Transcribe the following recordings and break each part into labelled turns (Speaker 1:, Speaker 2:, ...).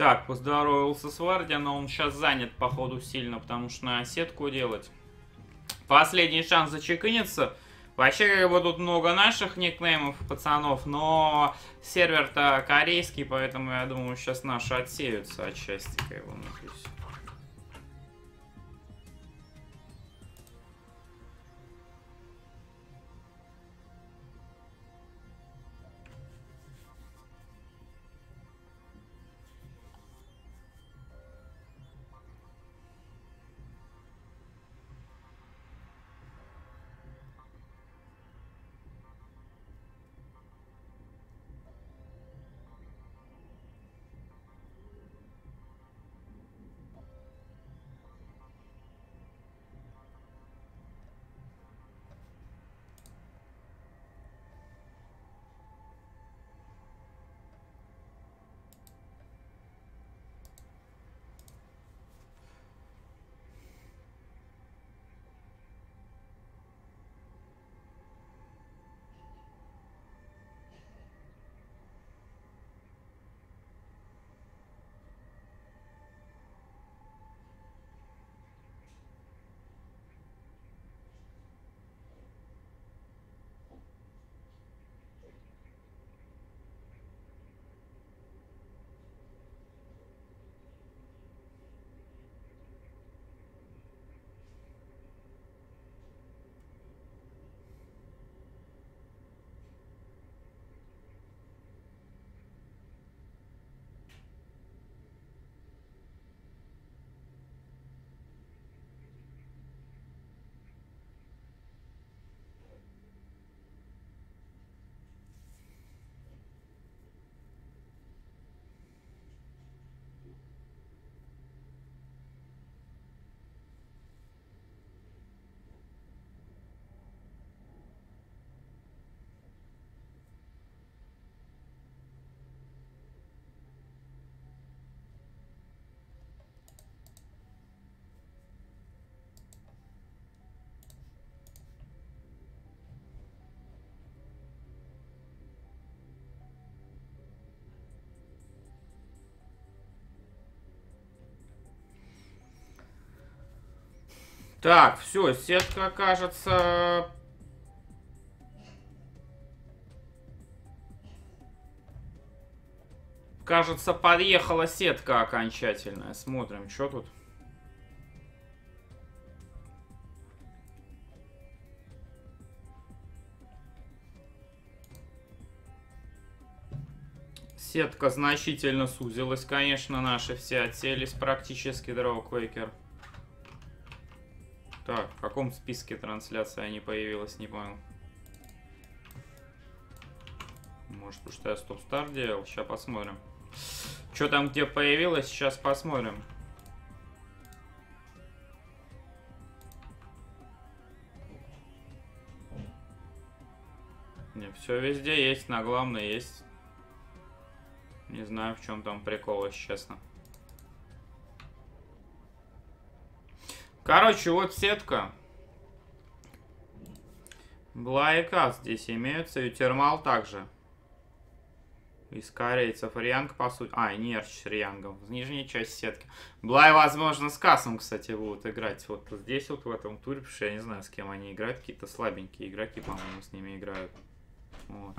Speaker 1: Так, поздоровался с Варди, но он сейчас занят, походу, сильно, потому что на сетку делать. Последний шанс зачеканиться. Вообще, как бы тут много наших никнеймов, пацанов, но сервер-то корейский, поэтому я думаю, сейчас наши отсеются отчасти, как бы, ну, Так, все, сетка, кажется... Кажется, подъехала сетка окончательная. Смотрим, что тут. Сетка значительно сузилась, конечно, наши все отсеялись практически DrawQuaker. Так, в каком списке трансляция не появилась, не понял. Может, потому что я стоп-стар делал? Сейчас посмотрим. Что там где появилось, сейчас посмотрим. Не, все везде есть, на главной есть. Не знаю, в чем там прикол, если честно. Короче, вот сетка. Блайка здесь имеются, и термал также. Из корейцев Рианг, по сути... А, Нерч с Риангом. Нижняя часть сетки. Блай, возможно, с Кассом, кстати, будут играть. Вот здесь вот в этом туре, потому что я не знаю, с кем они играют. Какие-то слабенькие игроки, по-моему, с ними играют. Вот.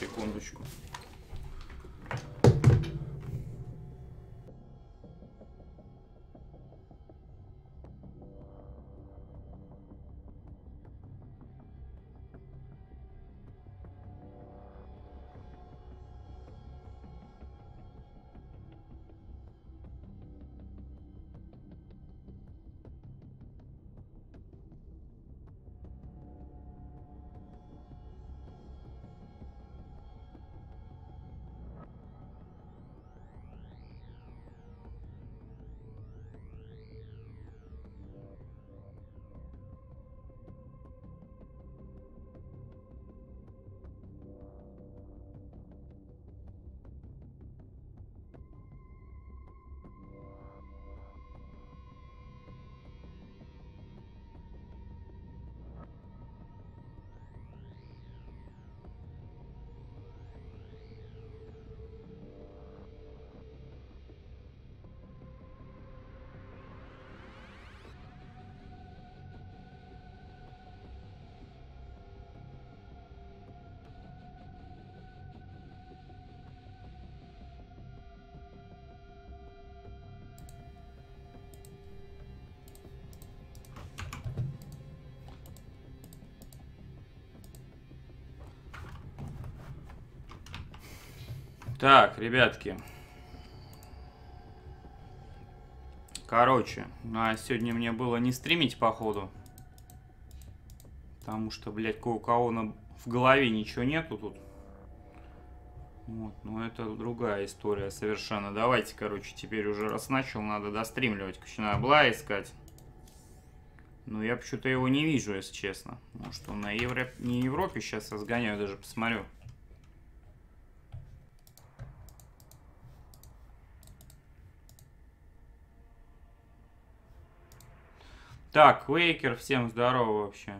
Speaker 1: Секундочку. Так, ребятки. Короче, а сегодня мне было не стримить, походу. Потому что, блядь, у кого на, в голове ничего нету тут. Вот, но это другая история совершенно. Давайте, короче, теперь уже раз начал, надо достримливать. Надо Бла искать. Ну, я почему-то его не вижу, если честно. Может, он на Евро... не Европе сейчас разгоняю, даже посмотрю. Так, Вейкер, всем здорово вообще.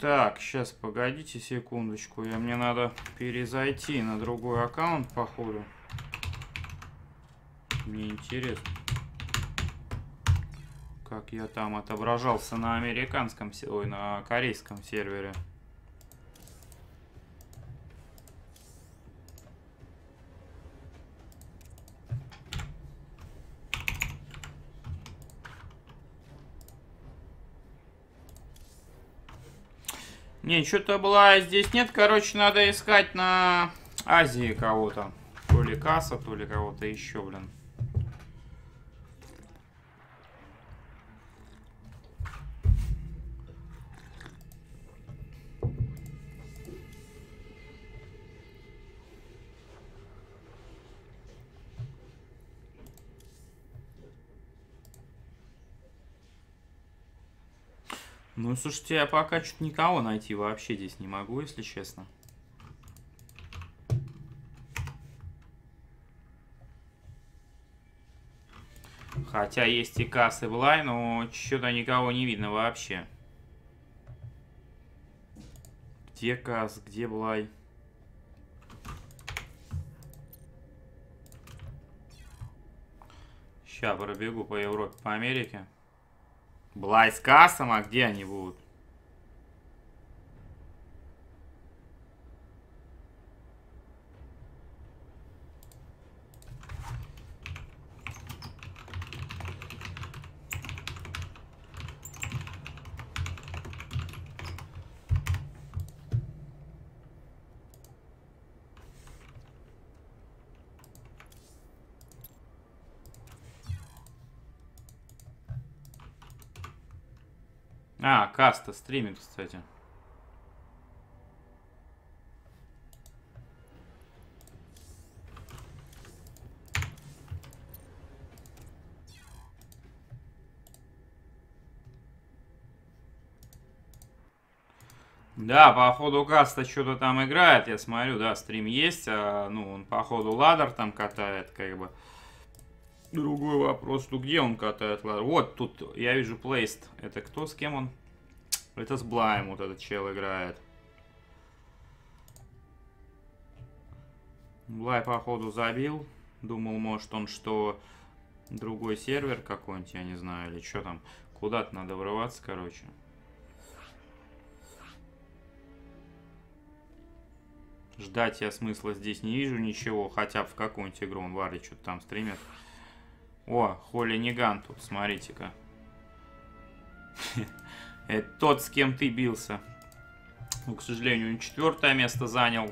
Speaker 1: Так, сейчас, погодите секундочку. Я, мне надо перезайти на другой аккаунт, походу. Мне интересно. Как я там отображался на американском, ой, на корейском сервере. Не, что-то была здесь нет. Короче, надо искать на Азии кого-то. То ли касса, то ли кого-то еще, блин. Слушайте, я пока что-то никого найти вообще здесь не могу, если честно. Хотя есть и кассы в лай, но что-то никого не видно вообще. Где касс, где Блай? Сейчас пробегу по Европе, по Америке. Блай с кассом, а где они будут? А, Каста стримит, кстати. Да, походу Каста что-то там играет, я смотрю, да, стрим есть, а, ну, он походу ладер там катает, как бы. Другой вопрос, ну где он катает ладер? Вот тут я вижу плейст. Это кто, с кем он? Это с Блаем вот этот чел играет. Блай, походу, забил. Думал, может, он что, другой сервер какой-нибудь, я не знаю, или что там. Куда-то надо врываться, короче. Ждать я смысла здесь не вижу ничего, хотя в какую-нибудь игру он варит, что-то там стримит. О, Холли Ниган тут, смотрите-ка. Это тот, с кем ты бился. Ну, к сожалению, он четвертое место занял.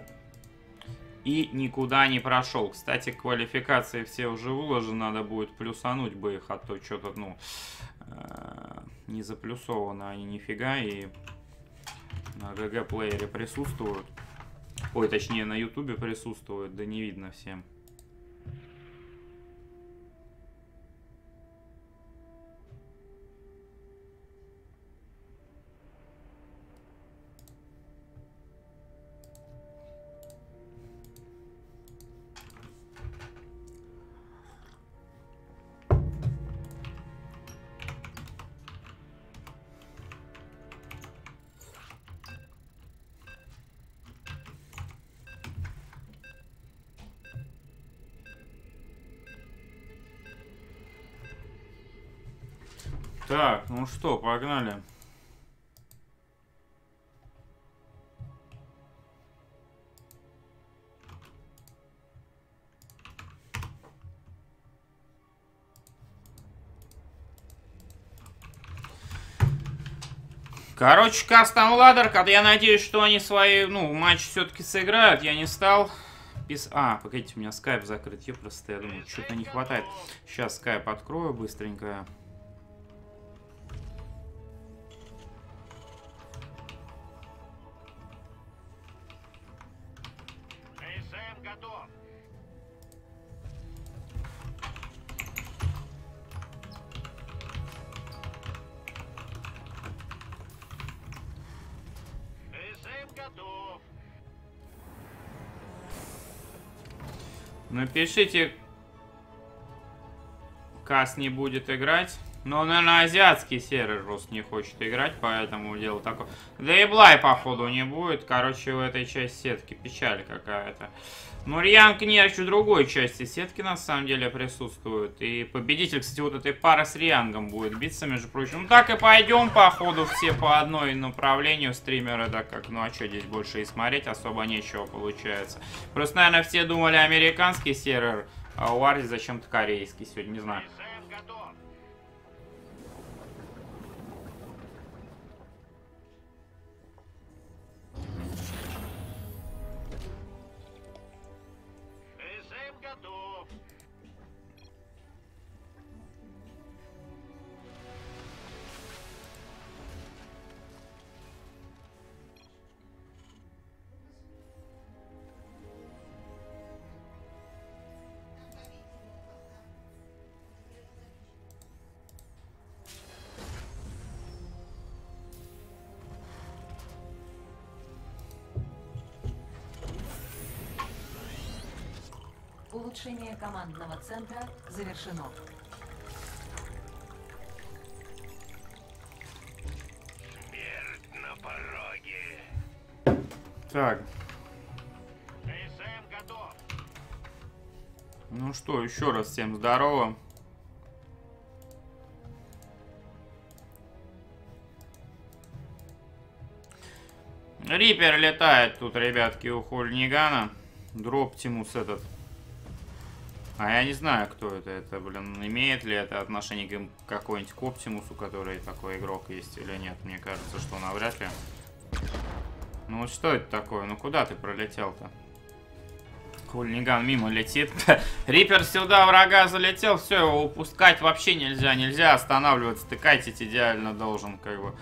Speaker 1: И никуда не прошел. Кстати, квалификации все уже выложены. Надо будет плюсануть бы их, а то что-то, ну, э, не заплюсовано они нифига. И на ГГ-плеере присутствуют. Ой, точнее, на Ютубе присутствуют. Да не видно всем. Что, погнали. Короче, кастом ладер, я надеюсь, что они свои, ну, матч все-таки сыграют. Я не стал пис... А, погодите, у меня скайп закрыт. Я просто, я думаю, что-то не хватает. Сейчас скайп открою быстренько. Напишите, Кас не будет играть. Но, наверное, азиатский сервер просто не хочет играть, поэтому дело такое. Да и Блай, походу, не будет. Короче, в этой части сетки печаль какая-то. Ну, Рьянг Нерч в другой части сетки, на самом деле, присутствует. И победитель, кстати, вот этой пары с Риангом будет биться, между прочим. Ну, так и пойдем, походу, все по одной направлению стримеры, да как. Ну, а что здесь больше и смотреть особо нечего получается. Просто, наверное, все думали американский сервер, а у Арзи зачем-то корейский сегодня, не знаю.
Speaker 2: Улучшение командного центра завершено.
Speaker 3: Смерть на пороге.
Speaker 1: Так.
Speaker 3: Готов.
Speaker 1: Ну что, еще раз всем здорово. Рипер летает тут, ребятки, у Хольнигана. Дроптимус этот. А я не знаю, кто это. Это, блин, имеет ли это отношение к какой-нибудь к Оптимусу, который такой игрок есть или нет. Мне кажется, что навряд ли. Ну что это такое? Ну куда ты пролетел-то? Хульниган мимо летит. Рипер сюда врага залетел, все, его упускать вообще нельзя. Нельзя останавливаться, тыкать идеально должен, как бы.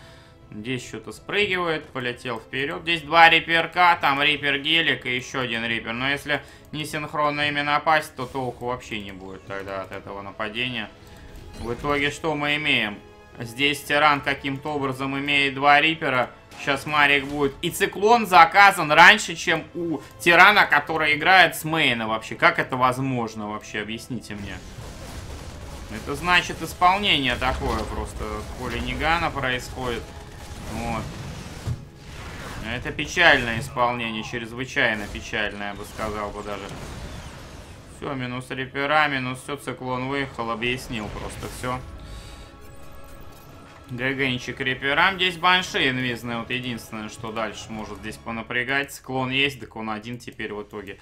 Speaker 1: Здесь что-то спрыгивает, полетел вперед. Здесь два риперка, там рипер гелик и еще один рипер. Но если не синхронно ими напасть, то толку вообще не будет тогда от этого нападения. В итоге что мы имеем? Здесь тиран каким-то образом имеет два рипера. Сейчас Марик будет. И циклон заказан раньше, чем у тирана, который играет с мейна вообще. Как это возможно вообще? Объясните мне. Это значит исполнение такое просто. Поле Нигана происходит. Вот. Это печальное исполнение, чрезвычайно печальное, я бы сказал бы даже. Все, минус репера, минус все, циклон выехал, объяснил просто все. ГГнчик реперам. Здесь банши инвизные, вот единственное, что дальше может здесь понапрягать. Циклон есть, так он один теперь в итоге.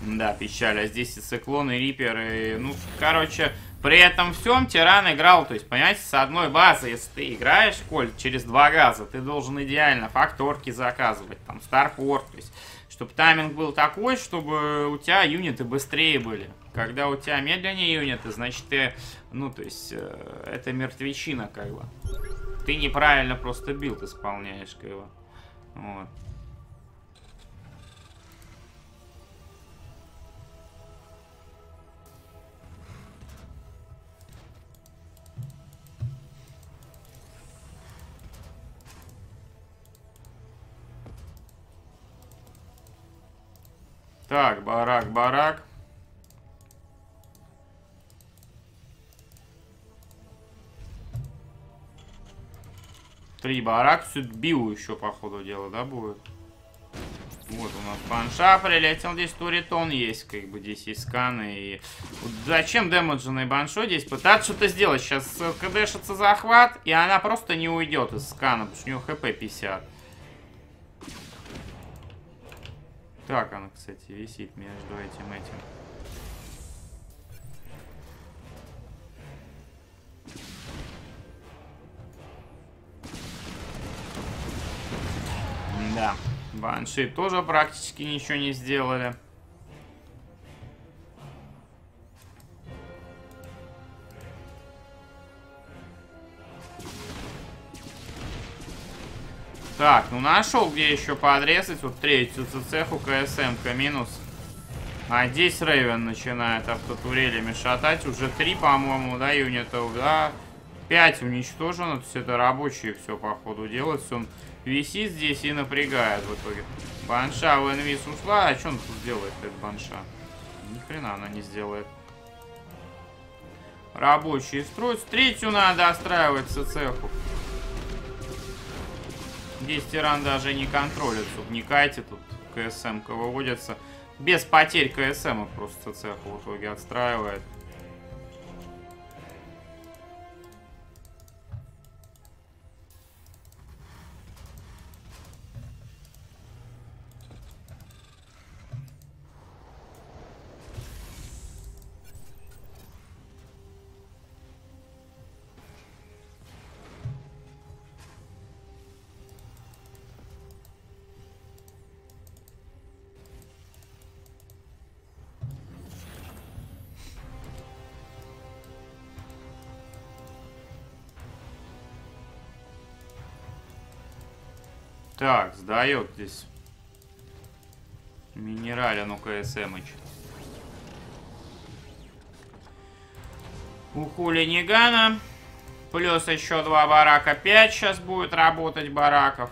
Speaker 1: Да, печаль. А здесь и циклон, и рипер, и... Ну, короче, при этом всем тиран играл, то есть, понимаете, с одной базы, если ты играешь, Коль, через два газа, ты должен идеально факторки заказывать, там, старпорт, то есть, чтобы тайминг был такой, чтобы у тебя юниты быстрее были. Когда у тебя медленнее юниты, значит, ты, ну, то есть, э, это мертвечина, как бы. Ты неправильно просто билд исполняешь, как бы. Вот. Так, барак, барак. Три барак. Сюда биу еще, по ходу дела, да, будет? Вот у нас банша прилетел, здесь туритон есть, как бы здесь есть сканы. И... Вот зачем демедженной баншой здесь пытаться что-то сделать? Сейчас кдшится захват, и она просто не уйдет из скана, потому что у нее хп 50. Так она, кстати, висит между этим этим. Да. Банши тоже практически ничего не сделали. Так, ну нашел, где еще подрезать. Вот третью цеху КСМ-ка минус. А здесь Рейвен начинает автотурелями шатать. Уже три, по-моему, да, юнитов, да. Пять уничтожено. То есть это рабочие все, походу, делают. Он висит здесь и напрягает в итоге. Банша в инвиз ушла. А что он тут сделает, этот банша? Ни хрена она не сделает. Рабочие строят. Третью надо достраивать цеху. Здесь тиран даже не контролит. Тут не кайте, тут КСМ-ка выводится. Без потерь КСМ просто цеху в итоге отстраивает. Так, сдает здесь. Минералину КСМыч. У хулинигана. Плюс еще два барака. 5 сейчас будет работать бараков.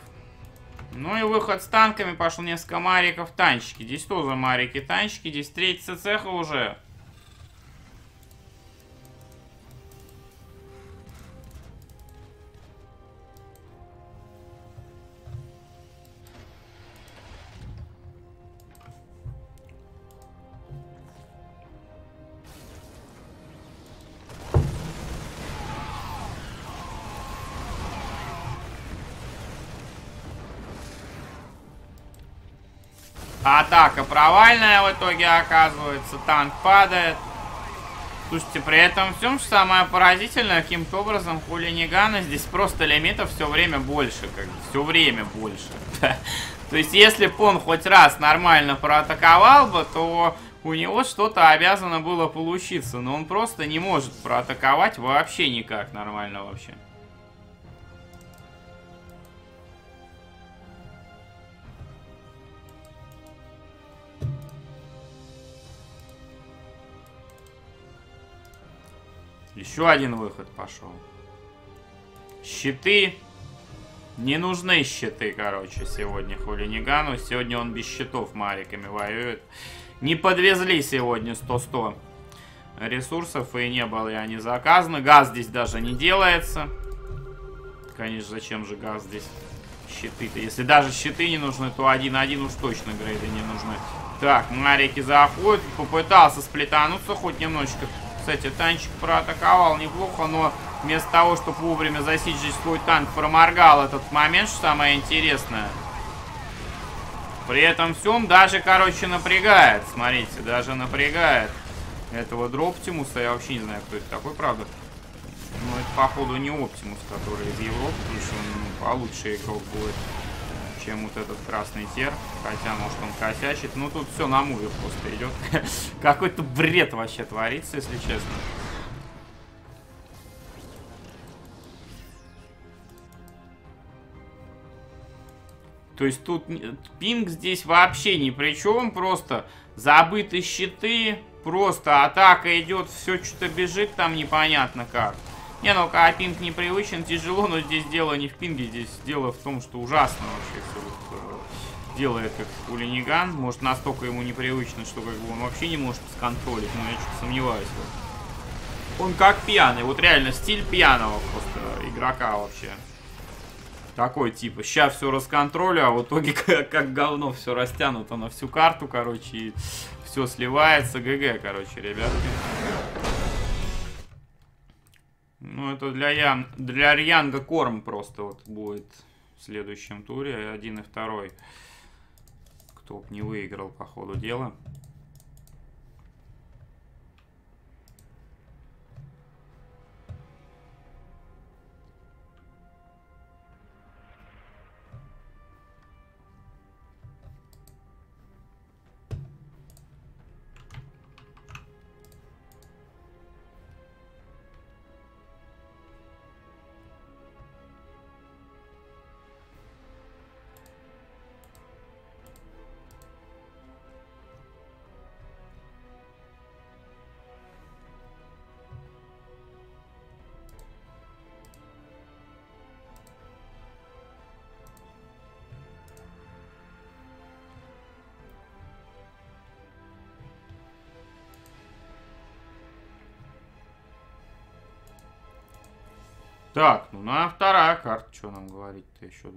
Speaker 1: Ну и выход с танками. Пошел несколько мариков. Танчики. Здесь тоже марики. Танчики. Здесь третья цеха уже. Атака провальная в итоге оказывается. Танк падает. Слушайте, при этом всем, что самое поразительное, каким-то образом хулинигана здесь просто лимитов все время больше. Как бы, все время больше. То есть, если бы он хоть раз нормально проатаковал бы, то у него что-то обязано было получиться. Но он просто не может проатаковать вообще никак нормально вообще. Еще один выход пошел. Щиты. Не нужны щиты, короче, сегодня Хулинигану. Сегодня он без щитов мариками воюет. Не подвезли сегодня 100-100 ресурсов, и не были они заказаны. Газ здесь даже не делается. Конечно, зачем же газ здесь? Щиты-то. Если даже щиты не нужны, то один-один уж точно грейды не нужны. Так, Марики заходит. Попытался сплетануться хоть немножечко. Кстати, танчик проатаковал неплохо, но вместо того, чтобы вовремя засиджить свой танк, проморгал этот момент, что самое интересное. При этом всем даже, короче, напрягает. Смотрите, даже напрягает этого Дроптимуса. Я вообще не знаю, кто это такой, правда. Но это, походу, не Оптимус, который из Европы, потому что он ну, получше игрок будет чем вот этот красный тер. Хотя, может, он косячит. Ну, тут все на муве просто идет. Какой-то бред вообще творится, если честно. То есть тут пинг здесь вообще ни при чем. Просто забыты щиты. Просто атака идет, все что-то бежит там непонятно как. Не, ну а пинг непривычен, тяжело, но здесь дело не в пинге, здесь дело в том, что ужасно вообще все вот, э, делает как Улиниган. Может настолько ему непривычно, что как бы он вообще не может сконтролить, но я что-то сомневаюсь. Вот. Он как пьяный, вот реально стиль пьяного просто игрока вообще. Такой типа, сейчас все расконтролю, а в итоге как, как говно все растянуто на всю карту, короче, и все сливается. ГГ, короче, ребятки. Ну, это для, Ян... для Рьянга корм просто вот будет в следующем туре. Один и второй. Кто б не выиграл по ходу дела. Так, ну на вторая карта, что нам говорить-то еще?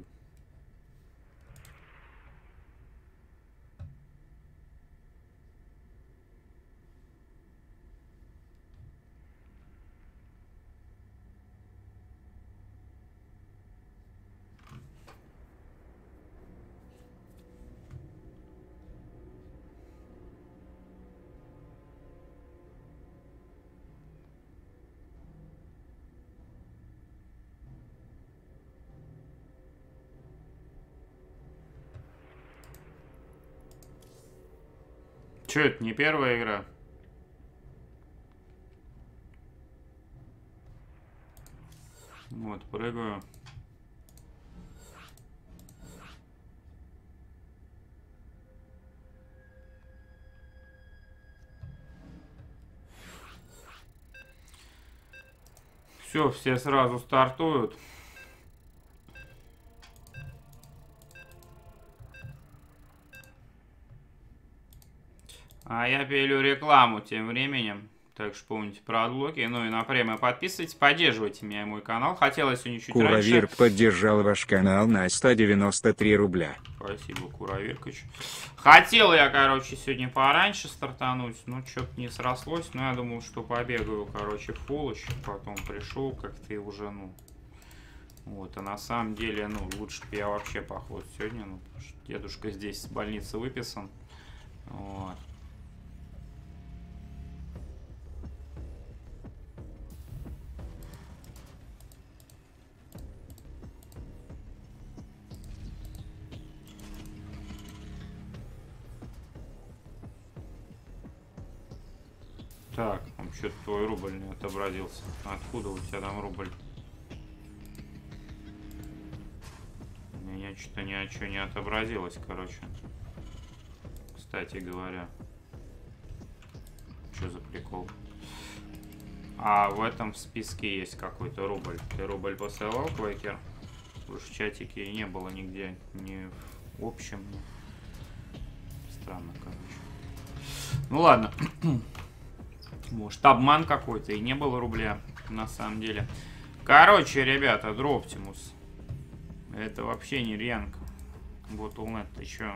Speaker 1: Че, это не первая игра? Вот, прыгаю. Все, все сразу стартуют. А я пилю рекламу тем временем. Так что помните про адблоки. Ну и на премию подписывайтесь, поддерживайте меня и мой канал. Хотелось сегодня чуть...
Speaker 4: Куравир
Speaker 1: раньше.
Speaker 4: поддержал ваш канал на 193 рубля.
Speaker 1: Спасибо, Куравиркач. Хотел я, короче, сегодня пораньше стартануть, но что-то не срослось. Но я думал, что побегаю, короче, в полощь. Потом пришел, как-то и уже, ну... Вот, а на самом деле, ну, лучше бы я вообще поход сегодня, ну, потому что дедушка здесь с больницы выписан. Вот. Так, что-то твой рубль не отобразился. Откуда у тебя там рубль? У меня что-то ни о чем не отобразилось, короче. Кстати говоря. Что за прикол? А в этом списке есть какой-то рубль. Ты рубль посылал, Квейкер? Уж в чатике не было нигде. Ни в общем. Странно, короче. Ну ладно. Может, обман какой-то, и не было рубля, на самом деле. Короче, ребята, Дроптимус. Это вообще не Рьянг. Ботлнет, ты чё?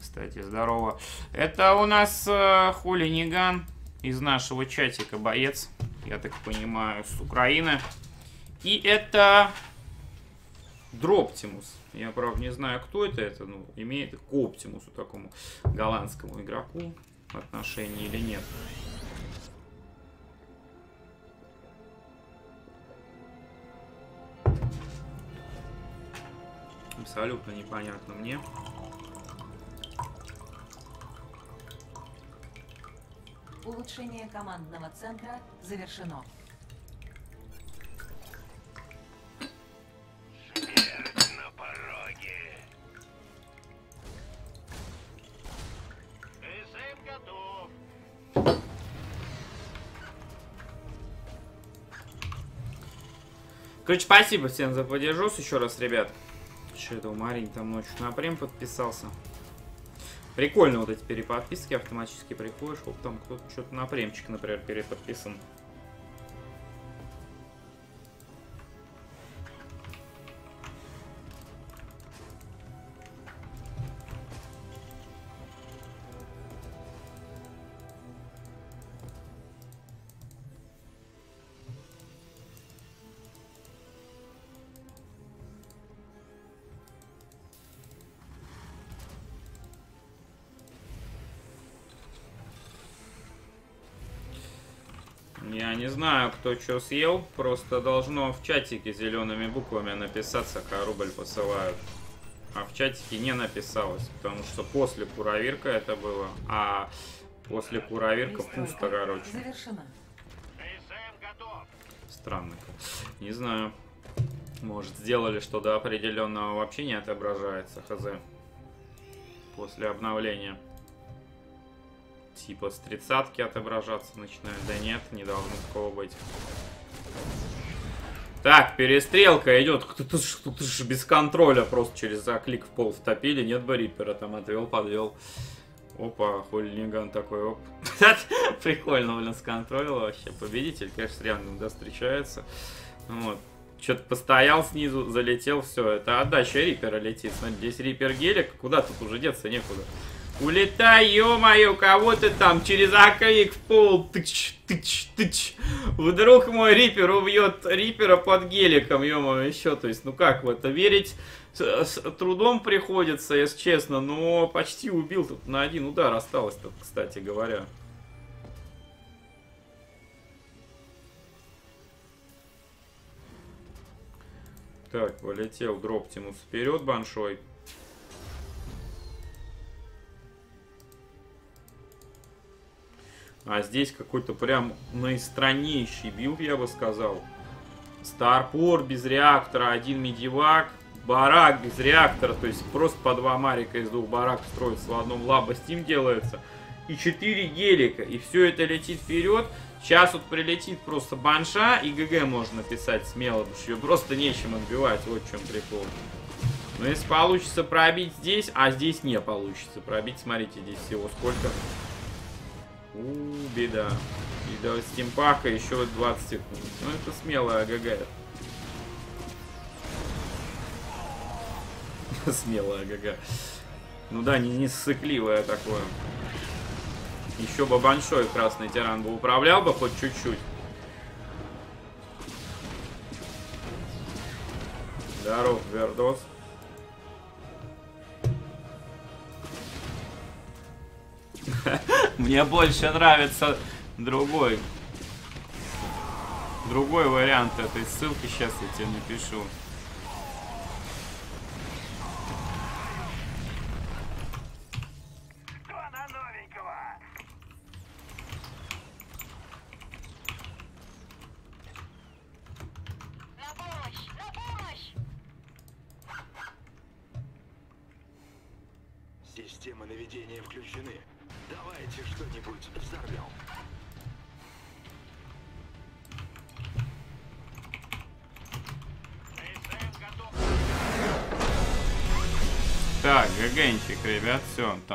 Speaker 1: Кстати, здорово. Это у нас э, хулиниган из нашего чатика, боец. Я так понимаю, с Украины. И это Дроптимус. Я, правда, не знаю, кто это. Это, ну, имеет к Оптимусу, такому голландскому игроку отношение или нет. Абсолютно непонятно мне.
Speaker 2: Улучшение командного центра завершено.
Speaker 1: Короче, спасибо всем за поддержос еще раз, ребят. Shadow Марин там ночью на прем подписался. Прикольно вот эти переподписки автоматически приходишь, вот там кто-то что-то на премчик, например, переподписан. Знаю, кто что съел, просто должно в чатике зелеными буквами написаться, когда рубль посылают. А в чатике не написалось, потому что после куравирка это было, а после куравирка пусто, короче.
Speaker 2: Завершена.
Speaker 1: Странно. Не знаю. Может, сделали, что до определенного вообще не отображается, хз. После обновления. Типа с тридцатки отображаться начинает. Да нет, не должно такого быть. Так, перестрелка идет. Кто-то ж- кто-то ж без контроля просто через заклик в пол втопили. Нет бы Риппера там отвел, подвел. Опа, хулиган такой, оп. Прикольно, блин, сконтролил вообще. Победитель, конечно, с да, встречается. Вот. Что-то постоял снизу, залетел, все. Это отдача Риппера летит. Смотри, здесь Риппер гелик. Куда тут уже деться некуда. Улетай, ё-моё, кого ты там через оклик в пол, тыч, тыч, тыч. Вдруг мой Риппер убьет Риппера под геликом, ё-моё, еще, то есть, ну как в это верить? С, с трудом приходится, если честно, но почти убил тут на один удар осталось тут, кстати говоря. Так, полетел Дроптимус вперед большой. А здесь какой-то прям наистраннейший билд, я бы сказал. Старпор без реактора, один медивак, барак без реактора, то есть просто по два марика из двух барак строится, в одном лаба, стим делается, и 4 гелика, и все это летит вперед. Сейчас вот прилетит просто банша, и ГГ можно писать смело, потому что ее просто нечем отбивать, вот в чем прикол. Но если получится пробить здесь, а здесь не получится пробить, смотрите, здесь всего сколько. У, беда. И до стимпака еще 20 секунд. Ну, это смелая АГГ. Смелая АГГ. Ну да, не, не ссыкливое такое. Еще бы большой красный тиран бы управлял бы хоть чуть-чуть. Здоров, Вердос. Мне больше нравится другой. Другой вариант этой ссылки. Сейчас я тебе напишу.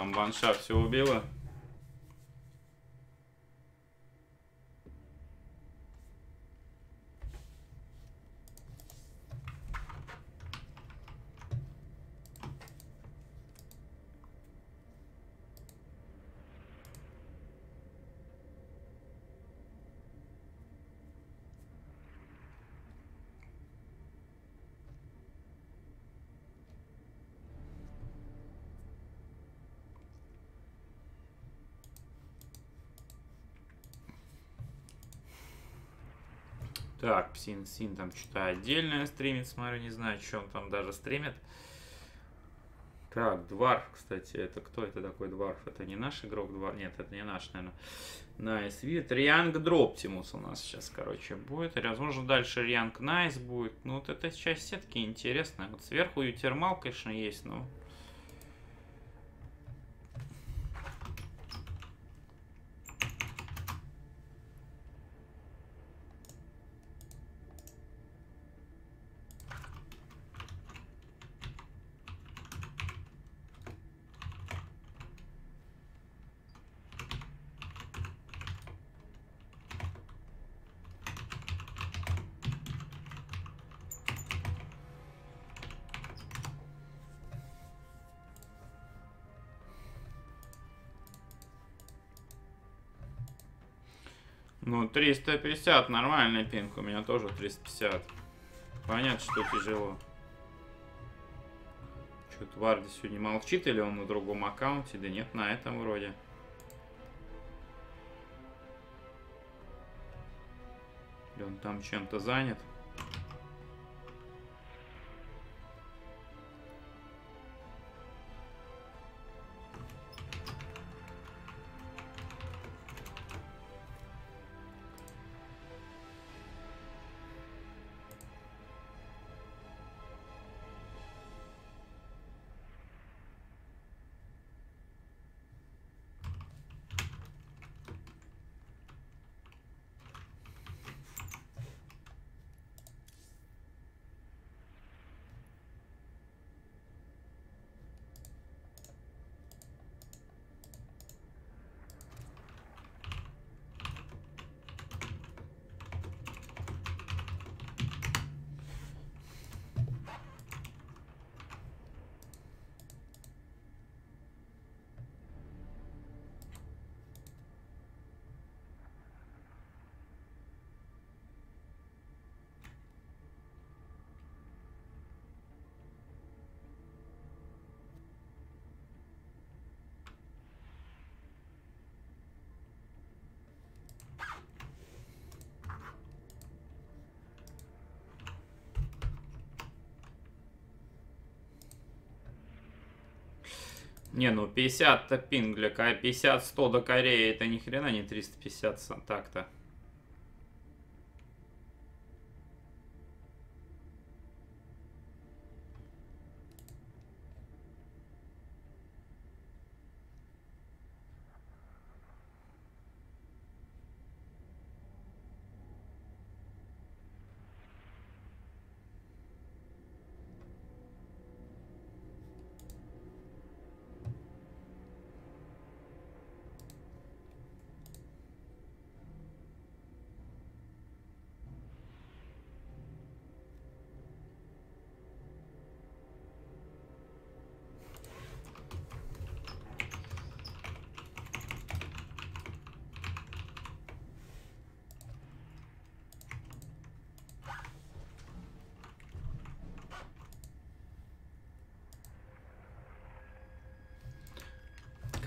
Speaker 1: Там банша все убила. Так, PSiNSiN там что-то отдельное стримит, смотрю, не знаю, что он там даже стримит. Так, Дварф, кстати, это кто это такой Дварф? Это не наш игрок Дварф? Нет, это не наш, наверное. Найс вид. Reynor, Optimus у нас сейчас, короче, будет. И, возможно, дальше Reynor Nice будет. Ну, вот эта часть сетки интересная. Вот сверху uThermal, конечно, есть, но... 350, нормальный пинг. У меня тоже 350. Понятно, что тяжело. Что-то Варди сегодня молчит, или он на другом аккаунте? Да нет, на этом вроде. Или он там чем-то занят? Не, ну 50-то пинг для Ко- 50-100 до Кореи, это ни хрена не 350 с- так-то.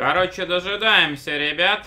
Speaker 1: Короче, дожидаемся, ребят.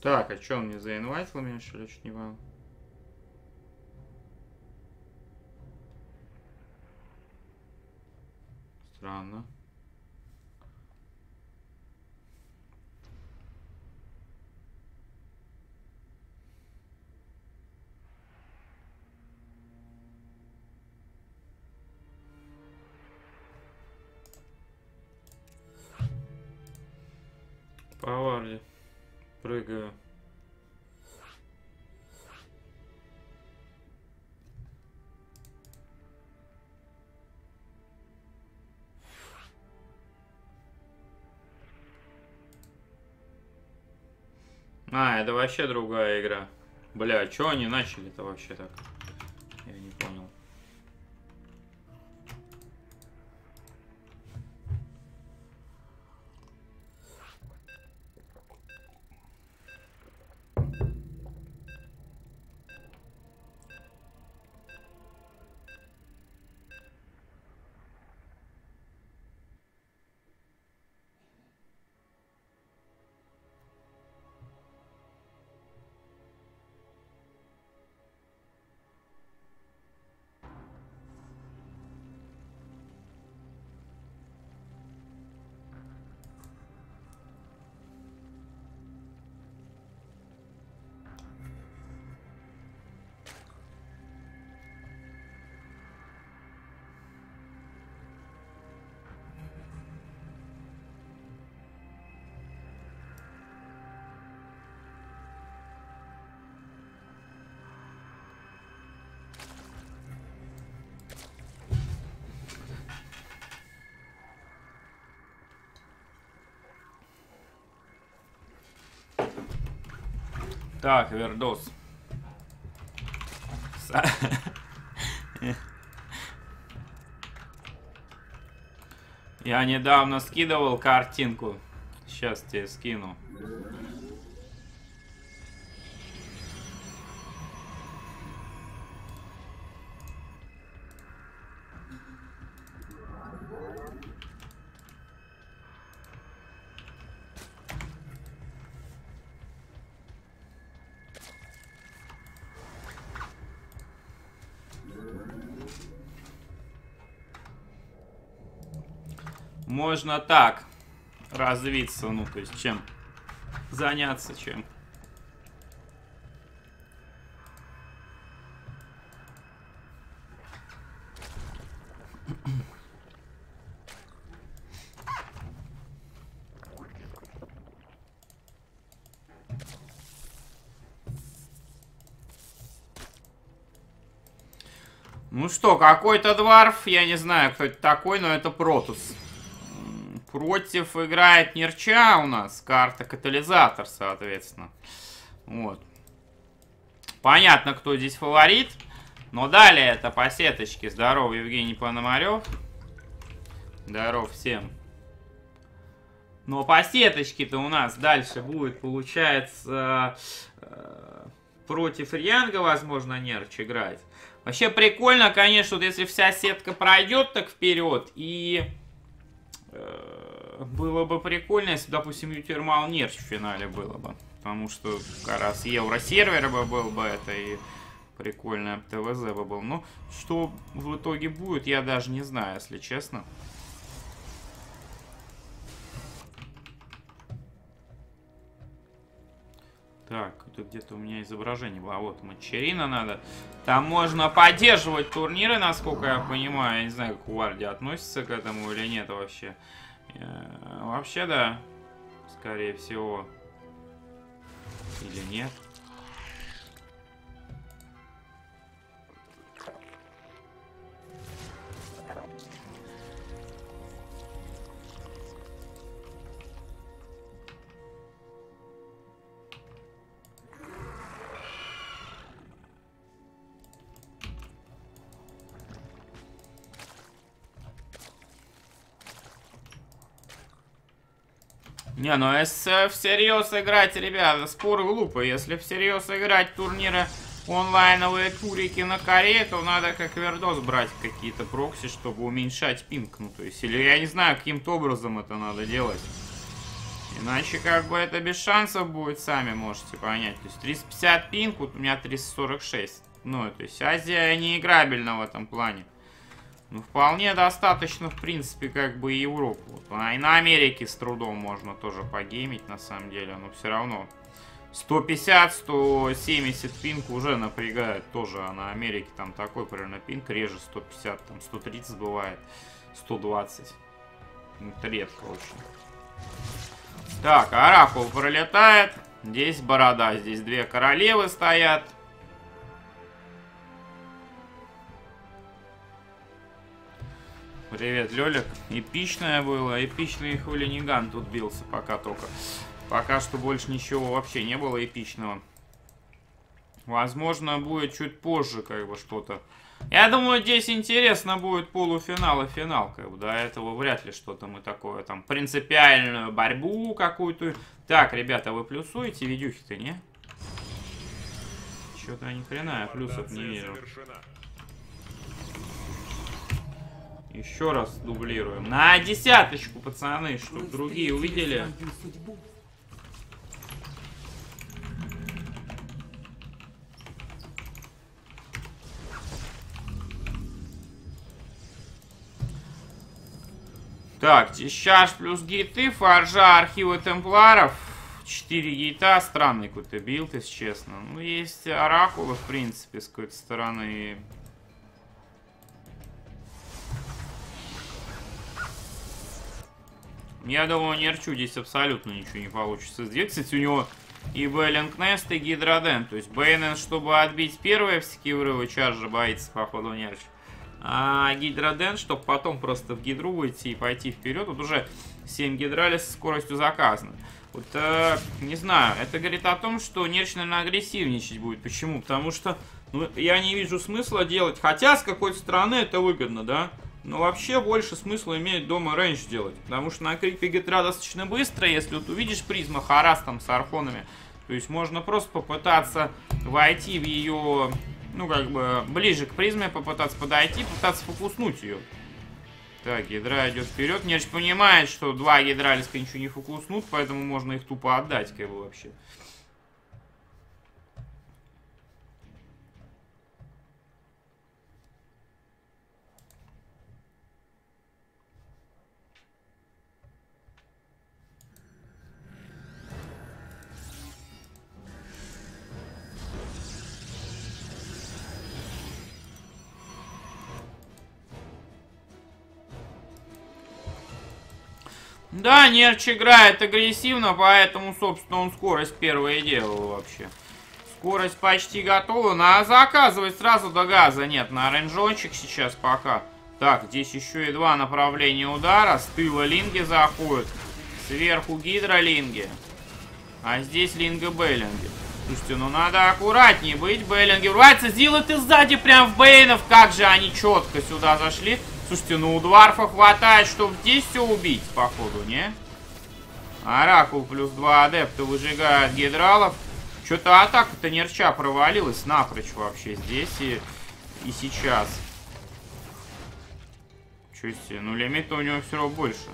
Speaker 1: Так, а что он не заинвайтил меня, что ли, чуть не понял? Это вообще другая игра. Бля, что они начали-то вообще так? Так, Вердос. Я недавно скидывал картинку. Сейчас тебе скину. Можно так развиться, ну, то есть чем заняться, чем. Ну что, какой-то дварф, я не знаю, кто это такой, но это Протус. Против играет Нерча у нас, карта катализатор, соответственно. Вот. Понятно, кто здесь фаворит. Но далее это по сеточке. Здорово, Евгений Пономарев. Здоров всем. Но по сеточке-то у нас дальше будет, получается, э, против Рьянга, возможно, Нерч играть. Вообще прикольно, конечно, вот если вся сетка пройдет так вперед, и было бы прикольно, если, допустим, Ютермал Нерч в финале было бы. Потому что как раз Евросервер бы был бы это, и прикольно ТВЗ бы был. Но что в итоге будет, я даже не знаю, если честно. Так, это где-то у меня изображение было. А вот Мачерина надо. Там можно поддерживать турниры, насколько я понимаю. Я не знаю, как Варди относится к этому или нет вообще. Э, Вообще, да. Скорее всего. Или нет. Не, ну если всерьез играть, ребята, спор глупый. Если всерьез играть турниры онлайновые турики на коре, то надо как Вердос брать какие-то прокси, чтобы уменьшать пинг. Ну, то есть, или я не знаю, каким-то образом это надо делать. Иначе как бы это без шансов будет, сами можете понять. То есть 350 пинг, вот у меня 346. Ну, то есть Азия не играбельна в этом плане. Ну, вполне достаточно, в принципе, как бы и Европу. А и на Америке с трудом можно тоже погеймить, на самом деле, но все равно. 150-170 пинг уже напрягает тоже, а на Америке там такой примерно пинг, реже 150, там 130 бывает, 120. Ну, Это редко очень. Так, Оракул пролетает. Здесь борода, здесь две королевы стоят. Привет, Лёлик. Эпичное было. Эпичный хулиниган тут бился пока только. Пока что больше ничего вообще не было эпичного. Возможно, будет чуть позже как бы что-то. Я думаю, здесь интересно будет полуфинал и финал. Как бы до этого вряд ли что-то мы такое там принципиальную борьбу какую-то. Так, ребята, вы плюсуете видюхи-то, не? Что-то ни хрена я плюсов не вижу. Еще раз дублируем. На десяточку, пацаны, чтобы другие увидели. Так, Тищаш плюс гейты, Фаржа, архивы темпларов. 4 гейта, странный какой-то билд, если честно. Ну, есть оракулы, в принципе, с какой-то стороны. Я думаю, Нерчу здесь абсолютно ничего не получится сделать. Кстати, у него и Baneling Nest, и Гидроден. То есть бейнлинги, чтобы отбить первые всякие врывы, чарджа боится, походу, Нерч. А Гидроден, чтобы потом просто в гидру выйти и пойти вперед. Тут уже 7 гидрали со скоростью заказано. Вот, э, не знаю, это говорит о том, что Нерч, наверное, агрессивничать будет. Почему? Потому что, ну, я не вижу смысла делать, хотя с какой-то стороны это выгодно, да? Но вообще больше смысла имеет дома range делать. Потому что на крипе гидра достаточно быстро, если вот увидишь призма харасс там с архонами, то есть можно просто попытаться войти в ее, ну, как бы, ближе к призме, попытаться подойти, попытаться фокуснуть ее. Так, ядра идет вперед. Нерч понимает, что два ядралиска ничего не фокуснут, поэтому можно их тупо отдать, как бы, вообще. Да, Нерч играет агрессивно, поэтому, собственно, он скорость первая делал вообще. Скорость почти готова. Надо заказывать сразу до газа. Нет, на оранжончик сейчас пока. Так, здесь еще и два направления удара. С тыла линги заходят. Сверху гидролинги. А здесь линга Беллинги. Слушайте, ну надо аккуратнее быть. Беллинги врывается. Зилы ты сзади прям в Бейнов. Как же они четко сюда зашли. Слушайте, ну у Дварфа хватает, чтобы здесь все убить, походу, не? Оракул плюс два адепта выжигает гидралов. Что-то атака-то нерча провалилась напрочь вообще здесь и, и сейчас. Себе, ну лимит у него все равно больше.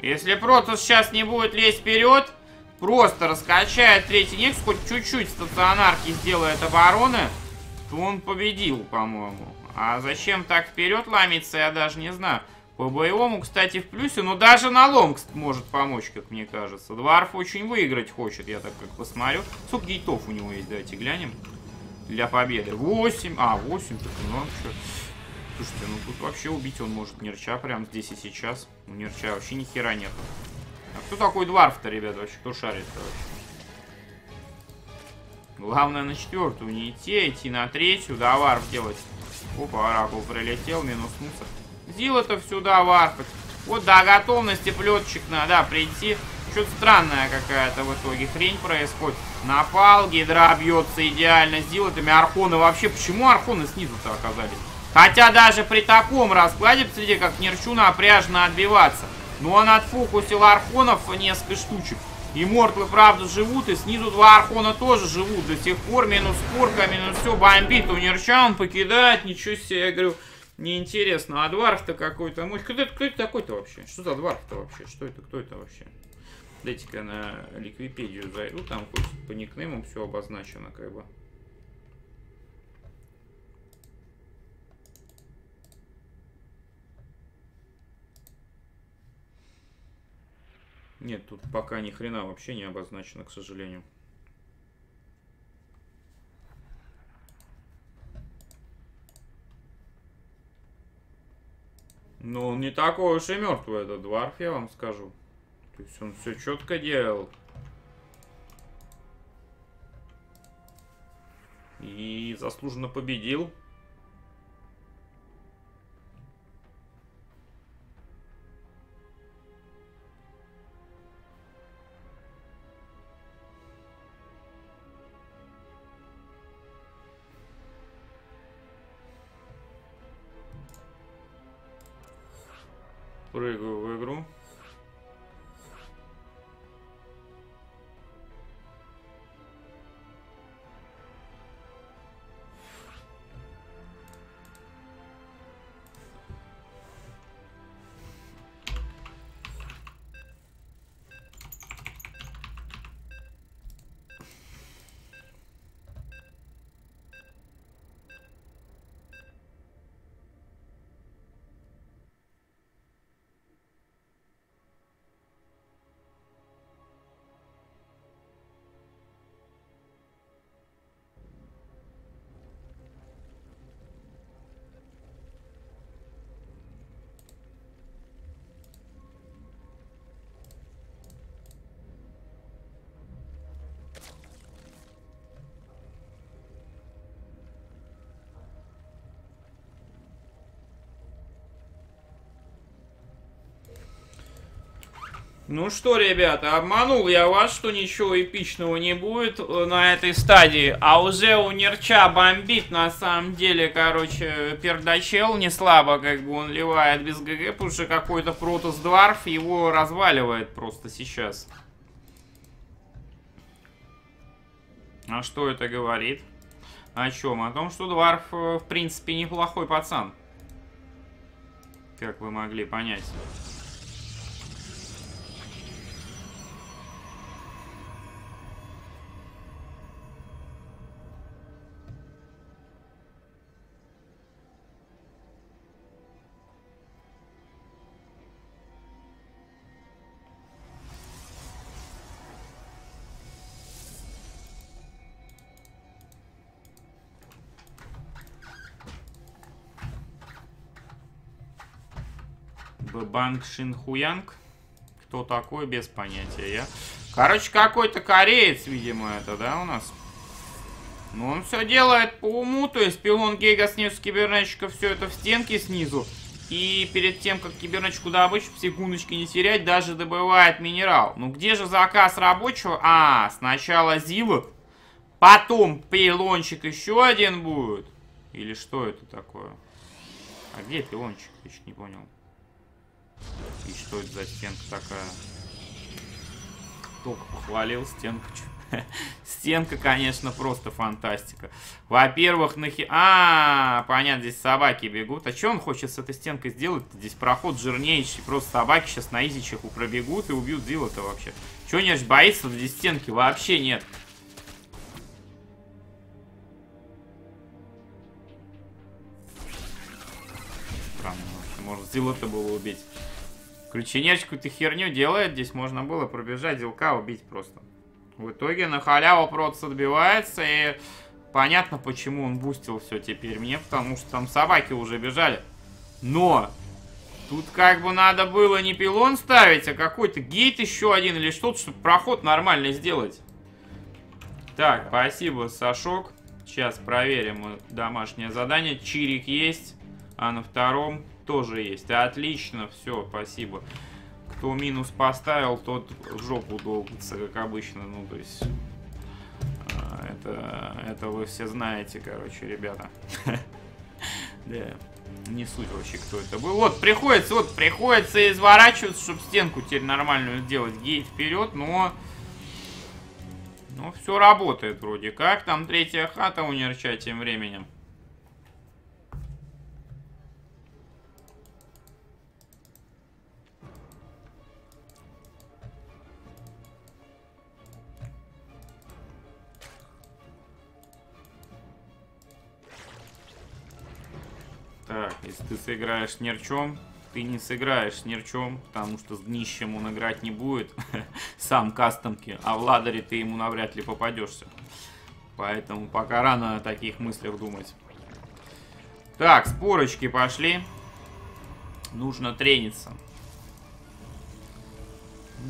Speaker 1: Если Протос сейчас не будет лезть вперед, просто раскачает третий Некс, хоть чуть-чуть стационарки сделает обороны, то он победил, по-моему. А зачем так вперед ломиться, я даже не знаю. По боевому, кстати, в плюсе, но даже на лом может помочь, как мне кажется. Дварф очень выиграть хочет, я так как посмотрю. Сколько гейтов у него есть, давайте глянем. Для победы. 8. А, 8, так ну что. Слушайте, ну тут вообще убить он может Нерча прям здесь и сейчас. У Нерча вообще ни хера нет. А кто такой Дварф-то, ребят, вообще? Кто шарит-то вообще? Главное на четвертую не идти, а идти на третью, да, варф делать. Опа, оракул прилетел, минуснулся. Зила-то сюда варпать. Вот, да, готовности плетчик надо прийти. Что-то странная какая-то в итоге хрень происходит. Напал, гидра бьется идеально с дилотами. Архоны вообще, почему архоны снизу-то оказались? Хотя даже при таком раскладе, посмотрите, как Нерчу напряжно отбиваться. Но он отфокусил архонов несколько штучек. И мортлы, правда, живут, и снизу два архона тоже живут до сих пор. Минус спорка, минус все, бомбит. У Нерча он покидает, ничего себе, я говорю, неинтересно. А дварф-то какой-то мощь. Кто это, кто это такой-то вообще? Что за дварф-то вообще? Что это, кто это вообще? Дайте-ка на ликвипедию зайду, там хоть по никнеймам все обозначено, как бы. Нет, тут пока ни хрена вообще не обозначено, к сожалению. Но он не такой уж и мертвый, этот дворф, я вам скажу. То есть он все четко делал. И заслуженно победил. Прыгаю в игру. Ну что, ребята, обманул я вас, что ничего эпичного не будет э, на этой стадии. А уже у Нерча бомбит, на самом деле, короче, пердачел не слабо, как бы он ливает без ГГ, потому что какой-то протос Дварф его разваливает просто сейчас. А что это говорит? О чем? О том, что Дварф, э, в принципе, неплохой пацан. Как вы могли понять. Банк Шинхуянг. Кто такой, без понятия я. Короче, какой-то кореец, видимо, это, да, у нас? Ну, он все делает по уму, то есть пилон Гейга снес с кибернетчика все это в стенки снизу. И перед тем, как кибернетчику добычу, секундочки не терять, даже добывает минерал. Ну, где же заказ рабочего? А, сначала Зила, потом пилончик еще один будет. Или что это такое? А где пилончик? Я еще не понял. И что это за стенка такая? Только похвалил стенку. Стенка, конечно, просто фантастика. Во-первых, нахи... А, понятно, здесь собаки бегут. А что он хочет с этой стенкой сделать? Здесь проход жирнейший. Просто собаки сейчас на изичах пробегут и убьют Зила-то вообще. Чего не боится? Здесь стенки вообще нет. Странно вообще. Может, Зила-то было убить. Ключенечку ты херню делает, здесь можно было пробежать, Зилка убить просто. В итоге на халяву Протс отбивается, и понятно, почему он бустил все теперь мне, потому что там собаки уже бежали. Но! Тут как бы надо было не пилон ставить, а какой-то гейт еще один или что-то, чтобы проход нормально сделать. Так, спасибо, Сашок. Сейчас проверим домашнее задание. Чирик есть, а на втором тоже есть. Отлично, все, спасибо. Кто минус поставил, тот в жопу долбится, как обычно. Ну, то есть... А, это, это вы все знаете, короче, ребята. Да, не суть вообще, кто это был. Вот, приходится, вот, приходится изворачиваться, чтобы стенку теперь нормальную сделать. Гейт вперед, но... Ну, все работает вроде как. Там третья хата у Нерча тем временем. Так, если ты сыграешь нерчом, ты не сыграешь нерчом, потому что с днищем он играть не будет. Сам кастомки, а в ладере ты ему навряд ли попадешься. Поэтому пока рано о таких мыслях думать. Так, спорочки пошли. Нужно трениться.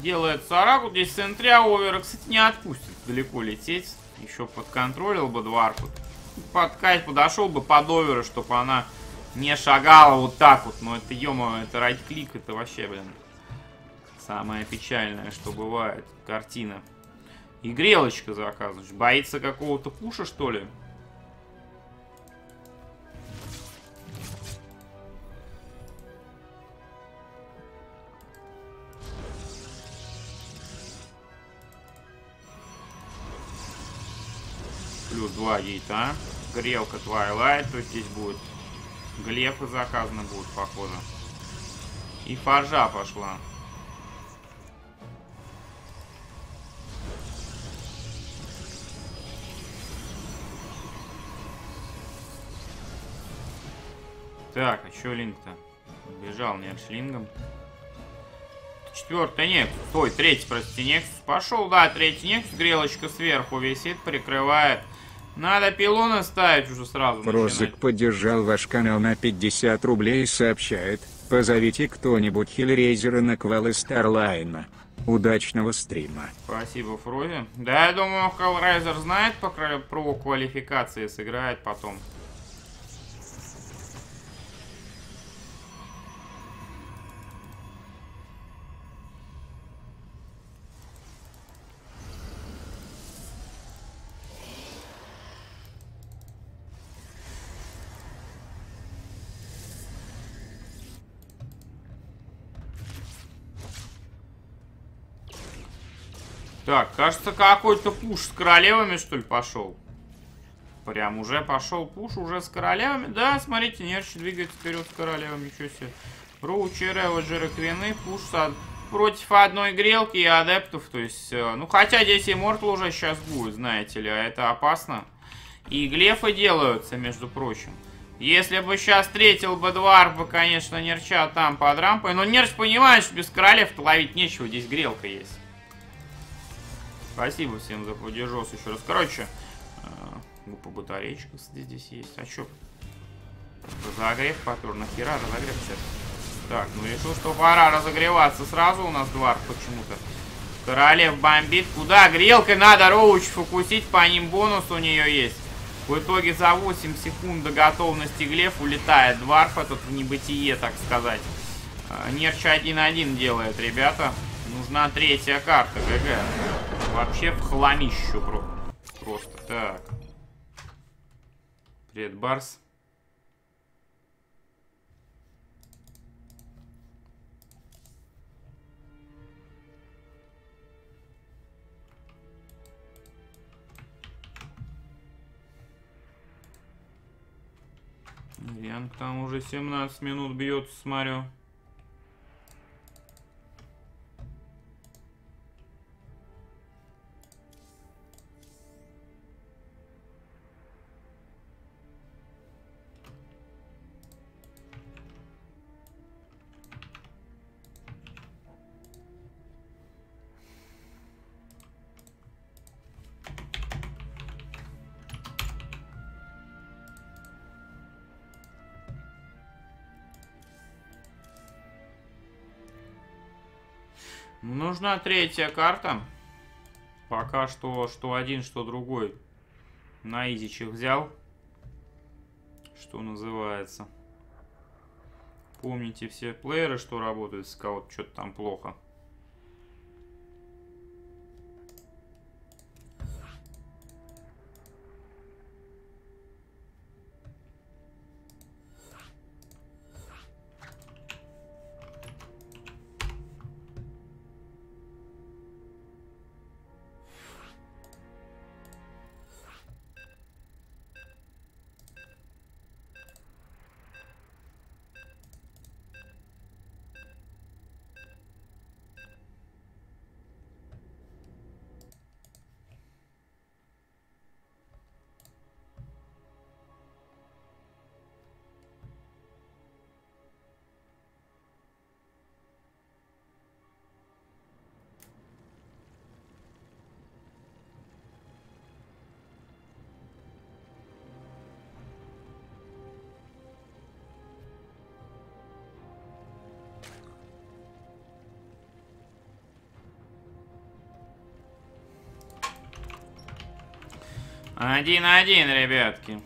Speaker 1: Делает Сарагу. Здесь центря овера, кстати, не отпустит далеко лететь. Еще подконтролил бы Дварфу. Под кайф подошел бы под овера, чтобы она не шагала вот так вот. Но это, ё это райт-клик, это вообще, блин, самое печальное, что бывает. Картина. И грелочка заказываешь. Боится какого-то пуша, что ли? Плюс 2 гейта. Грелка Twilight, то здесь будет Глефы заказаны будут, походу. И фаржа пошла. Так, а что линк-то? Бежал не шлингом. Четвертый Нексус. Ой, третий, прости, Нексус. Пошел, да, третий Нексус. Грелочка сверху висит, прикрывает. Надо пилоны ставить уже сразу.
Speaker 4: Розык поддержал ваш канал на 50 рублей и сообщает, позовите кто-нибудь Хиллрейзера на квалы Старлайна. Удачного стрима.
Speaker 1: Спасибо, Фрози. Да, я думаю, Хеллрайзер знает по, про квалификации, сыграет потом. Так, кажется, какой-то пуш с королевами, что ли, пошел. Прям уже пошел пуш уже с королевами. Да, смотрите, Нерч двигается вперед с королевами. Ничего себе. Роучи, Реводжеры, Квины, пуш со- против одной грелки и адептов. То есть, ну, хотя здесь и Мортал уже сейчас будет, знаете ли, а это опасно. И глефы делаются, между прочим. Если бы сейчас встретил бы Дварф, бы, конечно, Нерча там под рампой. Но Нерч понимает, что без королев ловить нечего, здесь грелка есть. Спасибо всем за поддержос еще раз. Короче, э, группа батареечка здесь есть. А чё? Разогрев патрур. Нахера разогрев, кстати? Так, ну решил, что пора разогреваться сразу у нас Дварф почему-то. Королев бомбит. Куда? Грелкой надо Роуч фокусить, по ним бонус у нее есть. В итоге за 8 секунд до готовности Глеф улетает Дварф этот в небытие, так сказать. А, Нерч 1-1 делает, ребята. Нужна третья карта, ГГ. Вообще в хламищу про просто. Так. Привет, Барс. Янг там уже 17 минут бьется, смотрю. Нужна третья карта. Пока что, что один, что другой. На изичах взял. Что называется. Помните все плееры, что работают с кого-то что-то там плохо. Один-один, ребятки.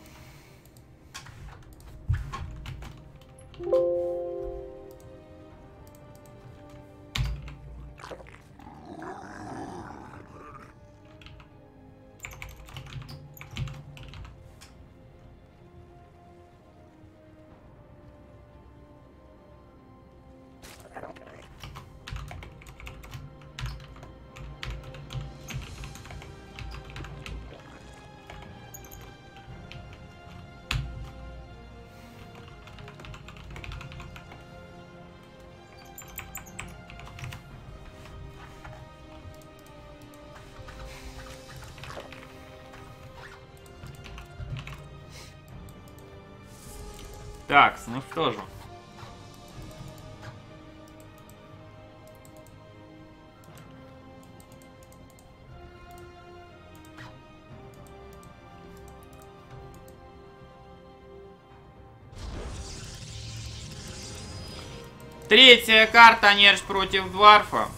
Speaker 1: Третья карта Нерж против Дварфа.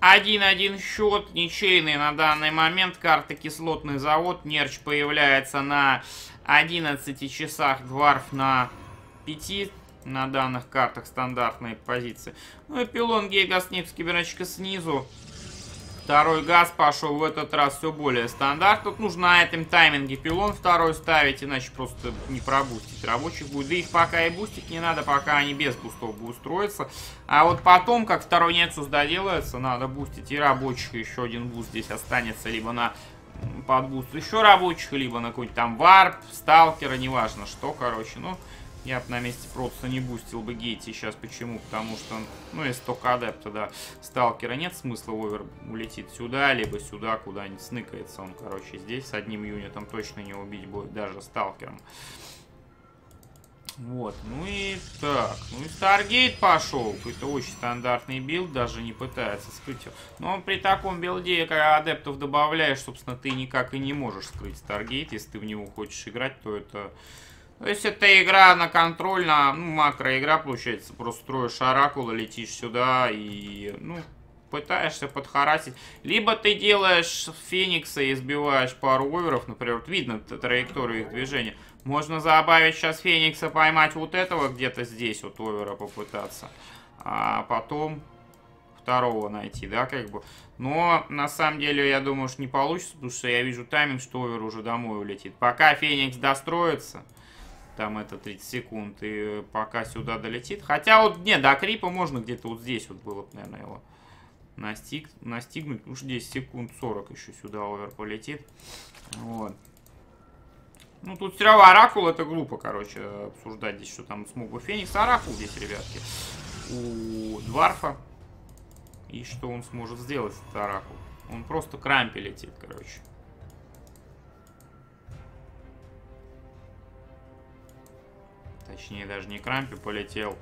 Speaker 1: 1-1 счет, ничейный на данный момент. Карта Кислотный завод. Нерч появляется на 11 часах, Дварф на 5 на данных картах стандартные позиции. Ну и пилон Гейгас Снипс Кибернетчика снизу. Второй газ пошел в этот раз все более стандарт. Тут нужно на этом тайминге пилон второй ставить, иначе просто не пробустить рабочих будет. Да их пока и бустить не надо, пока они без бустов будут строиться. А вот потом, как второй Nexus доделается, надо бустить и рабочих, еще один буст здесь останется, либо на под... буст еще рабочих, либо на какой-нибудь там варп, сталкера, неважно что, короче, ну... Я бы на месте просто не бустил бы гейты сейчас. Почему? Потому что, ну, если только адепта, да, сталкера нет смысла, овер улетит сюда, либо сюда куда-нибудь сныкается он, короче. Здесь с одним юнитом точно не убить будет, даже сталкером. Вот, ну и так, ну и Старгейт пошел. Это очень стандартный билд, даже не пытается скрыть его. Но при таком билде, когда адептов добавляешь, собственно, ты никак и не можешь скрыть Старгейт. Если ты в него хочешь играть, то это то есть это игра на контроль, на ну, макроигра получается. Просто строишь оракула, летишь сюда и, ну, пытаешься подхарасить. Либо ты делаешь Феникса и сбиваешь пару оверов, например, вот видно траекторию их движения. Можно забавить сейчас Феникса, поймать вот этого где-то здесь, вот овера попытаться. А потом второго найти, да, как бы. Но, на самом деле, я думаю, что не получится, потому что я вижу тайминг, что овер уже домой улетит. Пока Феникс достроится, там это 30 секунд, и пока сюда долетит. Хотя вот, не, до крипа можно где-то вот здесь вот было бы, наверное, его настиг, настигнуть. Уж 10 секунд 40 еще сюда овер полетит. Вот. Ну, тут все равно Оракул это глупо, короче, обсуждать здесь, что там смог бы Феникс. Оракул здесь, ребятки, у Дварфа. И что он сможет сделать, этот Оракул? Он просто к рампе летит, короче. Точнее, даже не Крампи полетел.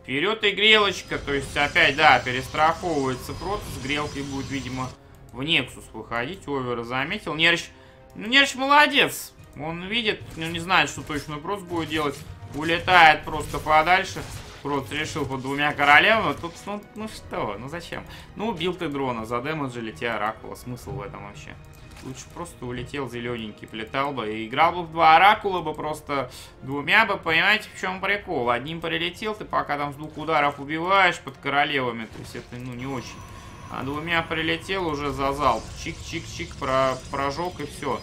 Speaker 1: Вперед и грелочка. То есть, опять, да, перестраховывается просто. С грелкой будет, видимо, в Нексус выходить. Овера заметил. Нерч, ну, Нерч молодец. Он видит, ну, не знает, что точно просто будет делать. Улетает просто подальше. Просто решил под двумя королевами. Тут, ну, ну что, ну зачем? Ну, убил ты дрона, за дэмэджи лети Оракула. Смысл в этом вообще? Лучше просто улетел зелененький, полетал бы. И играл бы в два оракула бы просто двумя бы, понимаете, в чем прикол. Одним прилетел, ты пока там с двух ударов убиваешь под королевами. То есть это, ну, не очень. А двумя прилетел уже за залп. Чик-чик-чик, про прожег и все.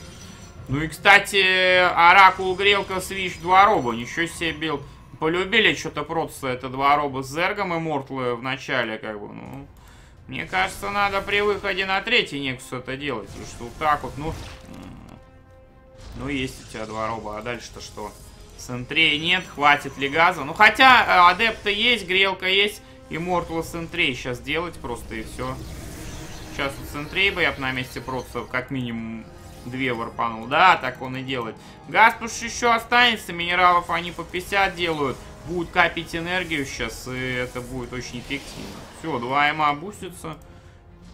Speaker 1: Ну и, кстати, Оракул, Грелка, Свич, два роба. Ничего себе бил. Полюбили что-то просто это два роба с Зергом и Мортлы в начале, как бы, ну... Мне кажется, надо при выходе на третий Нексус это делать. Потому что вот так вот, ну... Ну, есть у тебя два роба, а дальше-то что? Сентрей нет, хватит ли газа? Ну, хотя э, адепта есть, грелка есть, и Мортла Сентрей сейчас делать просто, и все. Сейчас у Сентрей бы я бы на месте просто как минимум две варпанул. Да, так он и делает. Газ уж еще останется, минералов они по 50 делают будет капить энергию сейчас, и это будет очень эффективно. Все, 2 МА бустится.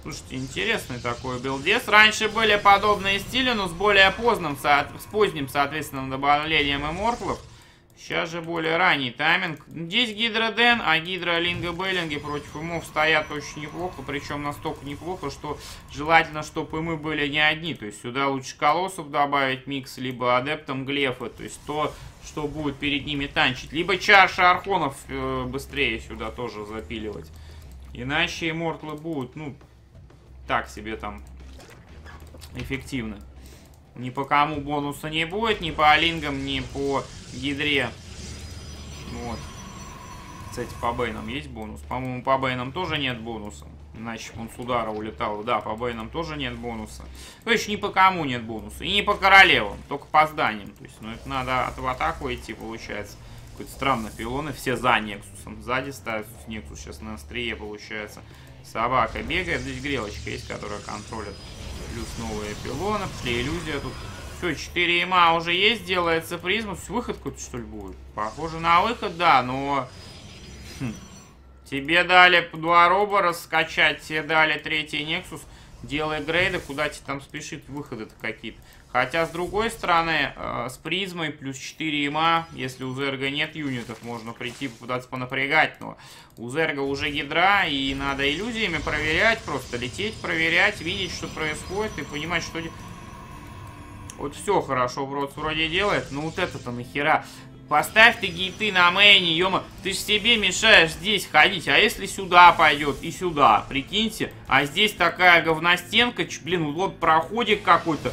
Speaker 1: Слушайте, интересный такой билдес. Раньше были подобные стили, но с более поздним, с поздним, соответственно, добавлением иммортлов. Сейчас же более ранний тайминг. Здесь Гидроден, а Гидро Линга Беллинги против имов стоят очень неплохо. Причем настолько неплохо, что желательно, чтобы мы были не одни. То есть сюда лучше колоссов добавить микс, либо адептом глефа. То есть то, что будет перед ними танчить. Либо чаша архонов э, быстрее сюда тоже запиливать. Иначе мортлы будут, ну, так себе там эффективно. Ни по кому бонуса не будет, ни по алингам, ни по гидре. Вот. Кстати, по бейнам есть бонус? По-моему, по бейнам тоже нет бонуса. Иначе он с удара улетал. Да, по бейнам тоже нет бонуса. То есть ни по кому нет бонуса. И не по королевам, только по зданиям. То есть, ну это надо от в атаку идти, получается. Какой-то странно пилоны. Все за Нексусом. Сзади ставят Нексус сейчас на острие, получается. Собака бегает. Здесь грелочка есть, которая контролит. Плюс новые пилоны. Пошли иллюзия тут. Все, 4 има уже есть, делается призмус. Выход какой-то, что ли, будет? Похоже на выход, да, но... Хм. Тебе дали два роба раскачать, тебе дали третий Нексус. Делай грейды, куда тебе там спешит выходы-то какие-то. Хотя, с другой стороны, э, с призмой плюс 4 има, если у Зерга нет юнитов, можно прийти попытаться понапрягать. Но у Зерга уже ядра, и надо иллюзиями проверять, просто лететь, проверять, видеть, что происходит, и понимать, что... Вот все хорошо Бродс вроде делает, но вот это-то нахера... Поставь ты гейты на мейне, ё Ты ж себе мешаешь здесь ходить. А если сюда пойдет и сюда, прикиньте. А здесь такая говностенка, блин, вот проходик какой-то.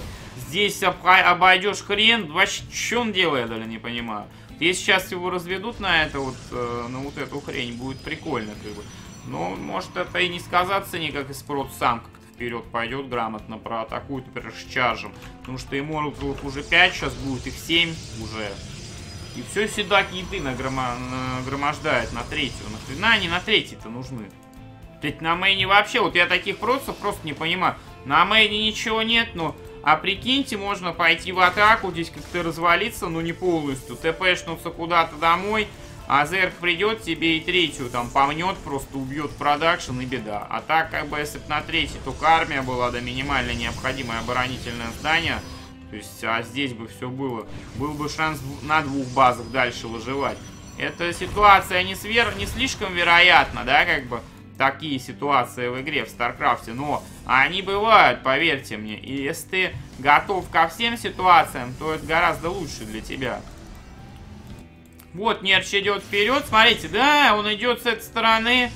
Speaker 1: Здесь обойдешь хрен. Вообще, что он делает, я не понимаю. Если сейчас его разведут на это вот, э, на вот эту хрень, будет прикольно, как бы. Но может это и не сказаться никак, если Прот сам как-то вперед пойдет грамотно, проатакует, например, с чаржем. Потому что ему уже 5 сейчас будет, их 7 уже. И все всегда киты нагрома- нагромождает на третью. Нахрена они на третий-то нужны? Ведь на мейне вообще, вот я таких процессов просто не понимаю. На мейне ничего нет, но... А прикиньте, можно пойти в атаку, здесь как-то развалиться, но не полностью. ТПшнуться куда-то домой, а Зерк придет тебе и третью там помнет, просто убьет продакшн и беда. А так, как бы, если бы на третьей только армия была, да минимально необходимое оборонительное здание, то есть, а здесь бы все было, был бы шанс на двух базах дальше выживать. Эта ситуация не, свер... не слишком вероятна, да, как бы, такие ситуации в игре, в Старкрафте, но они бывают, поверьте мне. И если ты готов ко всем ситуациям, то это гораздо лучше для тебя. Вот, Нерч идет вперед, смотрите, да, он идет с этой стороны.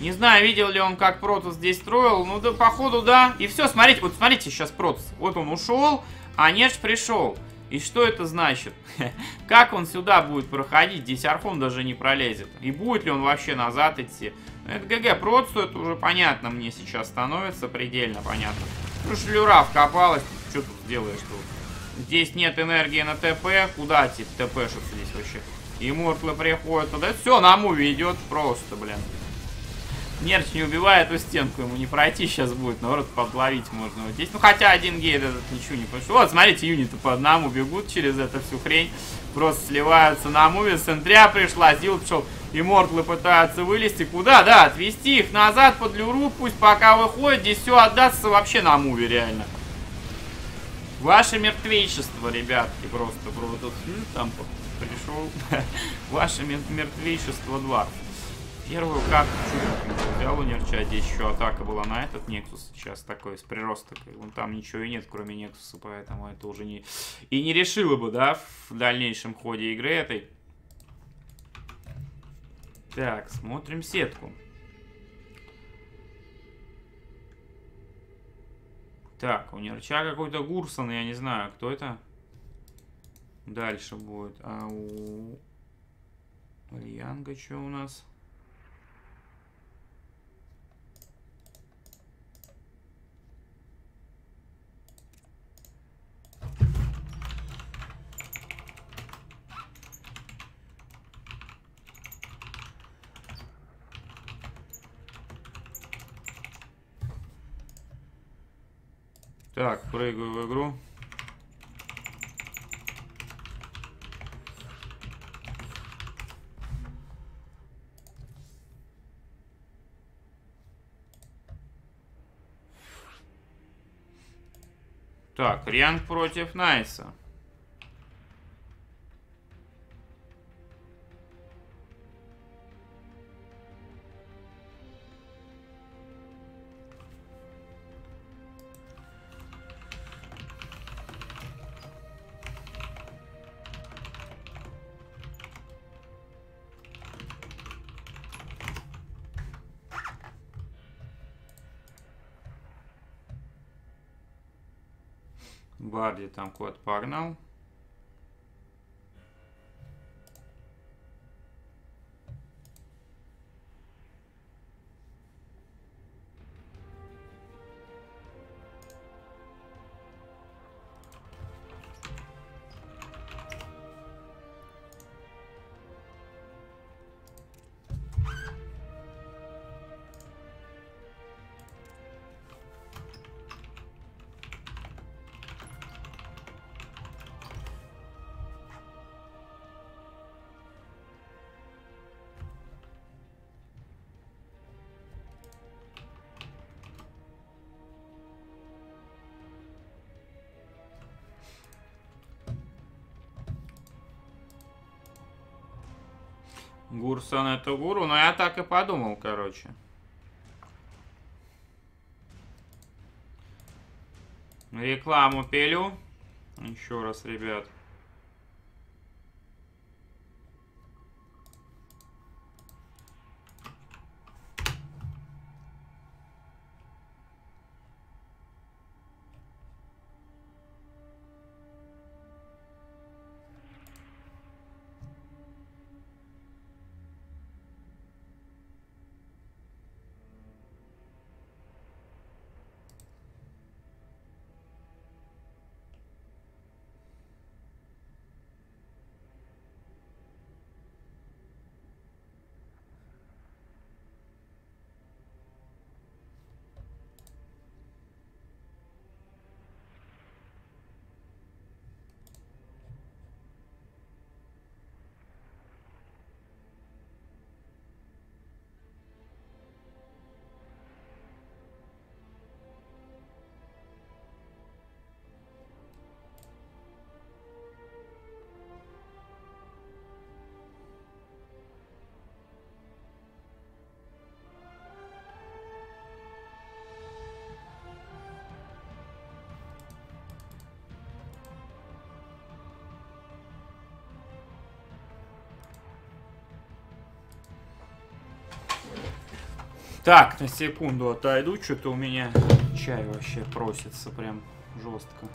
Speaker 1: Не знаю, видел ли он, как Протос здесь строил. Ну, да, походу, да. И все, смотрите, вот смотрите сейчас Протос. Вот он ушел, а Нерч пришел. И что это значит? как он сюда будет проходить? Здесь Архон даже не пролезет. И будет ли он вообще назад идти? Это ГГ Протсу, это уже понятно мне сейчас становится, предельно понятно. Ну, шлюра вкопалась, что тут сделаешь тут? Здесь нет энергии на ТП, куда тебе ТПшиться здесь вообще? И Мортлы приходят туда, все, на муви идет просто, блин. Нерч не убивает эту стенку, ему не пройти сейчас будет, наоборот, подловить можно вот здесь. Ну, хотя один гейд этот ничего не пошел. Вот, смотрите, юниты по одному бегут через эту всю хрень, просто сливаются на муве. Сентря пришла, Зил пошел, и Мортлы пытаются вылезти. Куда? Да, отвести их назад под люру, пусть пока выходит, здесь все отдастся вообще на муве, реально. Ваше мертвейшество, ребятки, просто, просто м, там пришел. Ваше мер- мертвейшество 2. Первую карту взял у Нерча. Здесь еще атака была на этот Нексус. Сейчас такой с приросток. Вон там ничего и нет, кроме Нексуса, поэтому это уже не... И не решило бы, да, в дальнейшем ходе игры этой. Так, смотрим сетку. Так, у Нерча какой-то Гурсон, я не знаю, кто это. Дальше будет. А у Ульянга что у нас? Так, прыгаю в игру. Так, Рианг против Найса. parādi, ja tam ko tu pārnāvi. Это гуру, но я так и подумал, короче. Рекламу пилю. Еще раз, ребят. Так, на секунду отойду, что-то у меня чай вообще просится прям жестко.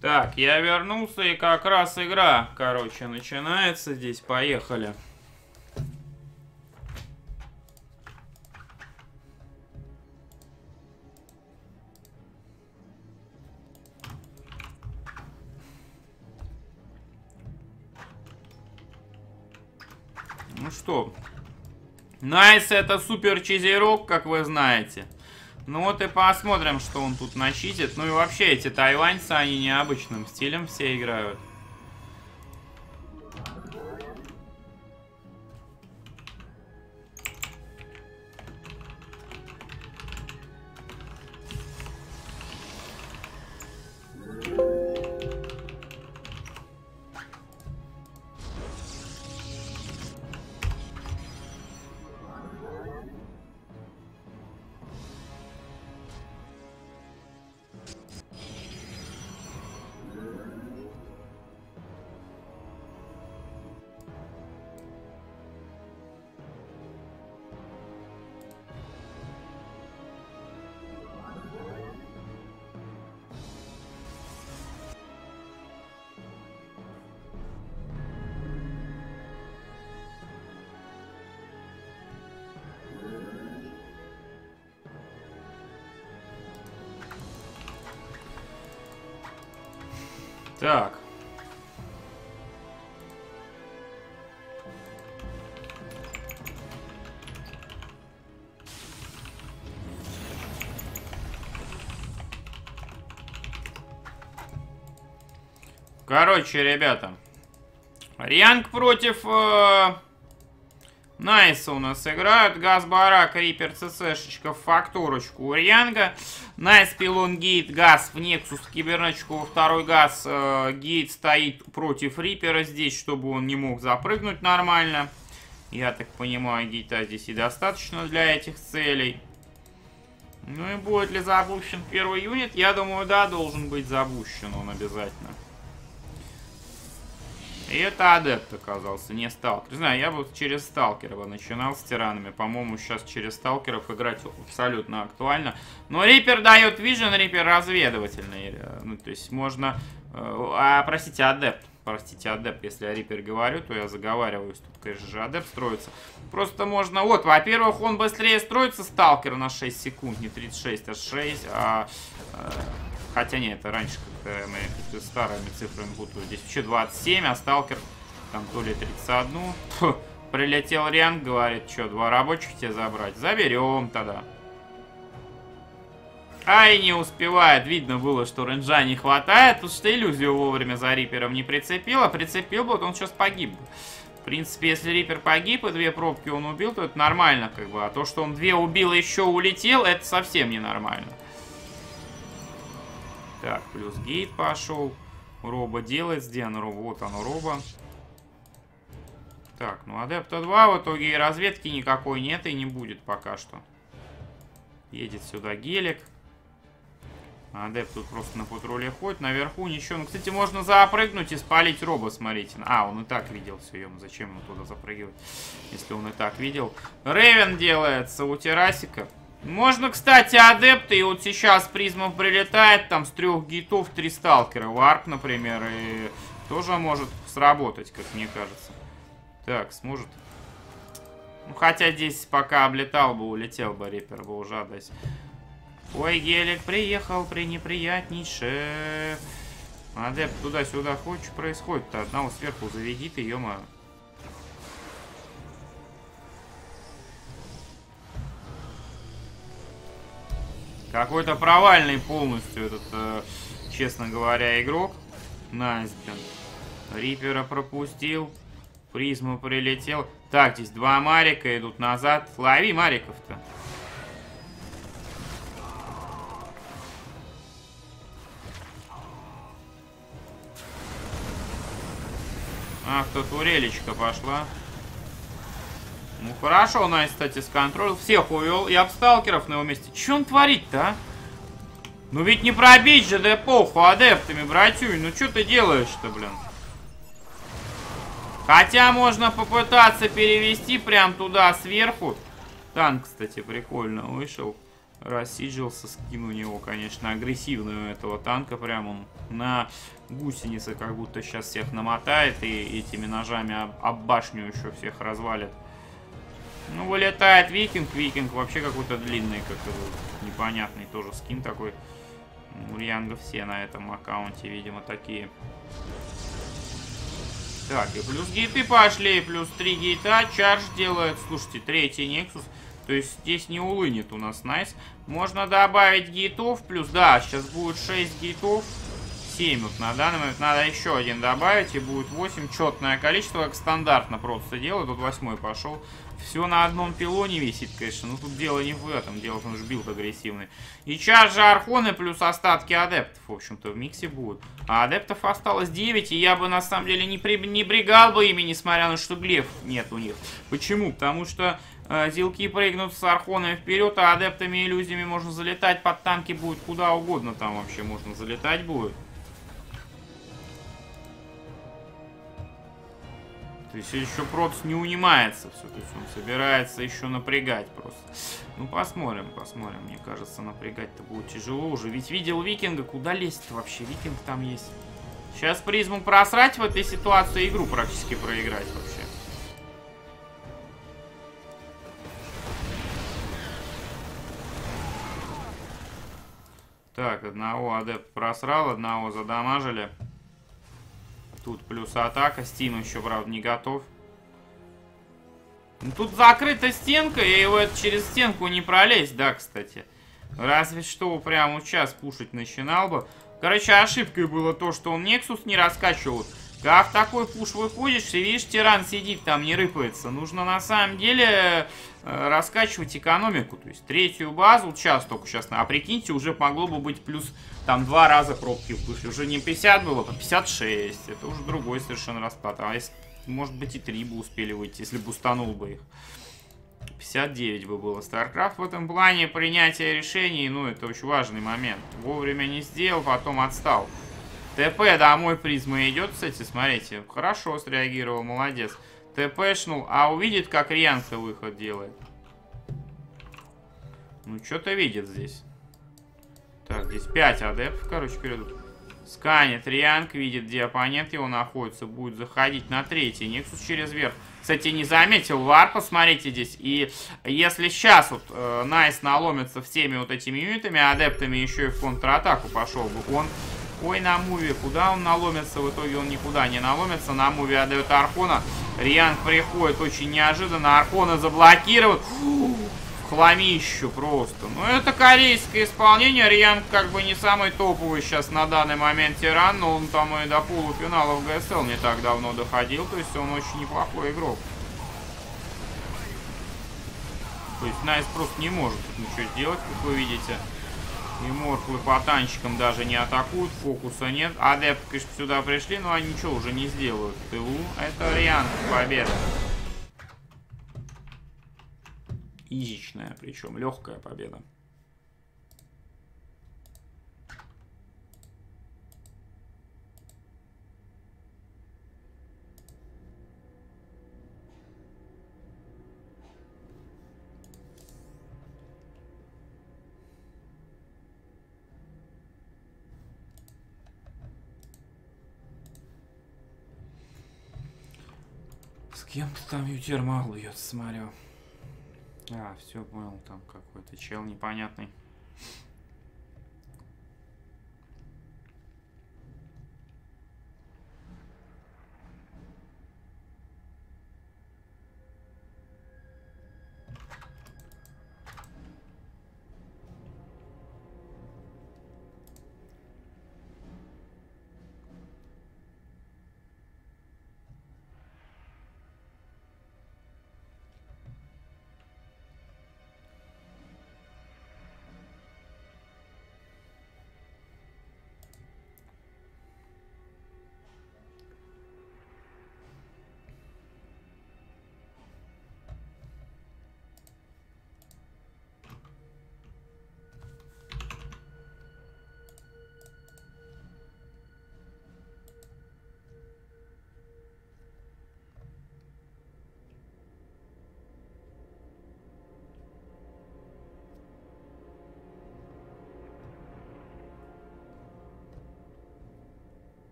Speaker 1: Так, я вернулся, и как раз игра, короче, начинается здесь. Поехали. Ну что, Найс это супер чизерок, как вы знаете. Ну вот и посмотрим, что он тут начитит. Ну и вообще, эти тайваньцы, они необычным стилем все играют. Так. Короче, ребята. Рианг против э, Найса у нас играют. Газ Барак, Рипер, ЦЦшечка фактурочку у Рианга. Найс, Пилон, Гейт, Газ в Нексус, Кибернетчику во второй Газ. Э, Гейт стоит против Рипера здесь, чтобы он не мог запрыгнуть нормально. Я так понимаю, Гейта здесь и достаточно для этих целей. Ну и будет ли запущен первый юнит? Я думаю, да, должен быть запущен он обязательно. И это адепт оказался, не сталкер. Не знаю, я бы через сталкера бы начинал с тиранами. По-моему, сейчас через сталкеров играть абсолютно актуально. Но Рипер дает вижен, Рипер разведывательный. Ну, то есть можно... э, А, простите, адепт. Простите, адепт. Если я Рипер говорю, то я заговариваюсь. Тут, конечно же, адепт строится. Просто можно... Вот, во-первых, он быстрее строится, сталкер, на 6 секунд. Не 36, а 6. А... Хотя нет, это раньше как-то мы как-то старыми цифрами путаю. Здесь вообще 27, а сталкер там то ли 31. Фу, прилетел Риан, говорит, что, два рабочих тебе забрать? Заберем тогда. Ай, не успевает. Видно было, что ренджа не хватает, потому что иллюзию вовремя за Рипером не прицепил, а прицепил бы, вот он сейчас погиб. В принципе, если Рипер погиб и две пробки он убил, то это нормально, как бы. А то, что он две убил и еще улетел, это совсем ненормально. Так, плюс гейт пошел. Роба делает. Где оно, Роба? Вот оно, Роба. Так, ну Адепта 2 в итоге разведки никакой нет и не будет пока что. Едет сюда гелик. Адепт тут просто на патруле ходит. Наверху ничего. Ну, кстати, можно запрыгнуть и спалить роба, смотрите. А, он и так видел все, ему зачем ему туда запрыгивать, если он и так видел. Рейвен делается у террасика. Можно, кстати, адепты, и вот сейчас призма прилетает, там с трех гейтов три сталкера. Варп, например, и тоже может сработать, как мне кажется. Так, сможет. Ну, хотя здесь пока облетал бы, улетел бы Риппер бы уже. Ой, гелик приехал, пренеприятнейшее. Адепт туда-сюда что происходит-то? Одного сверху заведи ты, ё -моё. Какой-то провальный полностью этот, э, честно говоря, игрок. Найс. Рипера пропустил. Призму прилетел. Так, здесь два Марика идут назад. Лови Мариков-то. Автотурелечка пошла. Ну хорошо, Найс, кстати, сконтролил. Всех увел. Я в сталкеров на его месте. Че он творит-то, а? Ну ведь не пробить же депоху адептами, братюй. Ну что ты делаешь-то, блин? Хотя можно попытаться перевести прям туда сверху. Танк, кстати, прикольно вышел. Рассиджился, скин у него, конечно, агрессивный у этого танка. Прям он на гусеницы как будто сейчас всех намотает. И этими ножами об, об башню еще всех развалит. Ну, вылетает викинг. Викинг вообще какой-то длинный, как-то непонятный тоже скин такой. У все на этом аккаунте, видимо, такие. Так, и плюс гейты пошли, плюс 3 гейта, чардж делает. Слушайте, третий Нексус. То есть здесь не улынет у нас найс. Можно добавить гейтов, плюс, да, сейчас будет 6 гейтов. 7 вот на данный момент. Надо еще один добавить, и будет 8. Четное количество, как стандартно просто делаю. Тут восьмой пошел. Все на одном пилоне висит, конечно. Но тут дело не в этом. Дело в том, что билд агрессивный. И час же архоны плюс остатки адептов, в общем-то, в миксе будут. А адептов осталось 9. И я бы, на самом деле, не, при... не бригал бы ими, несмотря на что глеф нет у них. Почему? Потому что э, зилки прыгнут с архонами вперед, а адептами и иллюзиями можно залетать под танки будет куда угодно. Там вообще можно залетать будет. То еще Протс не унимается все. То есть он собирается еще напрягать просто. Ну, посмотрим, посмотрим. Мне кажется, напрягать-то будет тяжело уже. Ведь видел Викинга. Куда лезть вообще? Викинг там есть. Сейчас призму просрать в этой ситуации игру практически проиграть вообще. Так, одного адепт просрал, одного задамажили. Тут плюс атака. Стим еще, правда, не готов. Ну, тут закрыта стенка, и его через стенку не пролезть, да, кстати. Разве что прямо вот сейчас пушить начинал бы. Короче, ошибкой было то, что он Нексус не раскачивал. В такой пуш выходишь, и видишь, тиран сидит там, не рыпается. Нужно на самом деле э, раскачивать экономику. То есть третью базу, сейчас только сейчас. А прикиньте, уже могло бы быть плюс там два раза пробки вышли. Уже не 50 было, а 56. Это уже другой совершенно расклад. А если, может быть, и 3 бы успели выйти, если бы устанул бы их. 59 бы было. StarCraft в этом плане принятия решений, ну, это очень важный момент. Вовремя не сделал, потом отстал. ТП домой призма идет, кстати, смотрите. Хорошо среагировал, молодец. ТПшнул, а увидит, как Рианка выход делает. Ну, что-то видит здесь. Так, здесь 5 адептов, короче, перейдут. Сканит Рианг, видит, где оппонент его находится, будет заходить на третий. Нексус через верх. Кстати, не заметил варп, посмотрите здесь. И если сейчас вот э, Найс наломится всеми вот этими юнитами, адептами еще и в контратаку пошел бы, он... Ой, на муве, куда он наломится? В итоге он никуда не наломится. На муве отдает Архона. Рианг приходит очень неожиданно. Архона заблокирует. Фу, хламищу просто. Ну, это корейское исполнение. Рианг как бы не самый топовый сейчас на данный момент тиран, но он там и до полуфинала в ГСЛ не так давно доходил. То есть он очень неплохой игрок. То есть Найс просто не может тут ничего сделать, как вы видите. И морквы по танчикам даже не атакуют, фокуса нет. Адепты, конечно, сюда пришли, но они ничего уже не сделают в тылу. Это Рианга победа. Изичная, причем легкая победа. С кем-то там ютермал бьет, смотрю. А, все понял, там какой-то чел непонятный.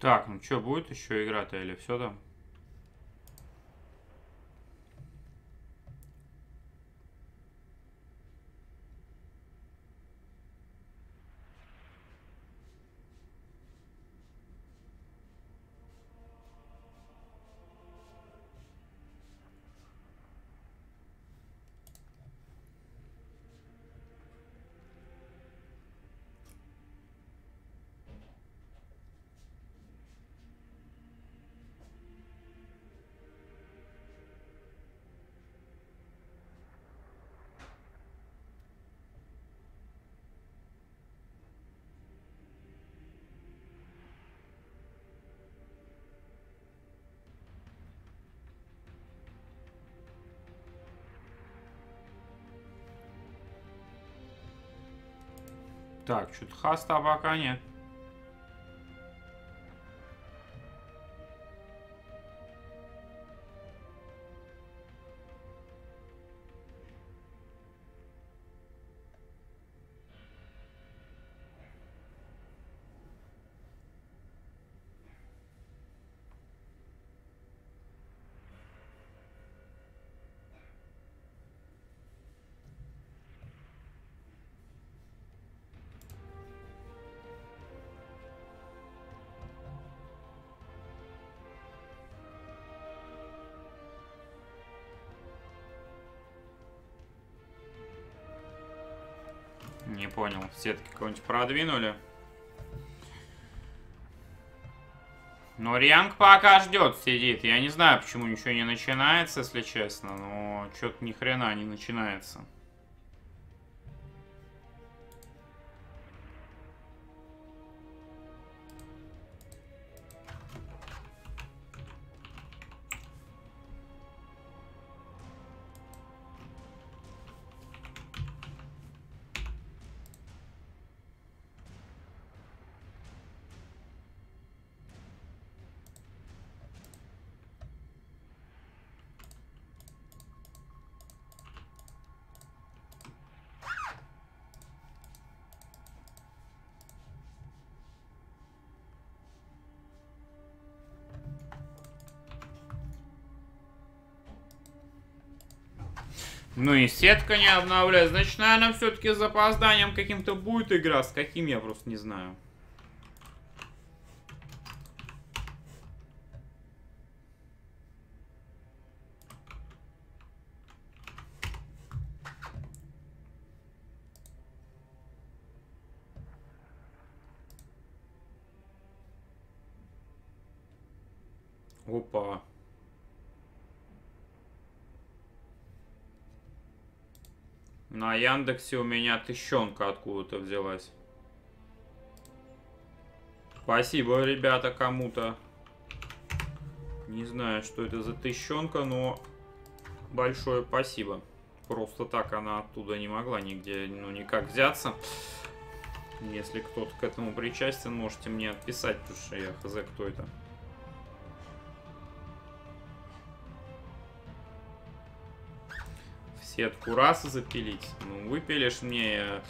Speaker 1: Так, ну что, будет еще игра-то или все там? Так, что-то хаста пока нет. Сетки кого-нибудь продвинули? Но Рианг пока ждет, сидит. Я не знаю, почему ничего не начинается, если честно, но что-то ни хрена не начинается. Ну и сетка не обновляет. Значит, наверное, все-таки с запозданием каким-то будет игра. С каким, я просто не знаю. Опа. На Яндексе у меня тыщенка откуда-то взялась. Спасибо, ребята, кому-то. Не знаю, что это за тыщенка, но большое спасибо. Просто так она оттуда не могла нигде, ну, никак взяться. Если кто-то к этому причастен, можете мне отписать, потому что я хз, кто это. Сетку раз запилить. Ну, выпилишь мне,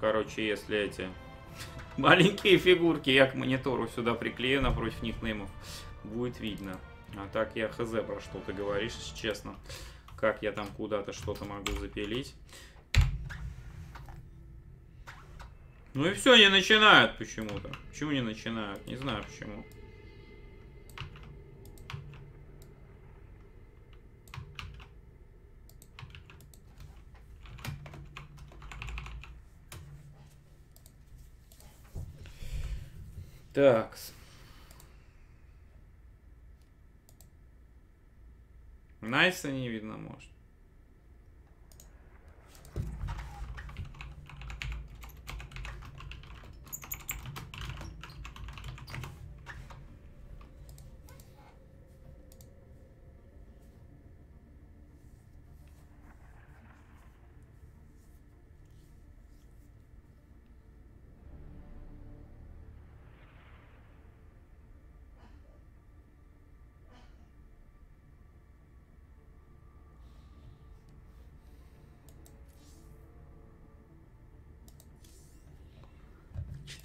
Speaker 1: короче, если эти маленькие фигурки я к монитору сюда приклею напротив никнеймов, будет видно. А так я хз про что ты говоришь, честно. Как я там куда-то что-то могу запилить. Ну и все, не начинают почему-то. Почему не начинают? Не знаю почему. Так. Найса не видно, может.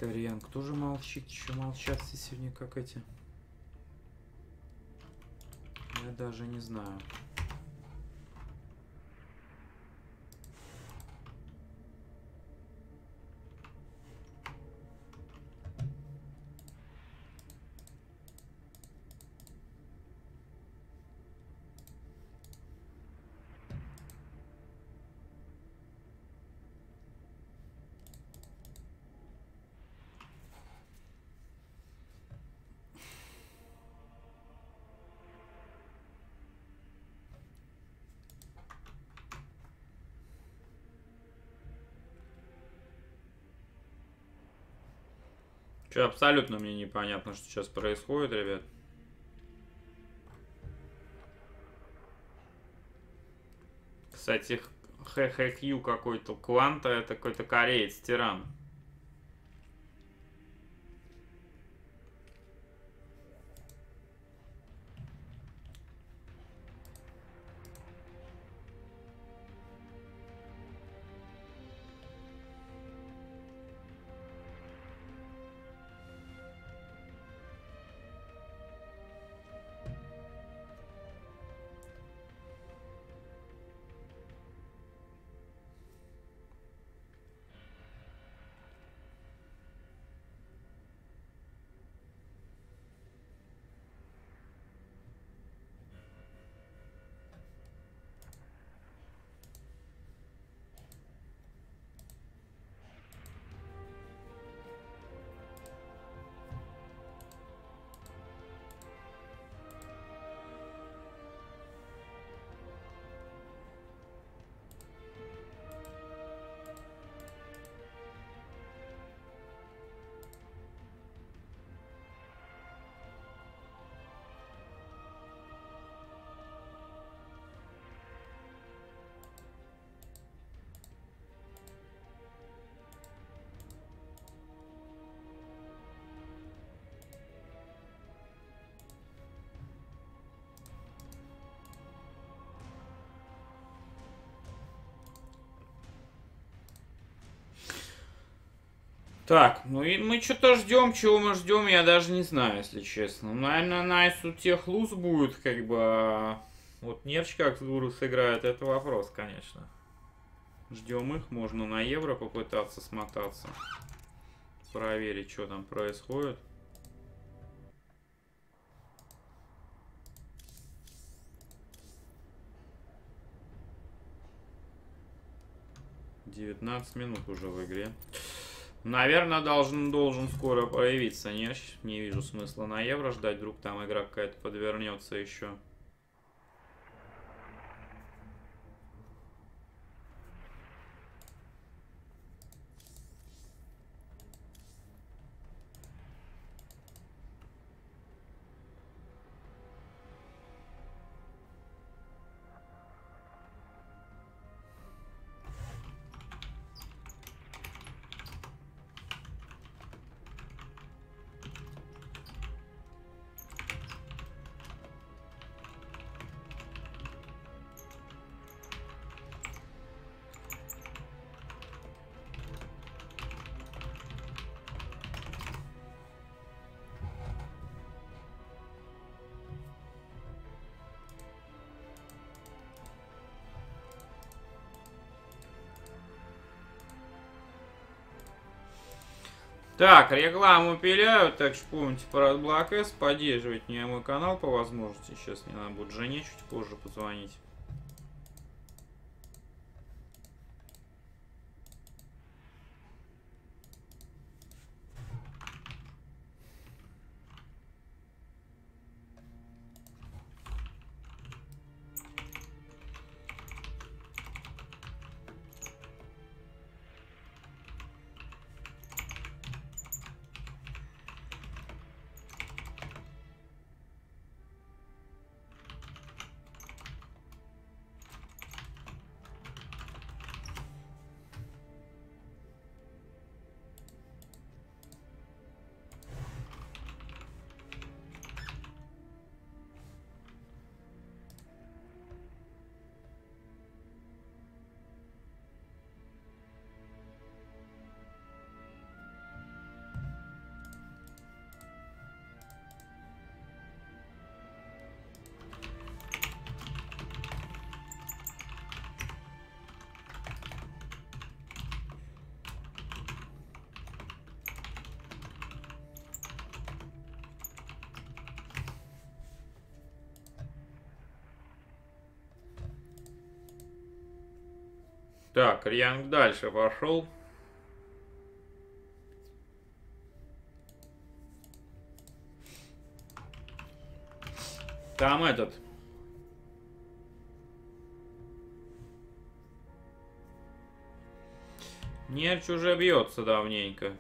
Speaker 1: Тариан, кто же молчит? Еще молчат все сегодня как эти? Я даже не знаю. Абсолютно мне непонятно, что сейчас происходит, ребят. Кстати, ХХQ какой-то Кванта, это какой-то кореец, тиран. Так, ну и мы что-то ждем, чего мы ждем, я даже не знаю, если честно. Наверное, Найс у тех луз будет, как бы. а Вот Нерч как Гуру сыграет, это вопрос, конечно. Ждем их, можно на евро попытаться смотаться. Проверить, что там происходит. Девятнадцать минут уже в игре. Наверное, должен, должен скоро появиться. Не, не вижу смысла на евро ждать. Вдруг там игра какая-то подвернется еще. Так, рекламу пиляют, так что помните про Black S, поддерживайте мне мой канал по возможности. Сейчас мне надо будет жене чуть позже позвонить. Так, Рианг дальше пошел. Там этот. Нерч уже бьется давненько.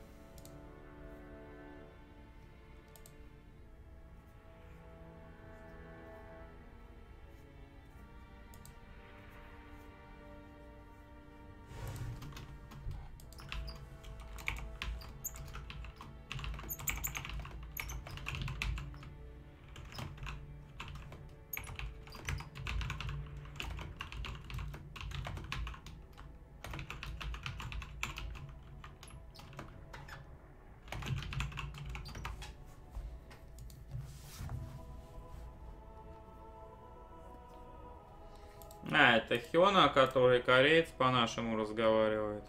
Speaker 1: Хёна, который кореец по-нашему разговаривает.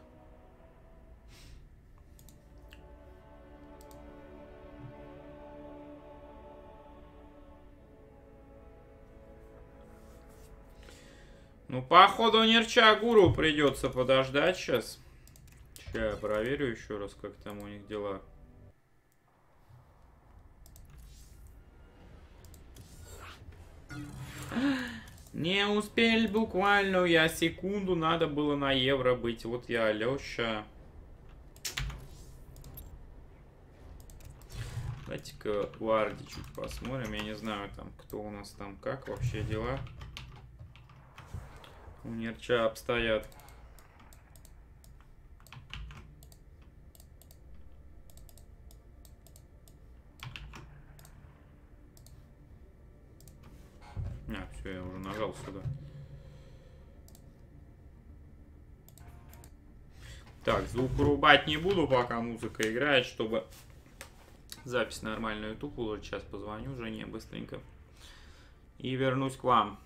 Speaker 1: Ну, походу, Нерча Гуру придется подождать сейчас. Сейчас я проверю еще раз, как там у них дела. Не успели буквально, я секунду, надо было на евро быть. Вот я, Алёша. Давайте-ка у Арди чуть посмотрим. Я не знаю, там, кто у нас там, как вообще дела. У Нерча обстоят. А, все, я уже нажал сюда. Так, звук вырубать не буду, пока музыка играет, чтобы запись нормальную уложить. Сейчас позвоню Жене быстренько. И вернусь к вам.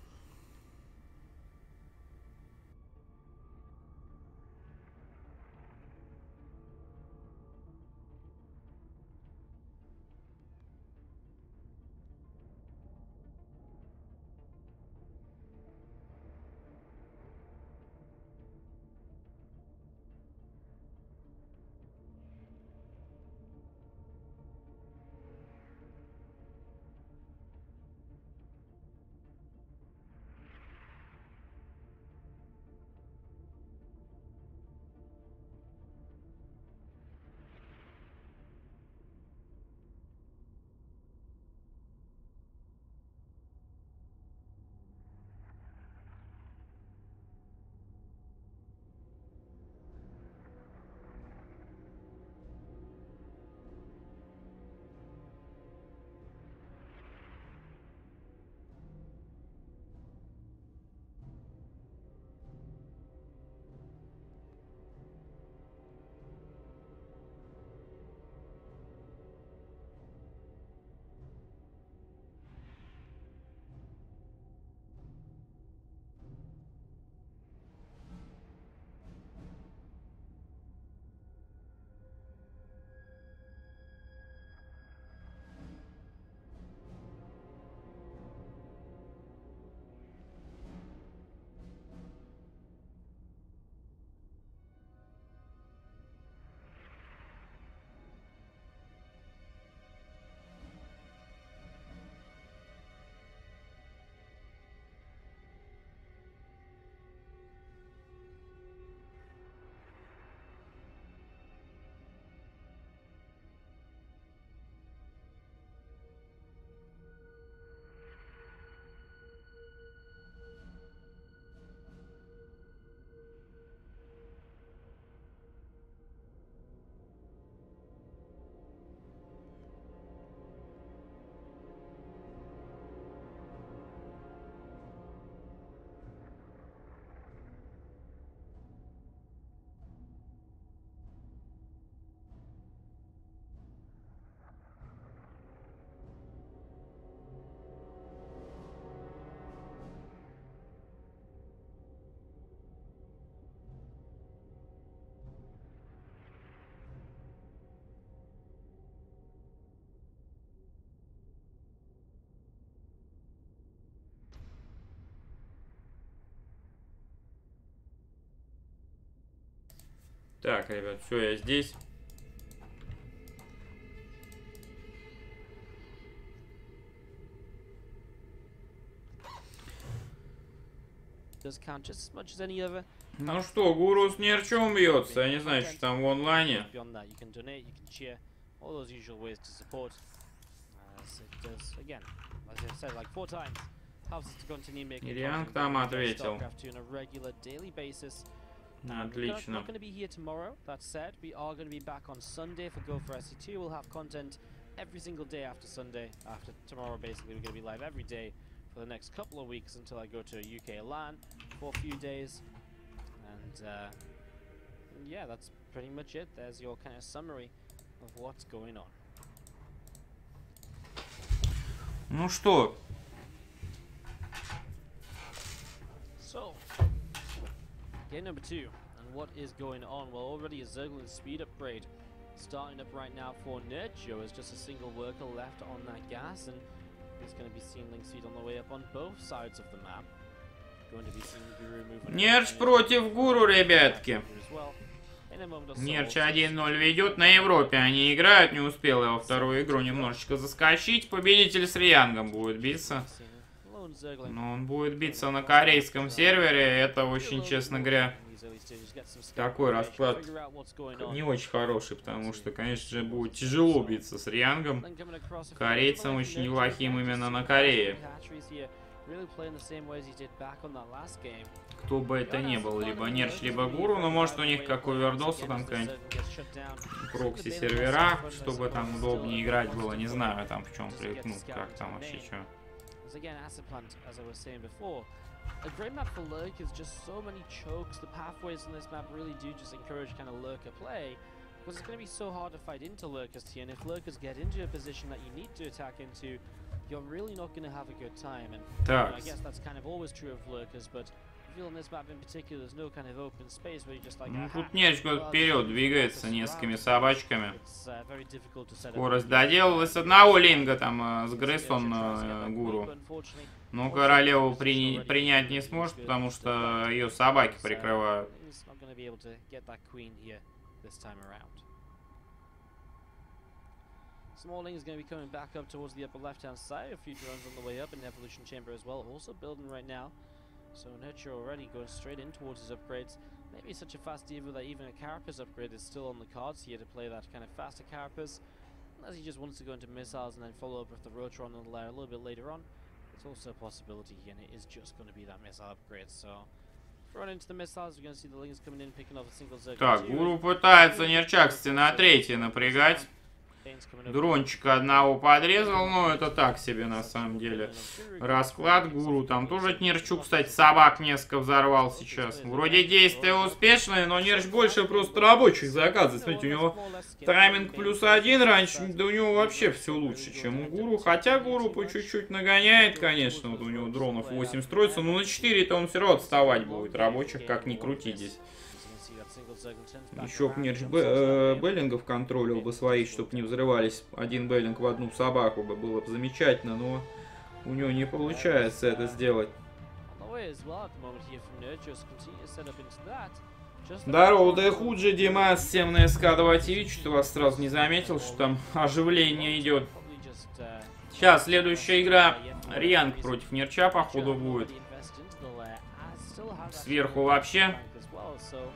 Speaker 1: Так, ребят, все, я здесь. Ну что, гуру с нерчом бьется. Я не знаю, что там в онлайне. Ириан
Speaker 5: for
Speaker 1: ответил.
Speaker 5: StarCraft 2 on a regular daily basis. Um, we're
Speaker 1: Отлично.
Speaker 5: not going to be here tomorrow. That said, we are going to be back on Sunday for Go for SC2. We'll have content every single day after Sunday. After tomorrow, basically, we're going to be live every day for the next couple of weeks until I go to UK LAN for a few days. And uh, yeah, that's pretty much it. There's your kind of summary of what's going on.
Speaker 1: Ну что,
Speaker 5: So, game number two, and what is going on? Well, already a Zerglin speed upgrade starting up right now for Nurture. As just a single worker left on that gas, and he's going to be seeing link speed on the way up on both sides of the map.
Speaker 1: Нерч против гуру, ребятки. Нерч
Speaker 5: also
Speaker 1: 1-0 ведет на Европе. Они играют, не успел я во вторую игру немножечко заскочить. Победитель с Риангом будет биться. Но он будет биться на корейском сервере. Это очень, честно говоря, такой расклад не очень хороший, потому что, конечно же, будет тяжело биться с Риангом. Корейцам очень неплохим именно на Корее. Кто бы это ни был, либо Нерч, либо Гуру, но может у них как у Вердоса там какая-нибудь прокси сервера, чтобы там удобнее играть было, не знаю там в чем, ну как там вообще что.
Speaker 5: Because again, Acid Plant, as I was saying before, a great map for lurkers, just so many chokes. The pathways on this map really do just encourage kind of lurker play. Because it's going to be so hard to fight into lurkers here, and if lurkers get into a position that you need to attack into, you're really not going to have a good time. And you know, I guess that's kind of always true of lurkers, but
Speaker 1: Ну
Speaker 5: "Aha,
Speaker 1: тут
Speaker 5: well,
Speaker 1: вперед двигается несколькими
Speaker 5: around."
Speaker 1: собачками.
Speaker 5: Uh,
Speaker 1: Скорость доделалась одного линга, там э, сгрыз он э, гуру. Но королеву при- принять не сможет, потому что ее собаки
Speaker 5: uh,
Speaker 1: прикрывают.
Speaker 5: he's not gonna be able to get that queen here this time around. Smalling is going to be coming back up towards the upper left-hand side. A few drones on the way up, and Evolution Chamber as well, also building right now. So Nurture already going straight in towards his upgrades. Maybe such a fast Diva that even a Carapace upgrade is still on the cards here to play that kind of faster Carapace. Unless he just wants to go into missiles and then follow up with the Rotron on the layer a little bit later on. It's also a possibility here, and it is just going to be that missile upgrade. So, throwing into the missiles, we're going to see the Lings coming in, picking off a single Zerg.
Speaker 1: Так, гуру пытается Нерчак на третий напрягать. Дрончика одного подрезал, но это так себе на самом деле. Расклад гуру. Там тоже Нерчу, кстати, собак несколько взорвал сейчас. Вроде действия успешные, но Нерч больше просто рабочих заказывает. Смотрите, у него тайминг плюс один раньше, да у него вообще все лучше, чем у гуру. Хотя гуру по чуть-чуть нагоняет, конечно. Вот у него дронов 8 строится, но на 4-то он все равно отставать будет. Рабочих как ни крути здесь. Еще б Нерч Б- э, Беллингов контролил бы своих, чтобы не взрывались один Беллинг в одну собаку бы. Было бы замечательно, но у него не получается это сделать. Здорово, да худжи, Димас, всем на СК2 ТВ. Что-то вас сразу не заметил, что там оживление идет. Сейчас, следующая игра. Рианг против Нерча, походу, будет. Сверху вообще.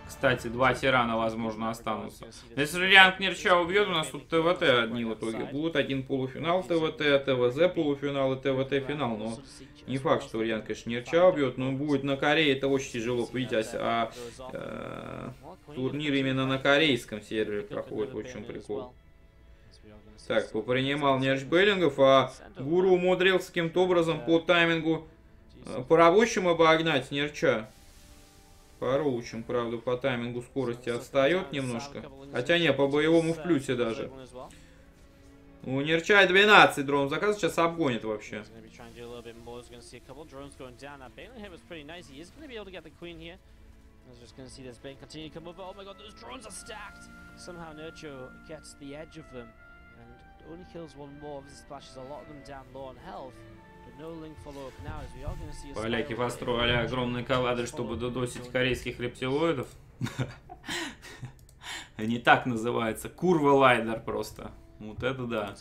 Speaker 1: Кстати, два тирана, возможно, останутся. Если Рианг Нерча убьет, у нас тут ТВТ одни в итоге будут. Один полуфинал ТВТ, ТВЗ полуфинал и ТВТ финал. Но не факт, что Рианг, конечно, убьет. Но будет на Корее, это очень тяжело победить. А, э, турнир именно на корейском сервере проходит. Вот в чем прикол. Так, попринимал Нерч Беллингов, а Гуру умудрился каким-то образом по таймингу э, по рабочим обогнать Нерча. По роучам, правда, по таймингу скорости отстает немножко. Хотя не, по боевому в плюсе даже. У Нерча 12 дрон заказ сейчас обгонит вообще.
Speaker 5: Oh only kills one more. This splashes a lot of them down low on health.
Speaker 1: Поляки построили огромные каладры, чтобы додосить корейских рептилоидов. Они так называются. Курва лайдер просто. Вот это да.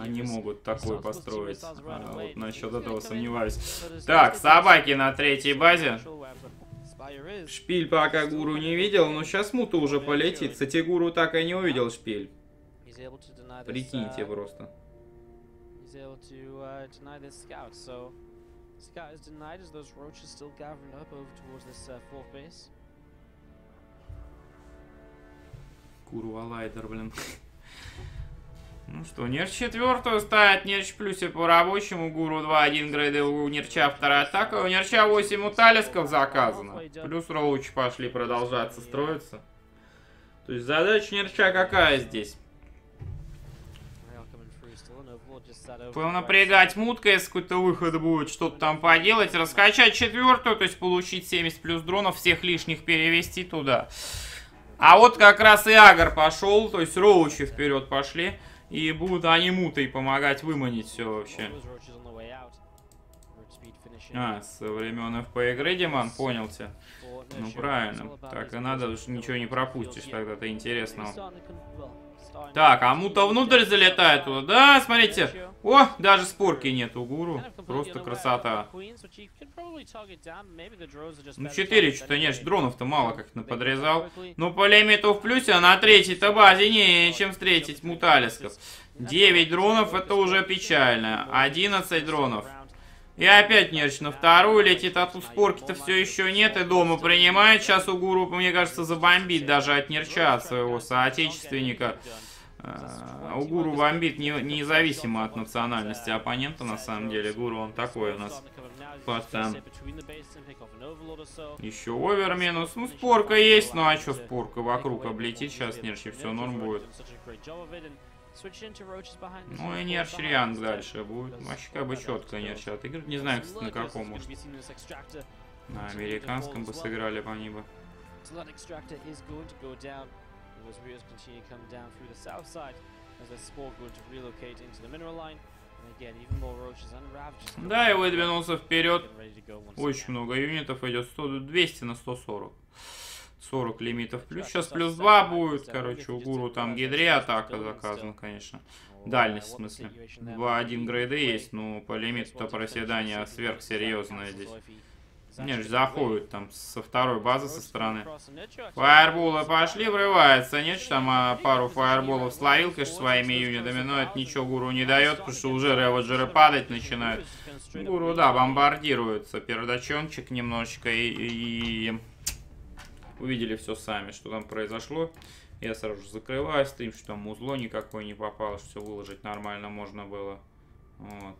Speaker 1: Они могут такой построить. А вот насчет этого сомневаюсь. Так, собаки на третьей базе. Шпиль пока гуру не видел, но сейчас мута уже полетит. Кстати, гуру так и не увидел шпиль. Прикиньте просто.
Speaker 5: Able to uh, deny this scout, so scout is denied as those roaches still gathering up over towards this uh, fourth base.
Speaker 1: Курва лайдер, блин. Ну что, Нерч четвертую ставит, Нерч плюсе по рабочему, Гуру 2, 1 грейды, у Нерча вторая атака, у Нерча 8 уталисков заказано. Плюс роучи пошли продолжаться строиться. То есть задача Нерча какая здесь?
Speaker 5: Over.
Speaker 1: Понапрягать мутка, если какой-то выход будет, что-то там поделать, раскачать четвертую, то есть получить 70 плюс дронов, всех лишних перевести туда. А вот как раз и Агар пошел, то есть роучи вперед пошли. И будут они мутой помогать выманить все вообще. А, со времен FP игры, Диман, понял тебя. Ну правильно, так и надо, уж ничего не пропустишь тогда-то интересного. Так, а мута внутрь залетает туда. Да, смотрите. О, даже спорки нет у гуру. Просто красота. Ну,
Speaker 5: better
Speaker 1: 4
Speaker 5: targets
Speaker 1: что-то нет, дронов-то мало как
Speaker 5: They can
Speaker 1: подрезал. Ну, по лимиту в плюсе, а на третьей-то базе не чем встретить муталисков. 9 дронов это уже печально. 11 дронов. И опять Нерч на вторую летит, а тут спорки-то все еще нет, и дома принимает. Сейчас у Гуру, мне кажется, забомбит даже от Нерча, от своего соотечественника. А, У Гуру бомбит не- независимо от национальности оппонента, на самом деле. Гуру он такой у нас Пацан. Еще овер минус. Ну, спорка есть, ну а что спорка? Вокруг облетит сейчас, нерчи, все норм будет. Ну и Нерч Рианг дальше будет. Вообще как бы четко Нерч отыгрывает. Не знаю, кстати, на каком, может. На американском бы сыграли бы они
Speaker 5: those Rios continue to come down through the south side as the spore going to relocate into the mineral line.
Speaker 1: Да,
Speaker 5: down.
Speaker 1: выдвинулся вперед. Очень много юнитов идет. 100, 200 на 140. 40 лимитов. Плюс сейчас плюс 2 будет. Короче, у гуру там гидре атака заказана, конечно. Дальность, в смысле. 2-1 грейды есть, но по лимиту-то проседание сверхсерьезное здесь. Не, ж заходит там со второй базы со стороны. Фаерболы пошли, врывается. Нет, там а, пару фаерболов словил, конечно, своими юнитами, но это ничего гуру не дает, потому что уже реводжеры падать начинают. Гуру, да, бомбардируется. Пердачончик немножечко и, и- увидели все сами, что там произошло. Я сразу же закрываю стрим, что там узло никакое не попало, что все выложить нормально можно было. Вот.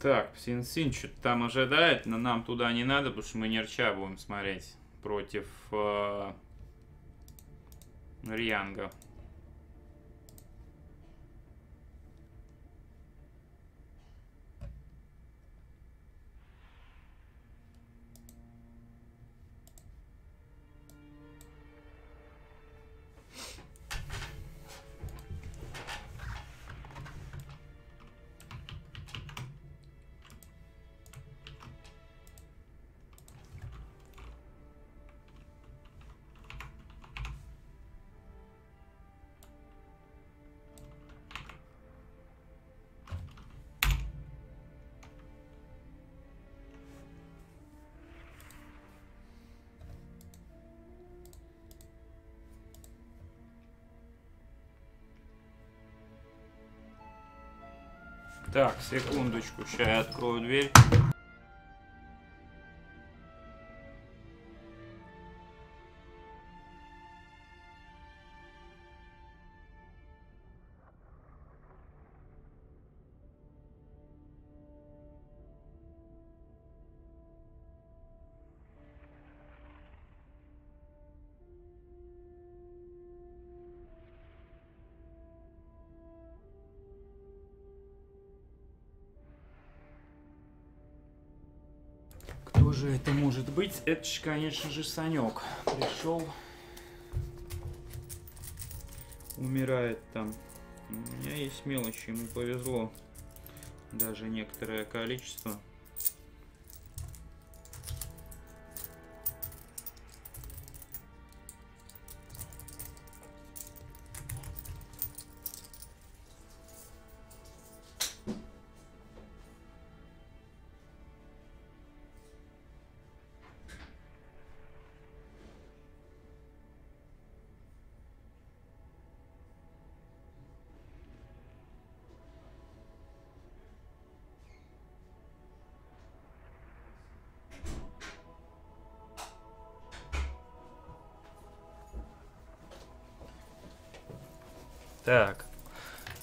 Speaker 1: Так, Син-Син что-то там ожидает, но нам туда не надо, потому что мы Нерча будем смотреть против э, Рианга. Так, секундочку, сейчас я открою дверь. Кто же это может быть? Это ж, конечно же, Санек. Пришел. Умирает там. У меня есть мелочи, ему повезло. Даже некоторое количество. Так.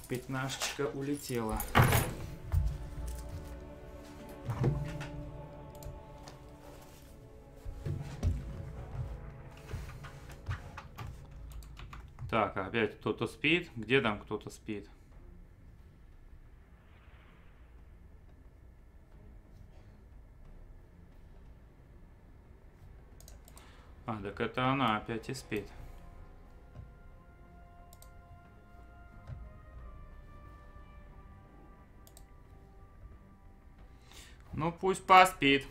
Speaker 1: Пятнашечка улетела. Так, опять кто-то спит. Где там кто-то спит? А, так это она опять и спит. Пусть поспит.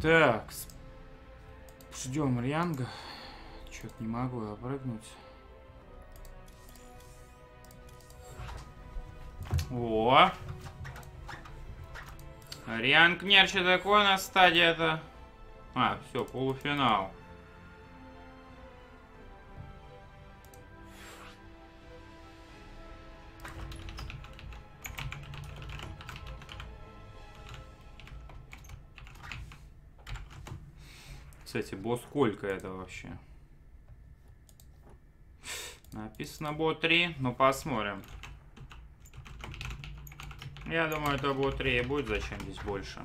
Speaker 1: Так, ждем Рианга. Что-то не могу я прыгнуть. О! Рианг Нерча такой на стадии это. А, все, полуфинал. Кстати, босс сколько это вообще? Написано бот 3, ну посмотрим. Я думаю, это бот 3 и будет, зачем здесь больше.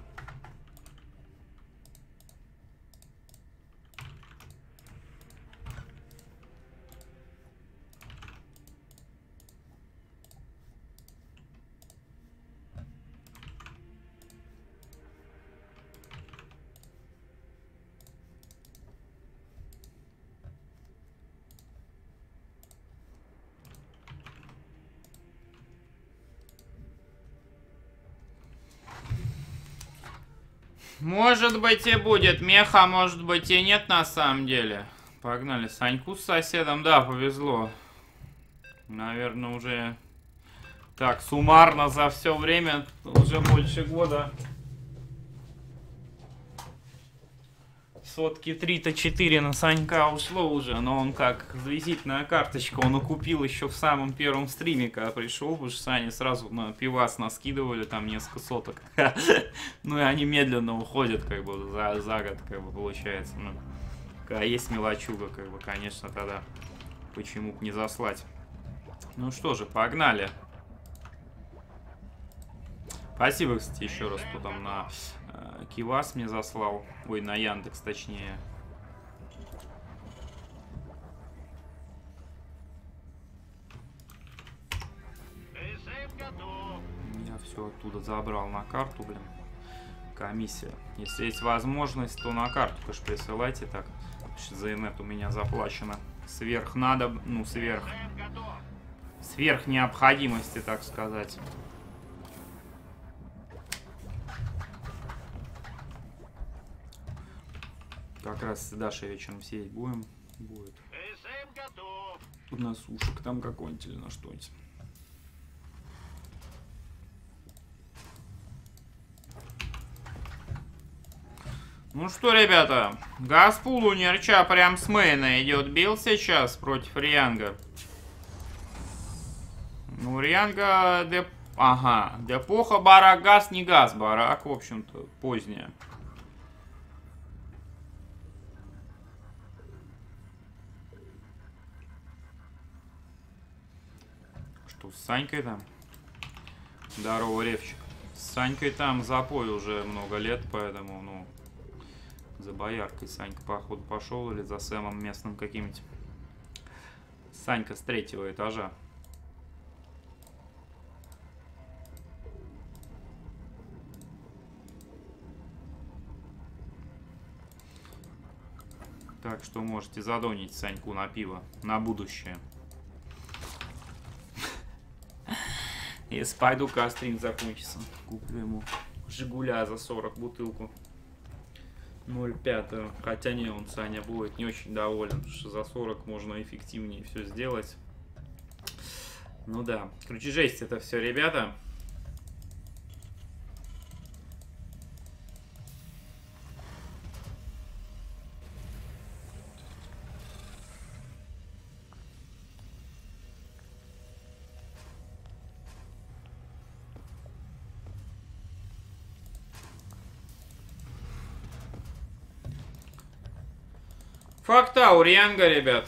Speaker 1: Может быть и будет. Меха, может быть и нет на самом деле. Погнали. Саньку с соседом, да, повезло. Наверное, уже так суммарно за все время, уже больше года. Сотки 3-то 4 на Санька ушло уже, но он как визитная карточка, он купил еще в самом первом стриме, когда пришел, потому что Сане сразу на пивас наскидывали там несколько соток. Ну и они медленно уходят, как бы, за, за год, как бы, получается. Ну, когда есть мелочуга, как бы, конечно, тогда почему бы не заслать. Ну что же, погнали. Спасибо, кстати, еще раз, кто там на Кивас мне заслал. Ой, на Яндекс, точнее. Я все оттуда забрал на карту, блин. Комиссия. Если есть возможность, то на карту, конечно, присылайте так. За инет у меня заплачено. Сверх надо, ну, сверх. Сверх необходимости, так сказать. Как раз с Дашей вечером сидеть будем. Будет.
Speaker 3: ТСМ готов.
Speaker 1: На сушек там какой-нибудь или на что-нибудь. Ну что, ребята, Гаспул у Нерча прям с мейна идет. Бил сейчас против Рианга. Ну, Рианга... Деп... Ага, депоха барак газ, не газ барак, в общем-то, поздняя. Что, с Санькой там? Здорово, Ревчик. С Санькой там запой уже много лет, поэтому, ну, за бояркой Санька, походу, пошел или за Сэмом местным каким-нибудь. Санька с третьего этажа. Так что можете задонить Саньку на пиво на будущее. Если пойду кастрин закончится, куплю ему Жигуля за 40 бутылку. 0,5. Хотя не, он Саня будет не очень доволен, потому что за 40 можно эффективнее все сделать. Ну да. Короче, жесть это все, ребята. Факта у Рианга, ребят.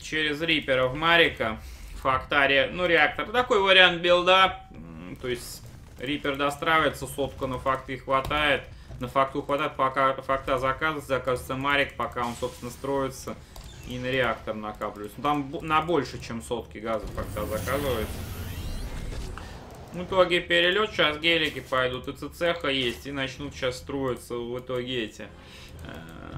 Speaker 1: Через Рипера в Марика. Факта, ре- ну, реактор. Такой вариант билда. То есть Рипер достраивается, сотку на факты хватает. На факту хватает, пока факта заказывается, заказывается Марик, пока он, собственно, строится. И на реактор накапливается. Ну, там на больше, чем сотки газа факта заказывается. В итоге перелет, сейчас гелики пойдут, и цеха есть, и начнут сейчас строиться в итоге эти э,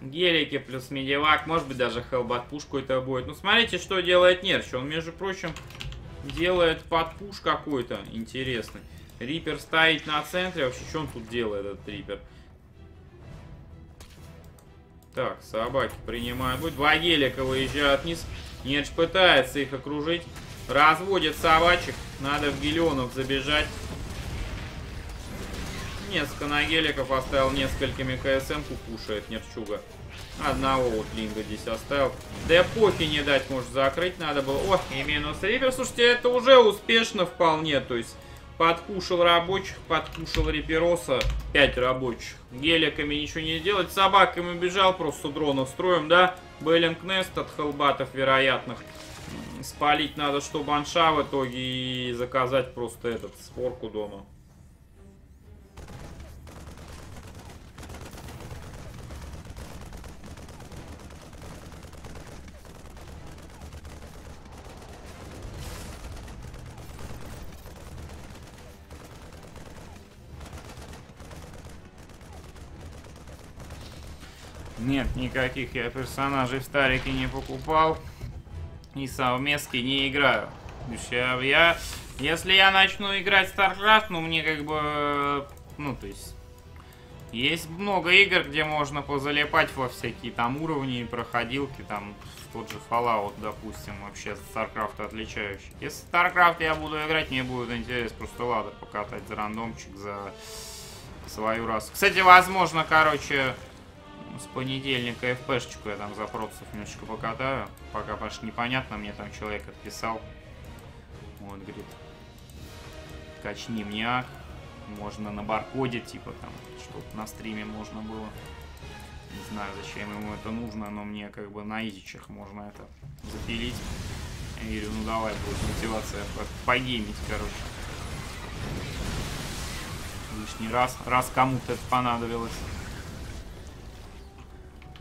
Speaker 1: Гелики плюс медивак, может быть даже хелбат пушку это будет. Ну смотрите, что делает Нерч. Он, между прочим, делает под пуш какой-то интересный. Рипер ставить на центре. Вообще, что он тут делает, этот Рипер? Так, собаки принимают. Будет два гелика выезжают вниз. Нерч пытается их окружить. Разводит собачек. Надо в гелионов забежать. Несколько на гелика поставил, несколькими КСМ кушает Нерчуга. Одного вот Линга здесь оставил. Да эпохи не дать, может, закрыть надо было. О, и минус Рипер. Слушайте, это уже успешно вполне. То есть, подкушал рабочих, подкушал Рипероса. Пять рабочих. Геликами ничего не делать. Собаками бежал, просто дронов строим, да? Беллинг Нест от хелбатов вероятных. Спалить надо, что банша в итоге и заказать просто этот спорку дома. Нет, никаких я персонажей в Старике не покупал. И совместки не играю. Есть Я, если я начну играть в StarCraft, ну мне как бы... Ну, то есть... Есть много игр, где можно позалипать во всякие там уровни, проходилки, там тот же Fallout, допустим, вообще StarCraft отличающий. Если StarCraft я буду играть, мне будет интересно просто ладно покатать за рандомчик, за свою расу. Кстати, возможно, короче, с понедельника FP-шечку я там за процессов немножечко покатаю. Пока, потому что непонятно, мне там человек отписал. Вот, говорит, качни мне ак. Можно на баркоде, типа там, чтобы на стриме можно было. Не знаю, зачем ему это нужно, но мне как бы на изичах можно это запилить. Я говорю, ну давай, будет мотивация по- погеймить, короче. Лишний раз, раз кому-то это понадобилось.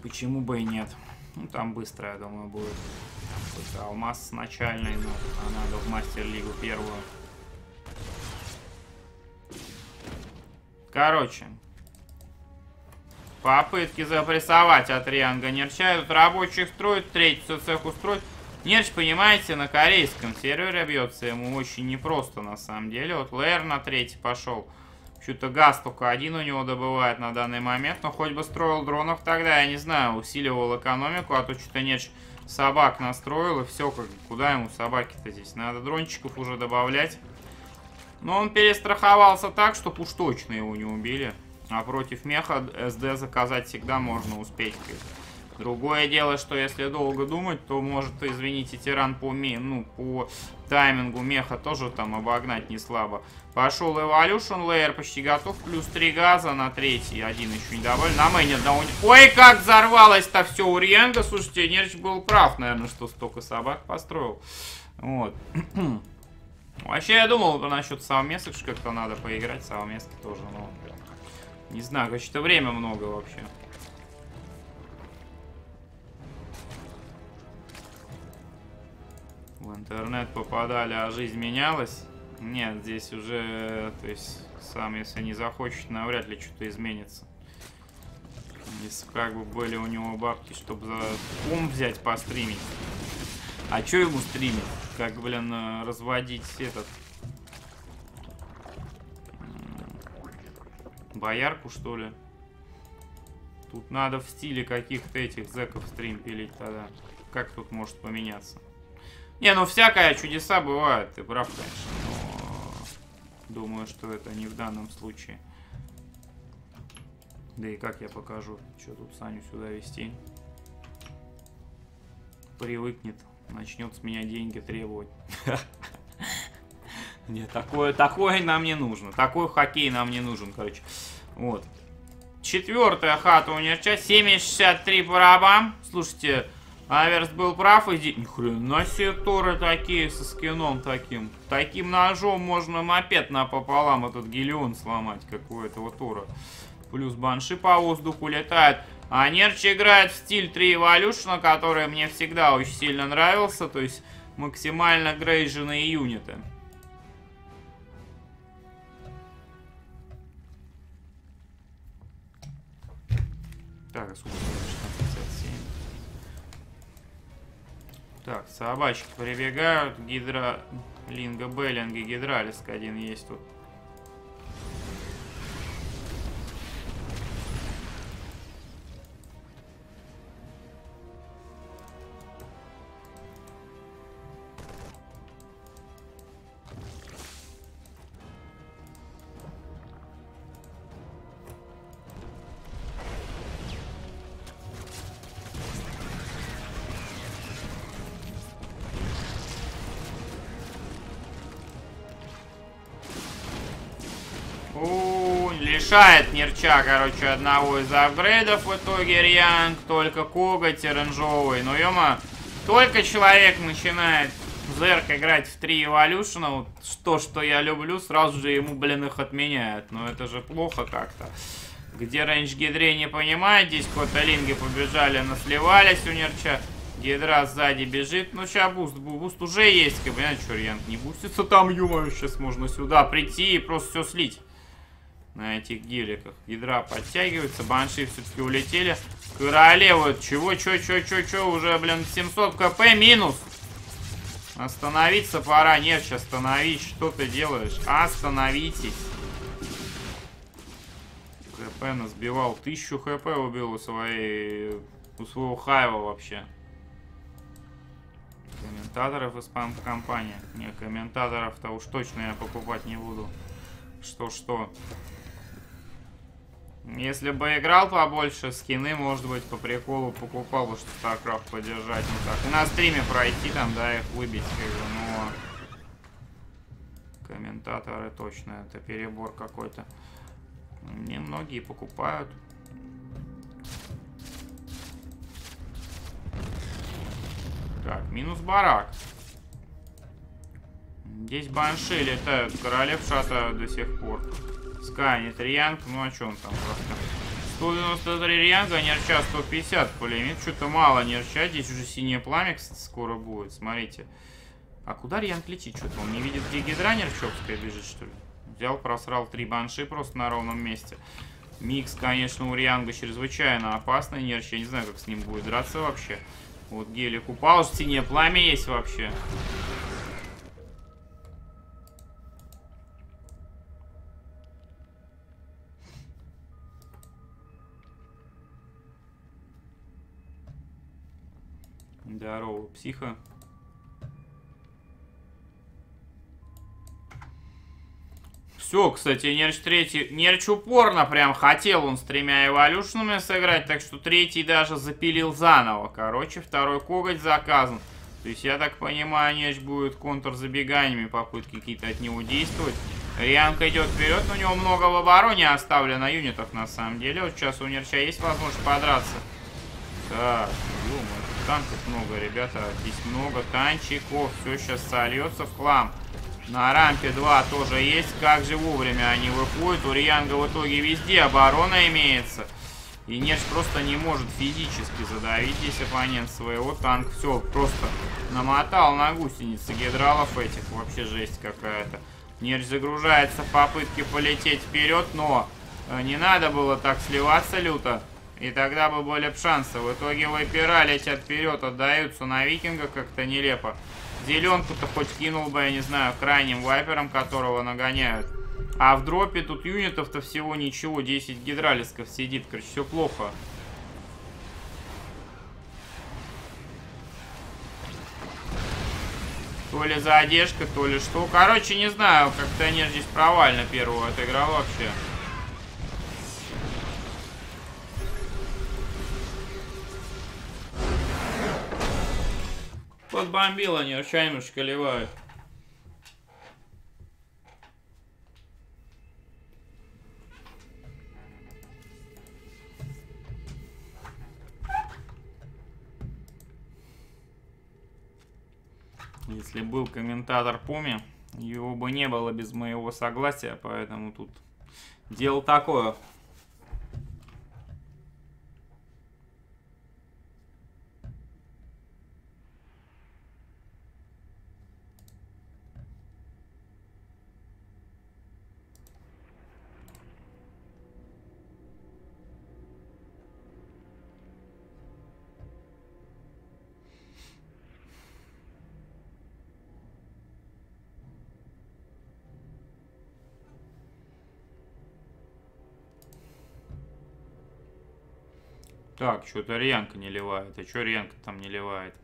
Speaker 1: Почему бы и нет? Ну, там быстро, я думаю, будет. Какой-то алмаз начальный, но надо в мастер-лигу первую. Короче. Попытки запрессовать от Рианга Нерча. Тут рабочих строят, третью цеху строят. Нерч, понимаете, на корейском сервере бьется ему очень непросто, на самом деле. Вот Лэр на третий пошел. Что-то газ только один у него добывает на данный момент. Но хоть бы строил дронов тогда, я не знаю, усиливал экономику. А то что-то нет собак настроил. И все, как, куда ему собаки-то здесь? Надо дрончиков уже добавлять. Но он перестраховался так, что уж точно его не убили. А против меха СД заказать всегда можно успеть. Другое дело, что если долго думать, то может, извините, тиран по, ну, по таймингу меха тоже там обогнать не слабо. Пошел Evolution Layer, почти готов. Плюс 3 газа на третий. Один еще не добавили. На мэне одного не... Ой, как взорвалось-то все у Риенга. Слушайте, Нерч был прав, наверное, что столько собак построил. Вот. Вообще, я думал насчет совместок, что как-то надо поиграть. Совместки тоже, но... Не знаю, короче-то время много вообще. Интернет попадали, а жизнь менялась. Нет, здесь уже, то есть, сам, если не захочет, навряд ли что-то изменится. Если как бы были у него бабки, чтобы за ком взять постримить. А что ему стримить? Как, блин, разводить этот... Боярку, что ли? Тут надо в стиле каких-то этих зэков стрим пилить тогда. Как тут может поменяться? Не, ну всякое чудеса бывают, ты прав, конечно, но думаю, что это не в данном случае. Да и как я покажу, что тут Саню сюда вести. Привыкнет, начнет с меня деньги требовать. Нет, такое, такое нам не нужно. Такой хоккей нам не нужен, короче. Вот. Четвертая хата у Нерча. 7,63 по рабам. Слушайте, Аверс был прав. Иди... Ни хрена себе торы такие со скином таким. Таким ножом можно мопед напополам этот гелион сломать, как у этого тора. Плюс банши по воздуху летают. А Нерч играет в стиль 3 Evolution, который мне всегда очень сильно нравился. То есть максимально грейженные юниты. Так, а сколько? Так, собачки прибегают. Гидра... Линга Беллинг и Гидралиск один есть тут. Лишает Нерча, короче, одного из апгрейдов в итоге Рианг. Только коготь оранжевый. Ну, ё только человек начинает Зерк играть в 3 Evolution, вот то, что я люблю, сразу же ему, блин, их отменяют. Но это же плохо как-то. Где рейндж гидре не понимает, здесь кота линги побежали, насливались у Нерча. Гидра сзади бежит. Ну, сейчас буст, буст уже есть. Понятно, что Рианг не бустится там, ё сейчас можно сюда прийти и просто все слить. На этих геликах. Гидра подтягивается, банши все-таки улетели. Королеву, чего, чё, чё, чё, чё, уже, блин, 700 кп минус. Остановиться пора. Нет, сейчас остановись. Что ты делаешь? Остановитесь. ХП насбивал. Тысячу хп убил у своей... У своего хайва вообще. Комментаторов из спам-компании. Не, комментаторов-то уж точно я покупать не буду. Что-что. Если бы играл побольше, скины, может быть, по приколу покупал бы, что StarCraft поддержать. Ну так, и на стриме пройти там, да, их выбить, как бы, но... Комментаторы точно, это перебор какой-то. Немногие покупают. Так, минус барак. Здесь банши летают, королев шата до сих пор. Сканет Рианг, ну а что он там просто? 193 Рианга, нерча 150 пулемет. Что-то мало нерча, здесь уже синее пламя, скоро будет, смотрите. А куда Рианг летит? Что-то он не видит, где гидра нерчевская бежит, что ли? Взял, просрал три банши просто на ровном месте. Микс, конечно, у Рианга чрезвычайно опасный. Нерч, я не знаю, как с ним будет драться вообще. Вот гелик упал, синее пламя есть вообще. Здорово, психа. Все, кстати, Нерч третий... Нерч упорно прям хотел он с тремя эволюшнами сыграть, так что третий даже запилил заново. Короче, второй коготь заказан. То есть, я так понимаю, Нерч будет контрзабеганиями, попытки какие-то от него действовать. Рианка идет вперед, но у него много в обороне оставлено юнитов на самом деле. Вот сейчас у Нерча есть возможность подраться. Так, ё танков много, ребята. Здесь много танчиков. Все сейчас сольется в хлам. На рампе 2 тоже есть. Как же вовремя они выходят. У Рианга в итоге везде оборона имеется. И Нерч просто не может физически задавить здесь оппонент своего. Танк все просто намотал на гусеницы гидралов этих. Вообще жесть какая-то. Нерч загружается в попытке полететь вперед, но э, не надо было так сливаться люто. И тогда бы были шансы. В итоге вайпера летят вперед, отдаются на викинга как-то нелепо. Зеленку-то хоть кинул бы, я не знаю, крайним вайпером, которого нагоняют. А в дропе тут юнитов-то всего ничего. 10 гидралисков сидит. Короче, все плохо. То ли задержка, то ли что. Короче, не знаю, как-то Нер здесь провально первого отыграл вообще. Подбомбил они, чаймушка ливают. Если был комментатор Пуми, его бы не было без моего согласия, поэтому тут дело такое. Так, что-то Рьянка не ливает. А что Рьянка там не ливает?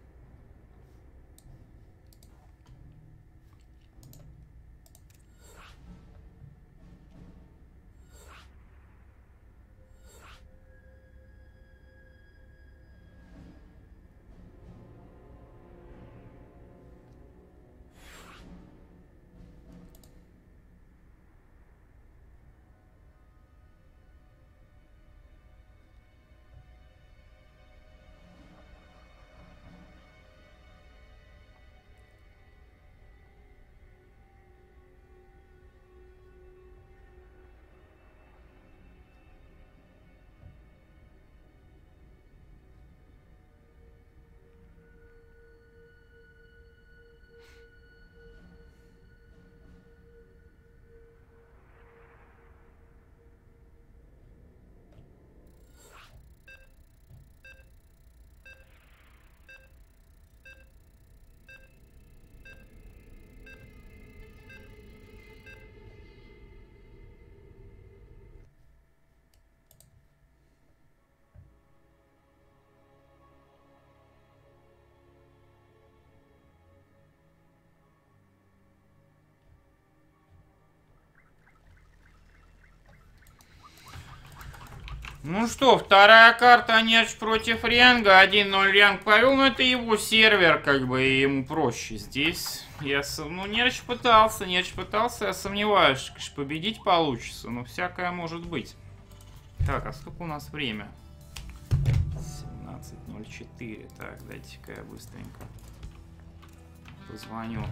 Speaker 1: Ну что, вторая карта Нерч против Рянга. 1-0 Рянг повел, но это его сервер, как бы, и ему проще. Здесь я... Ну, Нерч пытался, Нерч пытался, я сомневаюсь, что победить получится. Но всякое может быть. Так, а сколько у нас время? 17.04. Так, дайте-ка я быстренько позвоню.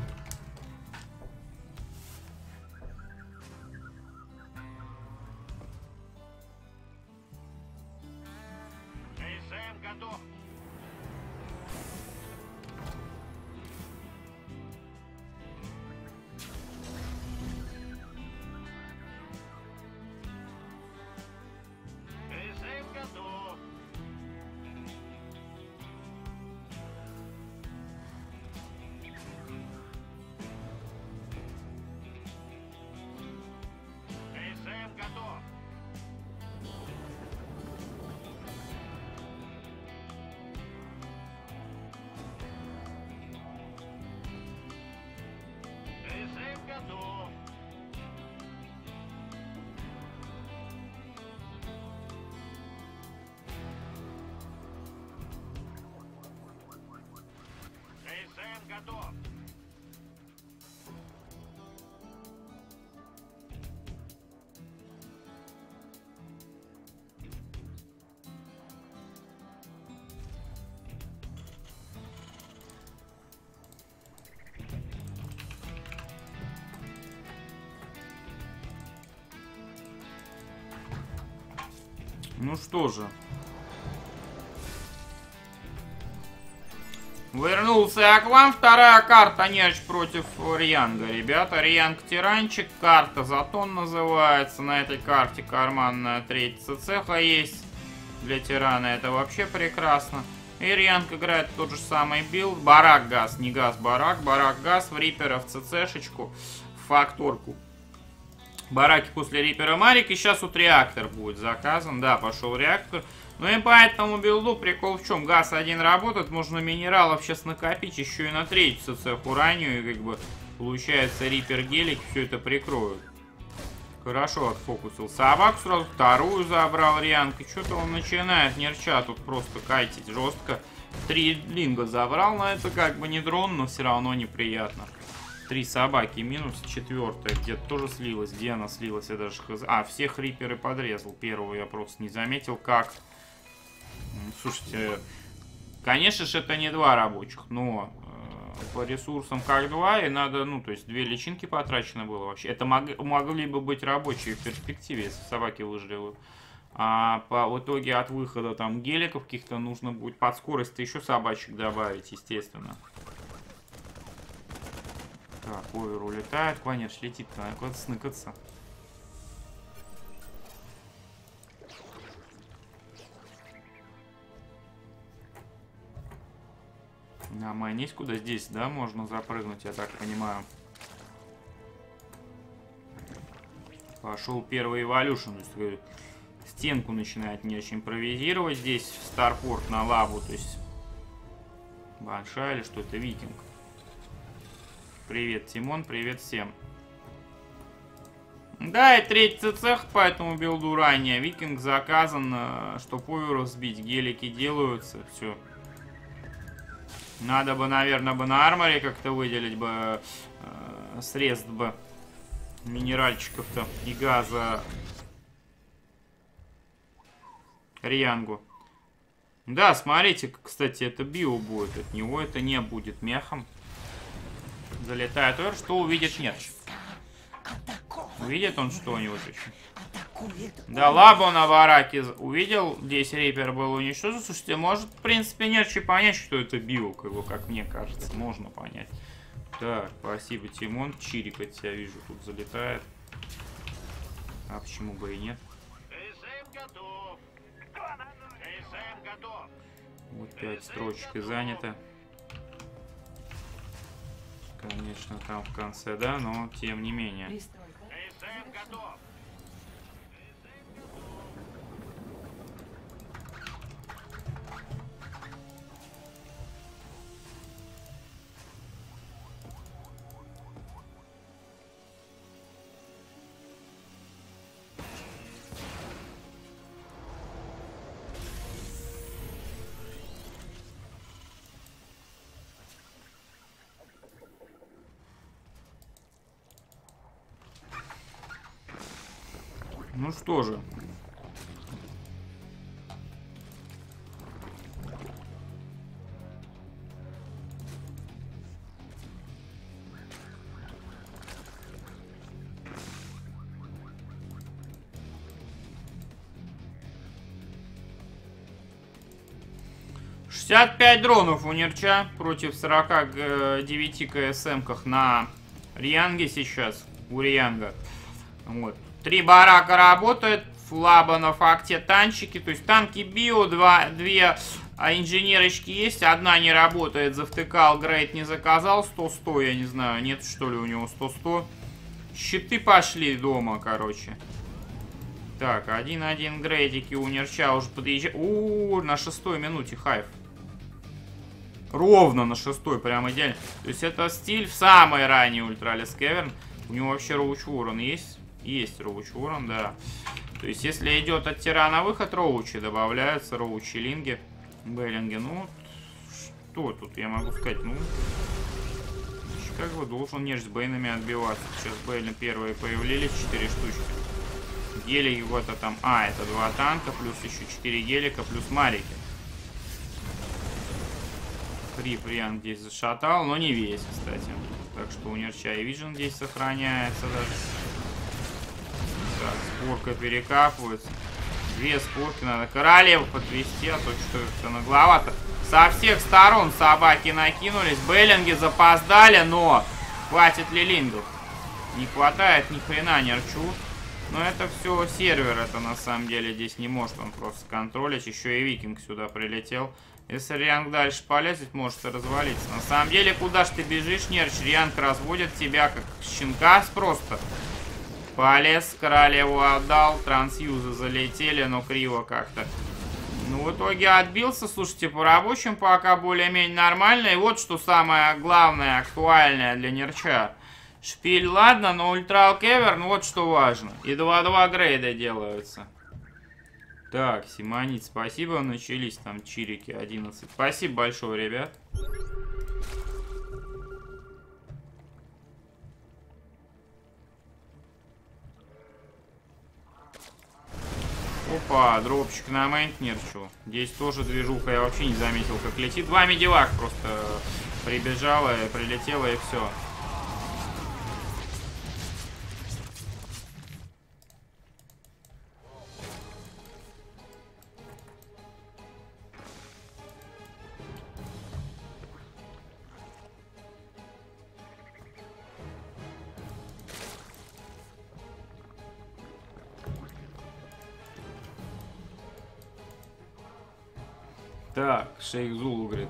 Speaker 1: Ну что же. Вернулся я к вам. Вторая карта Нерч против Рианга. Ребята, Рианг Тиранчик. Карта Затон называется. На этой карте карманная третья ЦЦха есть. Для Тирана это вообще прекрасно. И Рианг играет тот же самый билд. Барак газ, не газ, барак. Барак газ в Рипера в ЦЦшечку. В факторку. Бараки после Рипера Марик. И сейчас вот реактор будет заказан. Да, пошел реактор. Ну и по этому билду прикол в чем? Газ один работает, можно минералов сейчас накопить еще и на третью ЦЦ уранию. И как бы получается Рипер Гелик все это прикроют. Хорошо отфокусил. Собаку сразу вторую забрал Рианг. И что-то он начинает нерча тут просто кайтить жестко. Три линга забрал, но это как бы не дрон, но все равно неприятно. Три собаки, минус четвертая. Где-то тоже слилась. Где она слилась? Я даже хз. А, всех риперы подрезал. Первую я просто не заметил, как. Слушайте, конечно же, это не два рабочих, но э, по ресурсам как два, и надо, ну, то есть две личинки потрачено было вообще. Это мог- могли бы быть рабочие в перспективе, если собаки выжили. А по итоге от выхода там геликов каких-то нужно будет под скорость еще собачек добавить, естественно. Так, овер улетает, Кванерш летит, надо куда-то сныкаться. На майн есть куда здесь, да, можно запрыгнуть, я так понимаю. Пошел первый эволюшн, то есть стенку начинает не очень импровизировать здесь, в Старпорт на лаву, то есть большая или что это, викинг. Привет, Тимон, привет всем. Да, и третий цех по этому билду ранее. Викинг заказан, э, что поверу сбить. Гелики делаются, все. Надо бы, наверное, бы на арморе как-то выделить бы э, средств бы минеральчиков-то и газа Риангу. Да, смотрите, кстати, это био будет. От него это не будет мехом. Залетает овер, что увидит нет. Увидит он что-нибудь еще? Да, лабу на бараке з- увидел, здесь рейпер был уничтожен. Слушайте, может, в принципе, нерчи понять, что это био, как, бы, как мне кажется, можно понять. Так, спасибо, Тимон. Чирик от тебя вижу, тут залетает. А почему бы и нет? Вот пять строчек и занято. Конечно, там в конце, да, но тем не менее.
Speaker 2: Пристройка
Speaker 1: Ну что же. Шестьдесят пять дронов у Нерча против 49 КСМ-ках на Рианге сейчас. У Рианга. Вот. Три барака работает. Флаба на факте танчики. То есть танки био, два, две а инженерочки есть. Одна не работает. Завтыкал, Грейт не заказал. 100-100, я не знаю. Нет, что ли, у него 100-100. Щиты пошли дома, короче. Так, 1-1 грейдики у Нерча уже подъезжает. У, на шестой минуте хайф. Ровно на шестой, прям идеально. То есть это стиль в самой ранней Ultralisk Cavern. У него вообще Roach Warren есть? Есть Roach Warren, да. То есть если идет от тирана выход Роучи, добавляются Роучи Линги, Беллинги. Ну, что тут я могу сказать? Ну, как бы должен Нерч с Бейнами отбиваться. Сейчас Бейны первые появились, 4 штучки. Гелики вот-то там... А, это два танка, плюс еще 4 гелика, плюс марики. Крип Риан здесь зашатал, но не весь, кстати. Так что у Нерча и Вижен здесь сохраняется даже. Так, спорка перекапывается. Две спорки надо королеву подвести, а то что-то нагловато. Со всех сторон собаки накинулись. Беллинги запоздали, но хватит ли лингов? Не хватает ни хрена Нерчу. Но это все сервер, это на самом деле здесь не может он просто контролить. Еще и викинг сюда прилетел. Если Ryung дальше полезет, может и развалиться. На самом деле, куда ж ты бежишь, Nerch? Ryung разводит тебя как щенка просто. Полез, королеву отдал, трансюзы залетели, но криво как-то. Ну, в итоге отбился, слушайте, по рабочим пока более-менее нормально. И вот что самое главное, актуальное для Nerch'а. Шпиль, ладно, но Ultralisk Cavern, вот что важно. И 2-2 грейда делаются. Так, Симонит, спасибо. Начались там чирики 11. Спасибо большое, ребят. Опа, дропчик на мейнтнерчу. Здесь тоже движуха, я вообще не заметил, как летит. Два медивак просто прибежала, прилетела и все. Так, Шейх Зулу, говорит.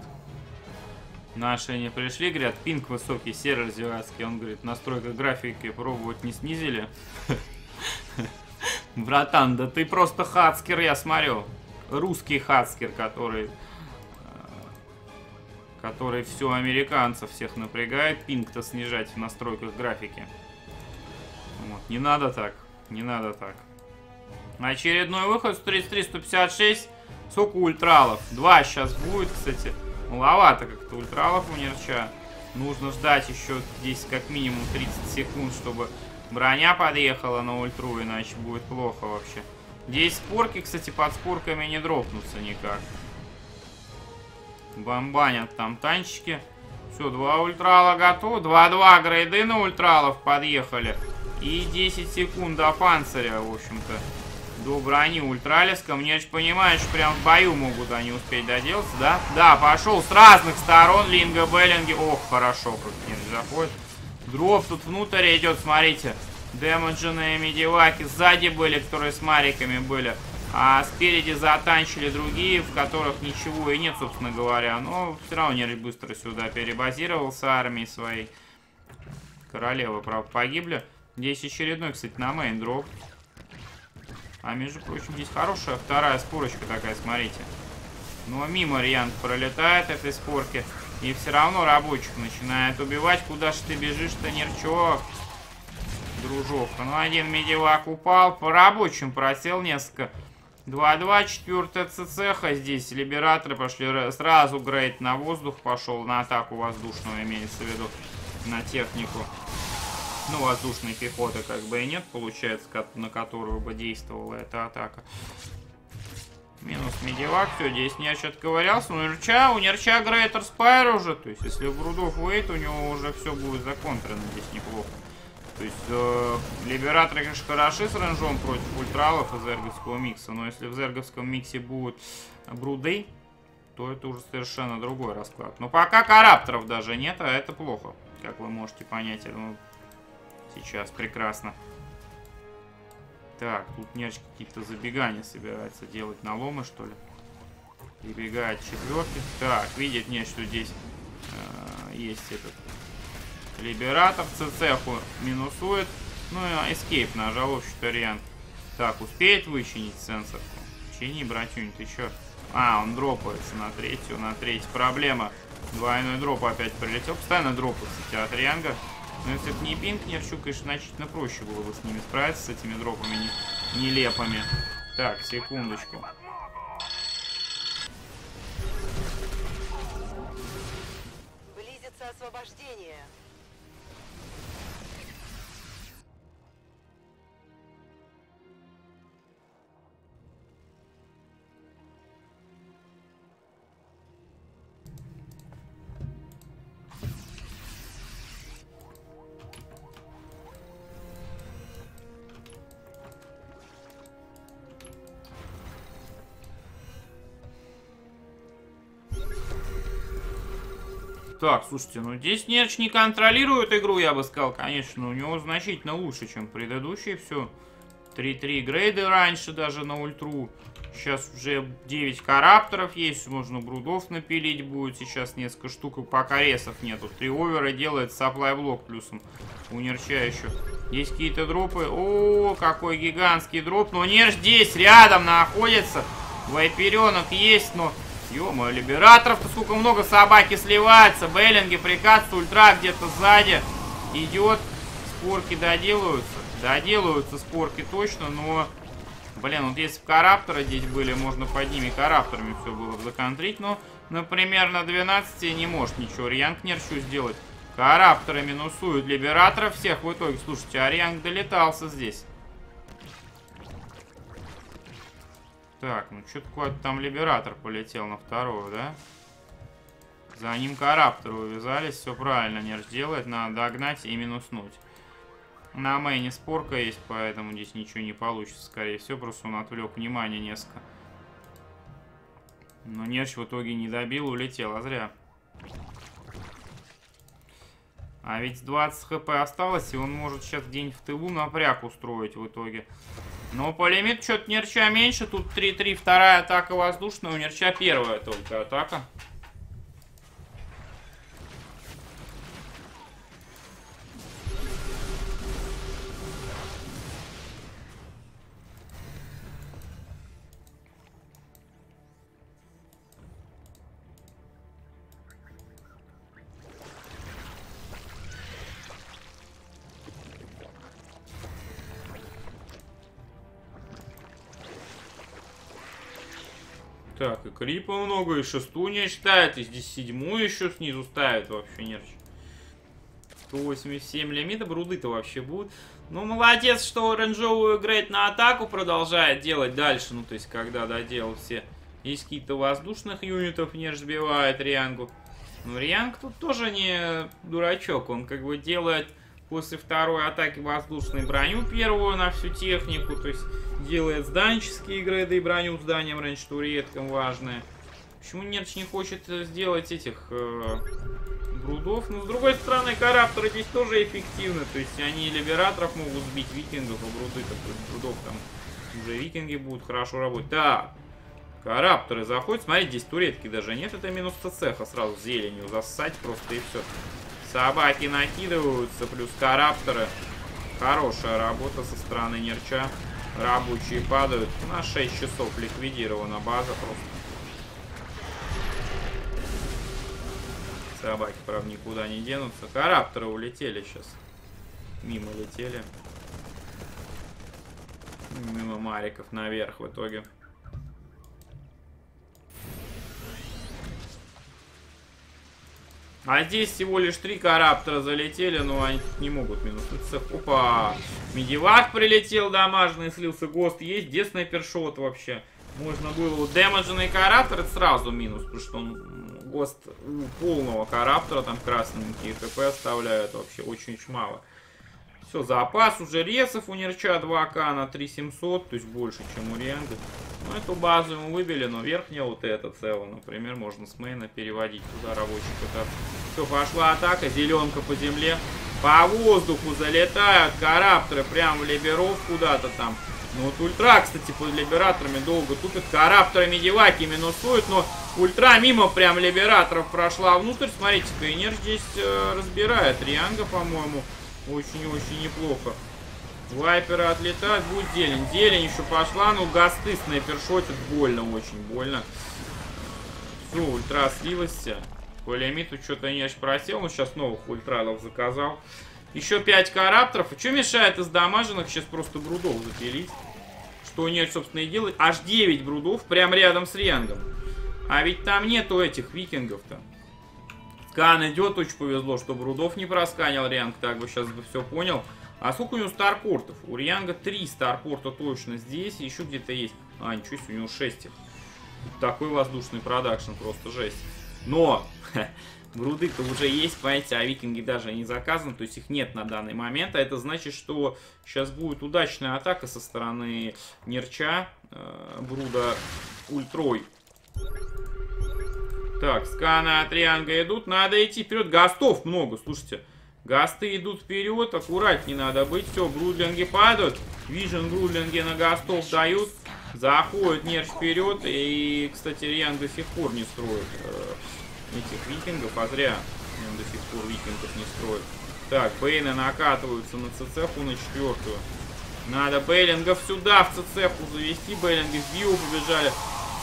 Speaker 1: Наши не пришли, говорят, пинг высокий, серый азиатский. Он говорит, настройка графики пробовать не снизили. Братан, да ты просто хацкер, я смотрю. Русский хацкер, который... Который все американцев всех напрягает. Пинг-то снижать в настройках графики. Вот, не надо так. Не надо так. Очередной выход 133-156. Сколько ультралов? Два сейчас будет, кстати. Маловато как-то ультралов у Нерча. Нужно ждать еще здесь как минимум 30 секунд, чтобы броня подъехала на ультру, иначе будет плохо вообще. Здесь спорки, кстати, под спорками не дропнутся никак. Бомбанят там танчики. Все, два ультрала готовы. 2-2 грейды на ультралов подъехали. И 10 секунд до панциря, в общем-то до брони ультралиска. Мне же понимаешь, прям в бою могут они успеть доделаться, да? Да, пошел с разных сторон Линга Беллинги. Ох, хорошо, как не заходит. Дроп тут внутрь идет, смотрите. Демодженные медиваки сзади были, которые с мариками были. А спереди затанчили другие, в которых ничего и нет, собственно говоря. Но все равно Нерч быстро сюда перебазировался армией своей. Королевы, правда, погибли. Здесь очередной, кстати, на мейн дроп. А между прочим, здесь хорошая вторая спорочка такая, смотрите. Но мимо Рианг пролетает этой спорки. И все равно рабочих начинает убивать. Куда ж ты бежишь-то, нерчок? Дружок. Ну, один медивак упал. По рабочим просел несколько. 2-2, четвертая ЦЦХ. Здесь либераторы пошли. Сразу грейд на воздух пошел. На атаку воздушную имеется в виду. На технику. Ну, воздушной пехоты как бы и нет, получается, на которую бы действовала эта атака. Минус медивак, все, здесь Нерч отковырялся. У Нерча, у Нерча Грейтер Спайр уже, то есть если Брудов выйдет, у него уже все будет законтрено здесь неплохо. То есть э, Либераторы, конечно, хороши с рейнжом против ультралов из зерговского микса, но если в зерговском миксе будут бруды, то это уже совершенно другой расклад. Но пока карапторов даже нет, а это плохо, как вы можете понять. Ну, сейчас прекрасно. Так, тут Нерч какие-то забегания собирается делать на ломы, что ли. Прибегает четверки. Так, видит Нерч, что здесь э, есть этот Либератор. ЦЦху минусует. Ну и эскейп нажал общий вариант. Так, успеет вычинить сенсорку? Чини, братюнь, ты чё? А, он дропается на третью, на третью. Проблема. Двойной дроп опять прилетел. Постоянно кстати, от Рианга. Но если бы не пинг, Нерчу, конечно, значительно проще было бы с ними справиться, с этими дропами не- нелепыми. Так, секундочку.
Speaker 6: Близится освобождение.
Speaker 1: Так, слушайте, ну здесь Нерч не контролирует игру, я бы сказал, конечно. У него значительно лучше, чем предыдущие. Все. 3-3 грейды раньше даже на ультру. Сейчас уже 9 карапторов есть, можно брудов напилить будет. Сейчас несколько штук, и пока ресов нету. Три овера делает саплай блок плюсом. У Нерча еще. Есть какие-то дропы. О, какой гигантский дроп. Но Нерч здесь, рядом находится. Вайперенок есть, но... ё либераторов-то сколько много собаки сливается. Беллинги, приказ, ультра где-то сзади. Идет. Спорки доделаются. Доделаются спорки точно, но... Блин, вот если бы карапторы здесь были, можно под ними карапторами все было бы законтрить. Но, например, на 12 не может ничего Рианг Нерчу сделать. Карапторы минусуют либераторов всех в итоге. Слушайте, а Рианг долетался здесь. Так, ну что-то куда-то там Либератор полетел на вторую, да? За ним Карапторы увязались, все правильно Нерж делает, надо догнать и минуснуть. На мейне спорка есть, поэтому здесь ничего не получится, скорее всего, просто он отвлек внимание несколько. Но Нерч в итоге не добил, улетел, а зря. А ведь 20 хп осталось, и он может сейчас где-нибудь в тылу напряг устроить в итоге. Но по лимиту что-то Нерча меньше. Тут 3-3, вторая атака воздушная. У Нерча первая только атака. Крипа много, и шестую не считает, и здесь седьмую еще снизу ставит вообще нерч. 187 лимита, бруды-то вообще будут. Ну, молодец, что оранжевую играет на атаку продолжает делать дальше. Ну, то есть, когда доделал все. Есть какие-то воздушных юнитов, не сбивает Риангу. Ну, Рианг тут тоже не дурачок. Он как бы делает после второй атаки воздушной броню первую на всю технику. То есть, делает зданческие грейды и броню зданием раньше, что редком важное. Почему Нерч не хочет э, сделать этих э, брудов? Но с другой стороны, карапторы здесь тоже эффективны. То есть они либераторов могут сбить викингов, а бруды-то против брудов там уже викинги будут хорошо работать. Так, карапторы заходят. Смотрите, здесь туретки даже нет. Это минус цеха сразу зеленью засать просто и все. Собаки накидываются, плюс карапторы. Хорошая работа со стороны Нерча. Рабочие падают. На 6 часов ликвидирована база просто. Собаки, правда, никуда не денутся. Карапторы улетели сейчас. Мимо летели. Мимо мариков наверх в итоге. А здесь всего лишь три караптора залетели, но они тут не могут минуснуть цех. Опа! Медивак прилетел дамажный, слился ГОСТ. Есть, где снайпершот вообще? Можно было вот демедженный караптор, это сразу минус, потому что он ГОСТ у полного караптора, там красненькие ХП оставляют вообще очень-очень мало. Все, запас уже ресов у Нерча 2К на 3700, то есть больше, чем у Рианга. Ну, эту базу ему выбили, но верхняя вот эта целая, например, можно с мейна переводить туда рабочий пытаться. Все, пошла атака, зеленка по земле. По воздуху залетают карапторы прям в либеров куда-то там. Ну вот ультра, кстати, под либераторами долго тупит. Карапторы медиваки минусуют, но ультра мимо прям либераторов прошла внутрь. Смотрите-ка, Инер здесь э, разбирает. Рианга, по-моему, очень-очень неплохо. Вайперы отлетают, будет зелень. Зелень еще пошла, но гасты снайпер больно, очень больно. Все, ультра слилась. По лимиту что-то не просел, но сейчас новых ультралов заказал. Еще 5 карапторов. И что мешает из дамаженных сейчас просто брудов запилить? Что нет, собственно, и делать. Аж 9 брудов прям рядом с Риангом. А ведь там нету этих викингов-то. Скан идет, очень повезло, что Брудов не просканил Рианг, так бы сейчас бы все понял. А сколько у него старпортов? У Рианга 3 старпорта точно здесь, еще где-то есть. А, ничего себе, у него 6 их. Такой воздушный продакшн, просто жесть. Но, бруды-то уже есть, понимаете, а викинги даже не заказаны, то есть их нет на данный момент. А это значит, что сейчас будет удачная атака со стороны Нерча, э, Бруда ультрой. Так, сканы от Рианга идут. Надо идти вперед. Гастов много, слушайте. Гасты идут вперед. Аккуратнее надо быть. Все, грудлинги падают. Вижен грудлинги на гастов дают. Заходит нерв вперед. И, кстати, Риан до сих пор не строит э, этих викингов. А зря он до сих пор викингов не строит. Так, Бейны накатываются на ЦЦХу на четвертую. Надо Бейлингов сюда, в ЦЦХу завести. Бейлинги в био побежали.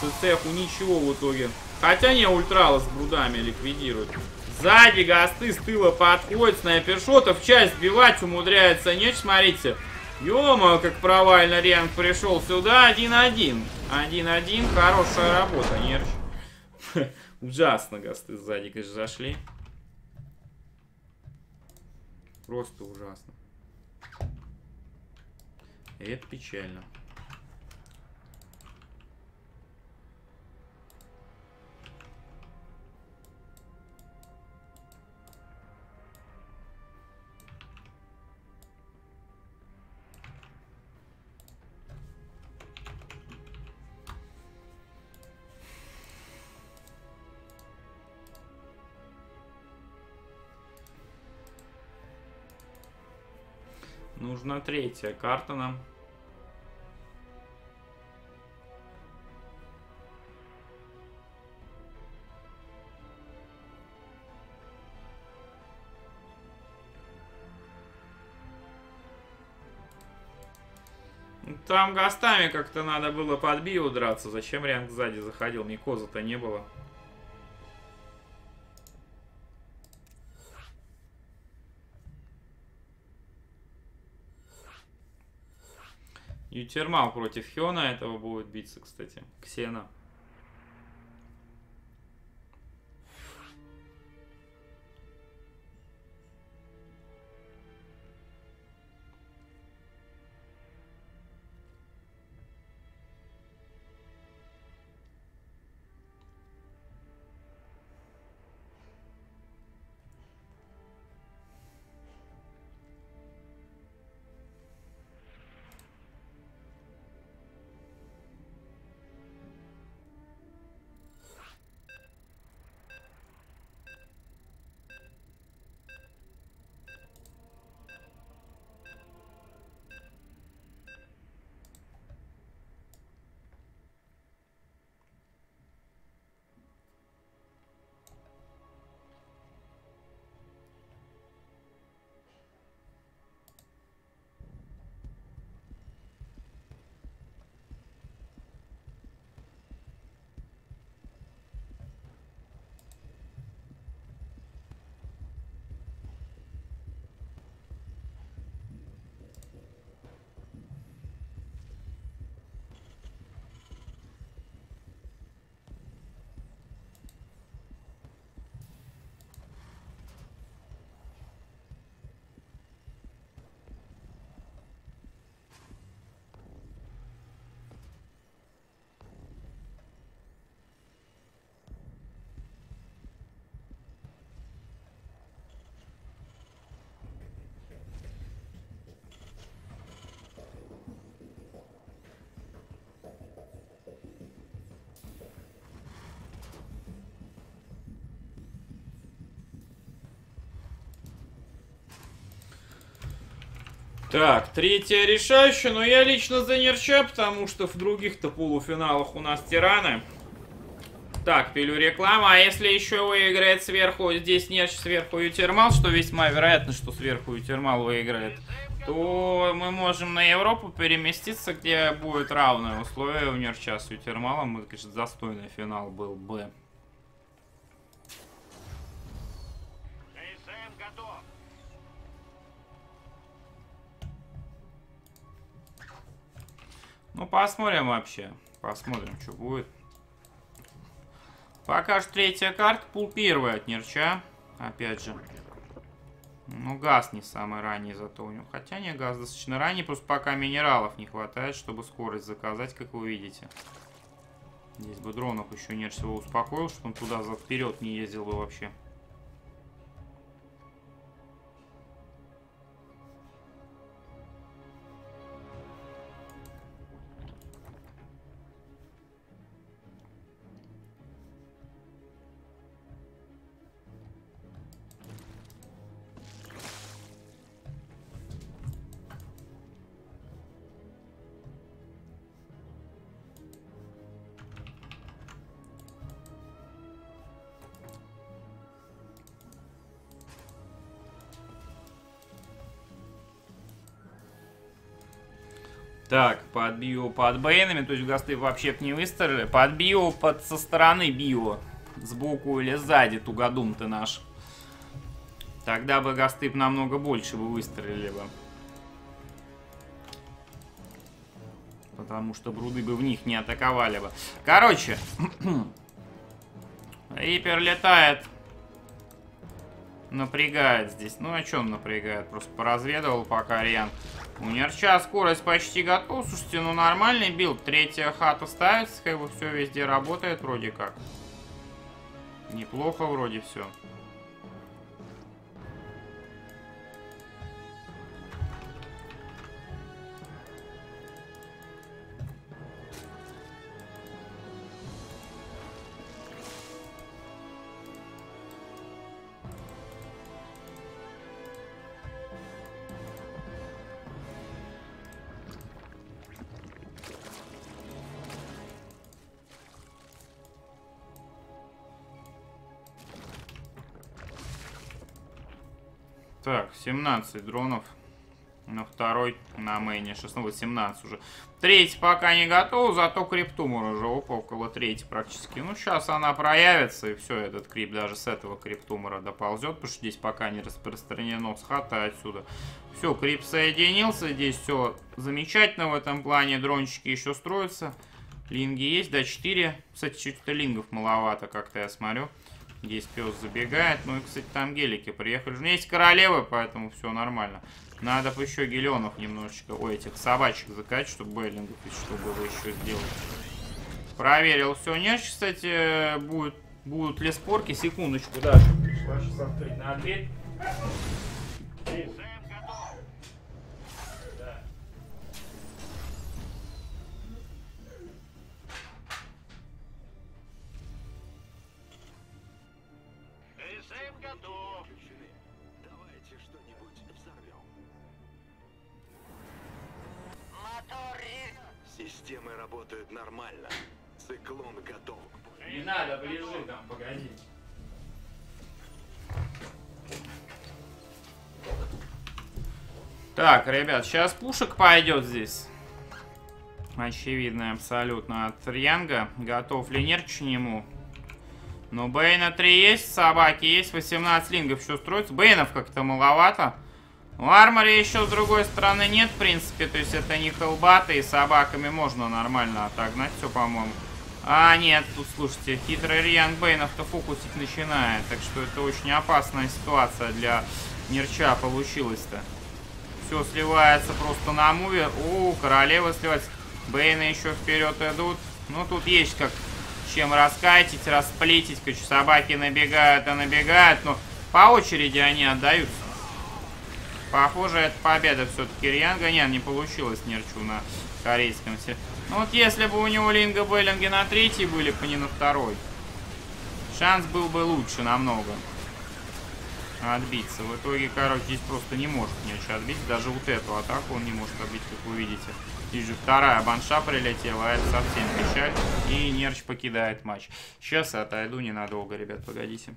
Speaker 1: ЦЦХу ничего в итоге. Хотя не ультралы с брудами ликвидируют. Сзади гасты с тыла подходит. Снайпершотов часть сбивать умудряется. Нет, смотрите. ё как провально Рианг пришел сюда. 1-1. 1-1. Хорошая работа, Нерч. Ужасно гасты сзади, конечно, зашли. Просто ужасно. И это печально. Нужна третья карта нам. Там гостами как-то надо было под био драться. Зачем Рианг сзади заходил? Микоза-то не было. Ютермал против Хиона этого будет биться, кстати. Ксена. Так, третья решающая, но я лично за Нерча, потому что в других-то полуфиналах у нас тираны. Так, пилю рекламу, а если еще выиграет сверху, здесь Нерч сверху Ютермал, что весьма вероятно, что сверху Ютермал выиграет, то мы можем на Европу переместиться, где будет равное условие у Нерча с Ютермалом. Это, конечно, застойный финал был бы. Посмотрим вообще. Посмотрим, что будет. Пока что третья карта, пул первый от Нерча. Опять же. Ну, газ не самый ранний зато у него. Хотя не, газ достаточно ранний, просто пока минералов не хватает, чтобы скорость заказать, как вы видите. Здесь бы дронов еще Нерч его успокоил, чтобы он туда вперед не ездил бы вообще. Так, под био под бейнами, то есть гасты вообще не выстрелили. Под био под со стороны био. Сбоку или сзади, тугодум ты наш. Тогда бы гасты намного больше бы выстрелили бы. Потому что бруды бы в них не атаковали бы. Короче. Рипер летает. Напрягает здесь. Ну, о чем напрягает? Просто поразведывал пока Риан. У Nerch'а скорость почти готова. Слушайте, ну нормальный билд. Третья хата ставится, как бы все везде работает вроде как. Неплохо вроде все. 17 дронов. На второй на мейне 16, 18 уже. Третий пока не готов, зато криптумор уже опа, около третьей практически. Ну, сейчас она проявится, и все, этот крип даже с этого криптумора доползет, потому что здесь пока не распространено с хата отсюда. Все, крип соединился, здесь все замечательно в этом плане, дрончики еще строятся. Линги есть, да, 4. Кстати, чуть-то лингов маловато, как-то я смотрю. Здесь пес забегает. Ну и, кстати, там гелики приехали. У меня есть королевы, поэтому все нормально. Надо бы еще гелионов немножечко, ой, этих собачек закачать, чтобы бейлингов, что было еще сделать. Проверил все. Нет, кстати, будет, будут ли спорки. Секундочку, да. Сейчас открыть на дверь.
Speaker 7: Работают нормально. Циклон готов.
Speaker 1: Не надо, ближе там, погоди. Так, ребят, сейчас пушек пойдет здесь. Очевидно, абсолютно от Рьянга. Готов ли нерч к нему? Ну, Бейна 3 есть, собаки есть, 18 лингов еще строится. Бейнов как-то маловато. У Армори еще с другой стороны нет, в принципе. То есть это не хелбаты, и собаками можно нормально отогнать все, по-моему. А, нет, тут, слушайте, хитрый Риан Бейнов-то фокусить начинает. Так что это очень опасная ситуация для Нерча получилась-то. Все сливается просто на муве. О, королева сливается. Бейны еще вперед идут. Ну, тут есть как чем раскатить, расплетить. Короче, собаки набегают и набегают. Но по очереди они отдаются. Похоже, это победа все-таки Рианга. Нет, не получилось Нерчу на корейском. Ну вот если бы у него Линга Беллинги на третий были, бы не на второй. Шанс был бы лучше намного. отбиться. В итоге, короче, здесь просто не может ничего отбить. Даже вот эту атаку он не может отбить, как вы видите. Здесь же вторая банша прилетела, а это совсем печаль. И Нерч покидает матч. Сейчас отойду ненадолго, ребят, погодите.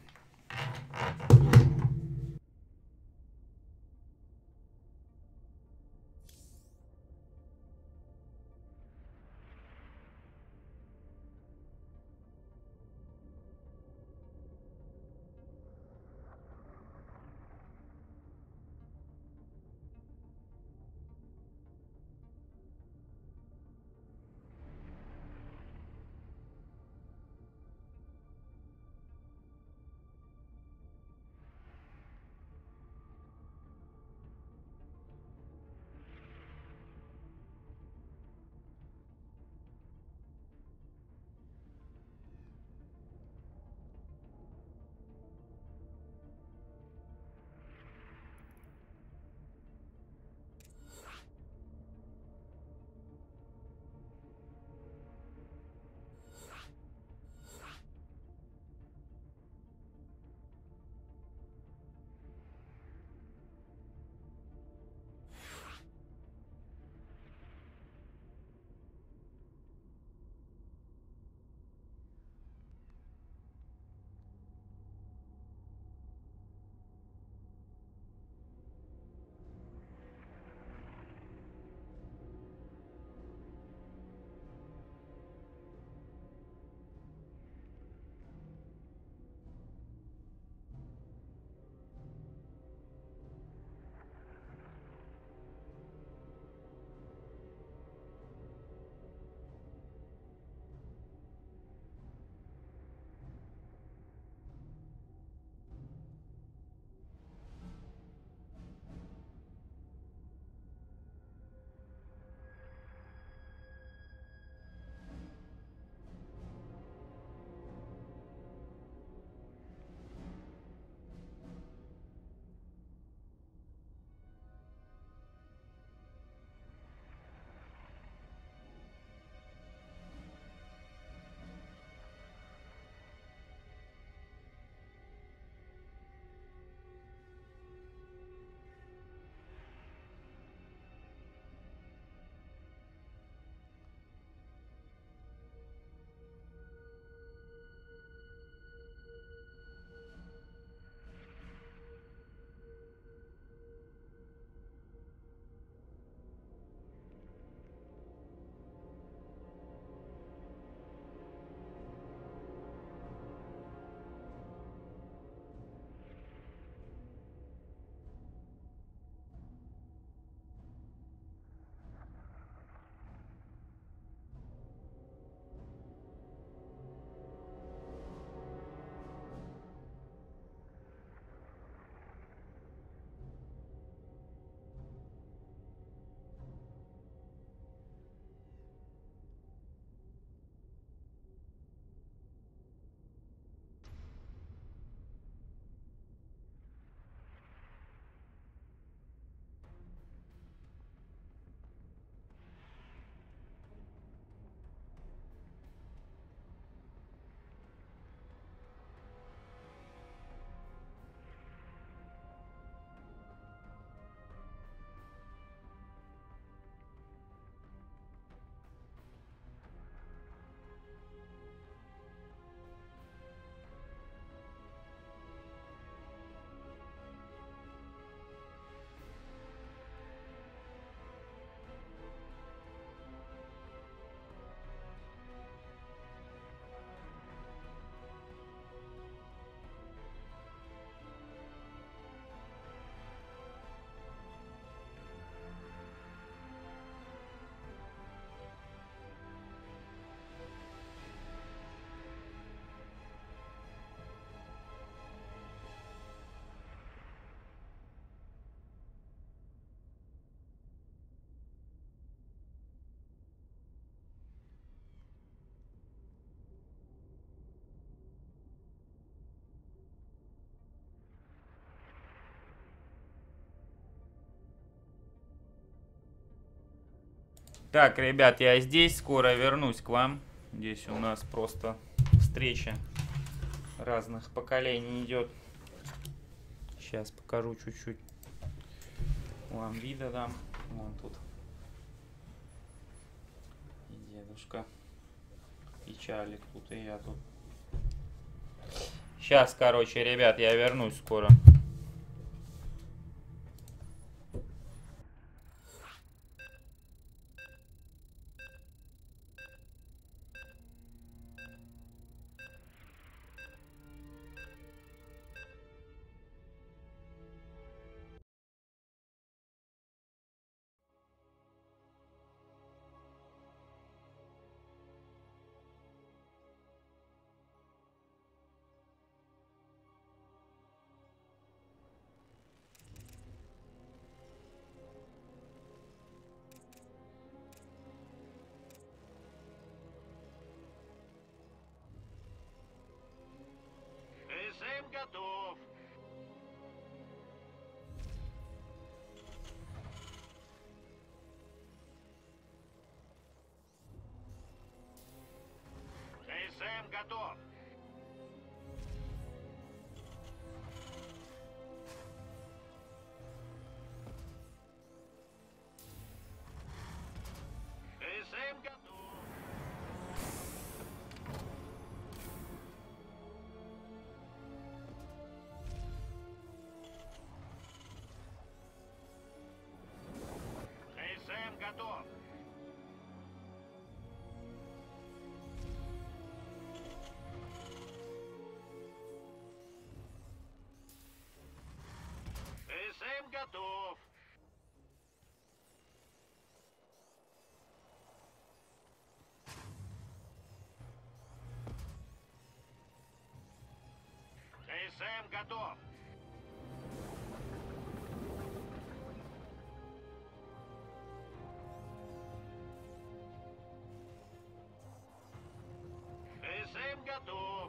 Speaker 1: Так, ребят, я здесь, скоро вернусь к вам. Здесь у нас просто встреча разных поколений идет. Сейчас покажу чуть-чуть. Вам вида дам. Вон тут. И дедушка. И Чалик тут, и я тут. Сейчас, короче, ребят, я вернусь скоро.
Speaker 3: СМ готов. СМ готов.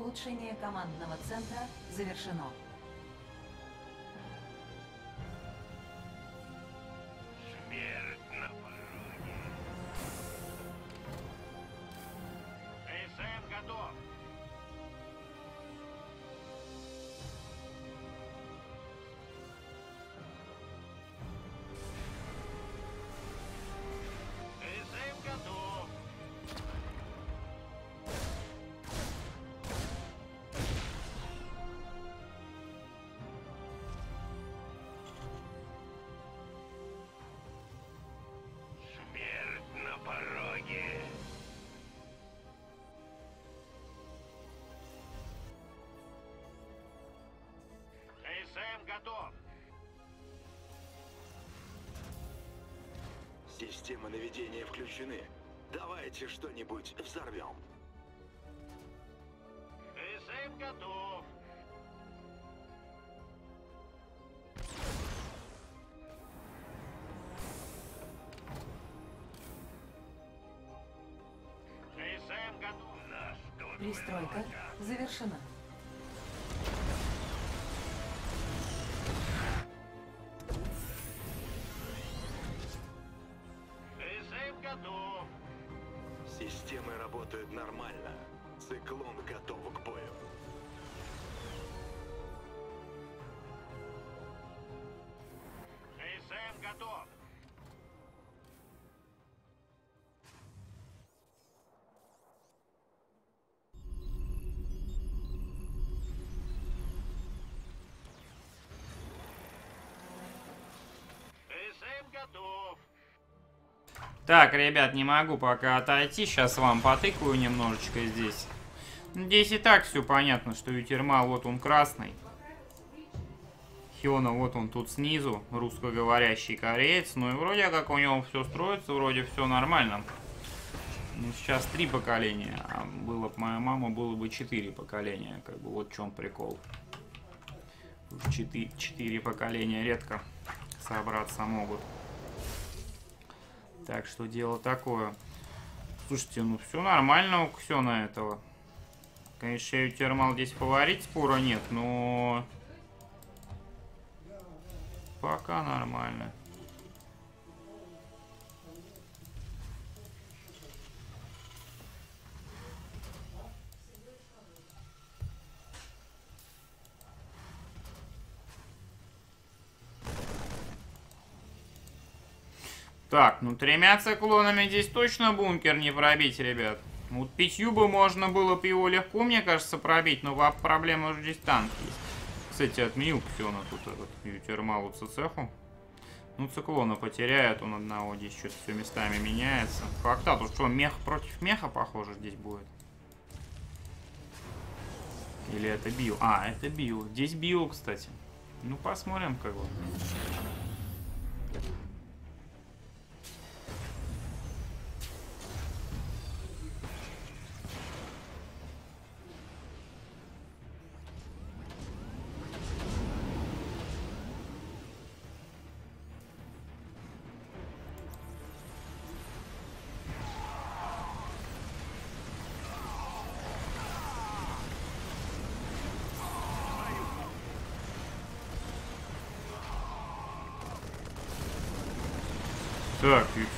Speaker 2: Улучшение командного центра завершено.
Speaker 7: Системы наведения включены. Давайте что-нибудь взорвем.
Speaker 3: Готов.
Speaker 1: Так, ребят, не могу пока отойти. Сейчас вам потыкаю немножечко здесь. Здесь и так все понятно, что Ютермал вот он красный. Хиона вот он тут снизу, русскоговорящий кореец. Ну и вроде как у него все строится, вроде все нормально. Ну, сейчас три поколения, а было бы моя мама, было бы четыре поколения. Как бы вот в чем прикол. Четыре, четыре поколения редко собраться могут. Так что дело такое. Слушайте, ну все нормально у Ксена этого. Конечно, я термал здесь фаворит, спора нет, но... Пока нормально. Так, ну тремя циклонами здесь точно бункер не пробить, ребят. Вот пятью бы можно было бы его легко, мне кажется, пробить, но проблема уже здесь танк есть. Кстати, отменил Ксена тут этот Ютермалу цеху. Ну, циклона потеряет он одного, здесь что-то все местами меняется. Факта, тут что, мех против меха, похоже, здесь будет. Или это био? А, это био. Здесь био, кстати. Ну, посмотрим, как бы.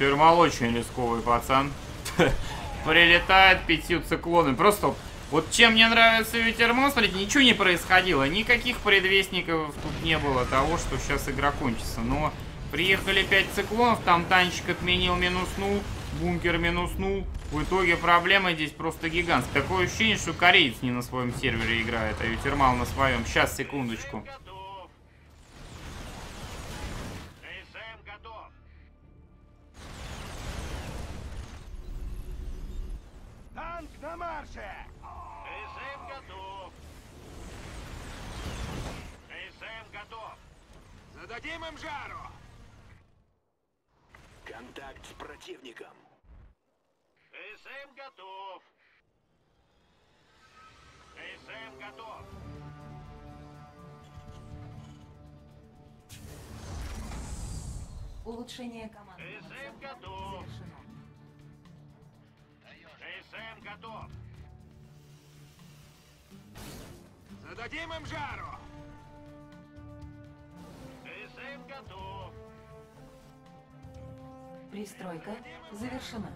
Speaker 1: Фермал очень рисковый пацан. Прилетает пятью циклонами. Просто вот чем мне нравится Ютермон, смотрите, ничего не происходило. Никаких предвестников тут не было того, что сейчас игра кончится. Но приехали 5 циклонов, там танчик отменил, минуснул, бункер минуснул. В итоге проблема здесь просто гигантская. Такое ощущение, что кореец не на своем сервере играет, а Ютермал на своем. Сейчас, секундочку.
Speaker 7: Марше!
Speaker 3: КСМ готов. КСМ готов.
Speaker 7: Зададим им жару! Контакт с противником.
Speaker 3: КСМ готов. КСМ готов.
Speaker 2: Улучшение
Speaker 3: КСМ
Speaker 2: центра
Speaker 3: готов. КСМ готов.
Speaker 7: Зададим им жару!
Speaker 3: КСМ готов.
Speaker 2: Пристройка завершена.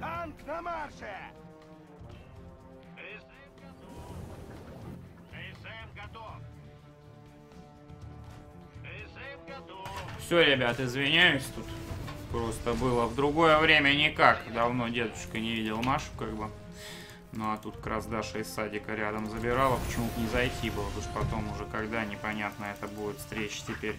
Speaker 7: Танк на марше!
Speaker 3: КСМ готов. КСМ готов. КСМ готов.
Speaker 1: Все, ребят, извиняюсь, тут просто было в другое время никак. Давно дедушка не видел Машу, как бы. Ну, а тут как раз Даша из садика рядом забирала. Почему-то не зайти было, потому что потом уже когда, непонятно, это будет встреча теперь.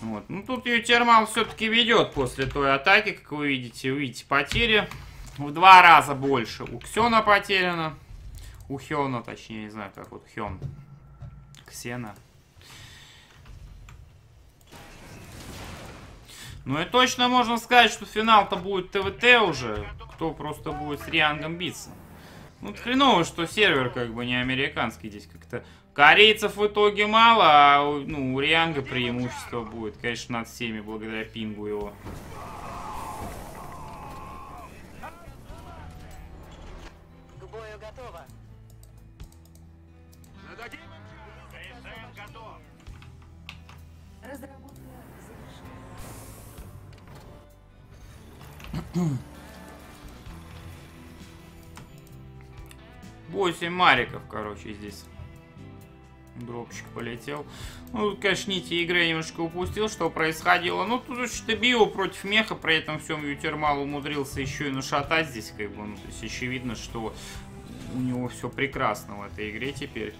Speaker 1: Вот. Ну, тут ее термал все-таки ведет после той атаки, как вы видите. Видите, потери в два раза больше. У Ксена потеряно. У Хена, точнее, не знаю, как вот Хен. Ксена. Ну и точно можно сказать, что финал-то будет ТВТ уже. Кто просто будет с Риангом биться. Ну, хреново, что сервер как бы не американский здесь как-то. Корейцев в итоге мало, а ну, у Рианга преимущество будет, конечно, над всеми, благодаря пингу его.
Speaker 6: К бою готово.
Speaker 7: Зададим им жару!
Speaker 3: КСМ готов.
Speaker 2: Разработка завершена.
Speaker 1: 8 мариков, короче, здесь. Дропчик полетел. Ну, конечно, нити игры я немножко упустил, что происходило. Ну, тут что-то био против меха, при этом всем Ютермал умудрился еще и нашатать здесь, как бы. Ну, то есть очевидно, что у него все прекрасно в этой игре теперь.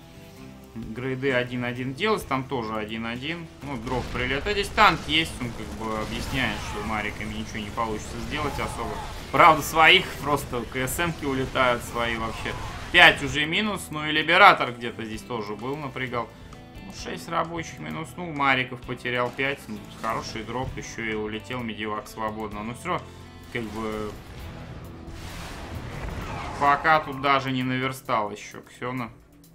Speaker 1: Грейды 1-1 делать, там тоже 1-1. Ну, дроп прилетает. Здесь танк есть, он как бы объясняет, что мариками ничего не получится сделать особо. Правда, своих просто КСМки улетают свои вообще. 5 уже минус, ну и Либератор где-то здесь тоже был, напрягал. 6 рабочих минуснул, Мариков потерял 5. Ну, хороший дроп, еще и улетел Медивак свободно. Но все как бы... Пока тут даже не наверстал еще Ксена.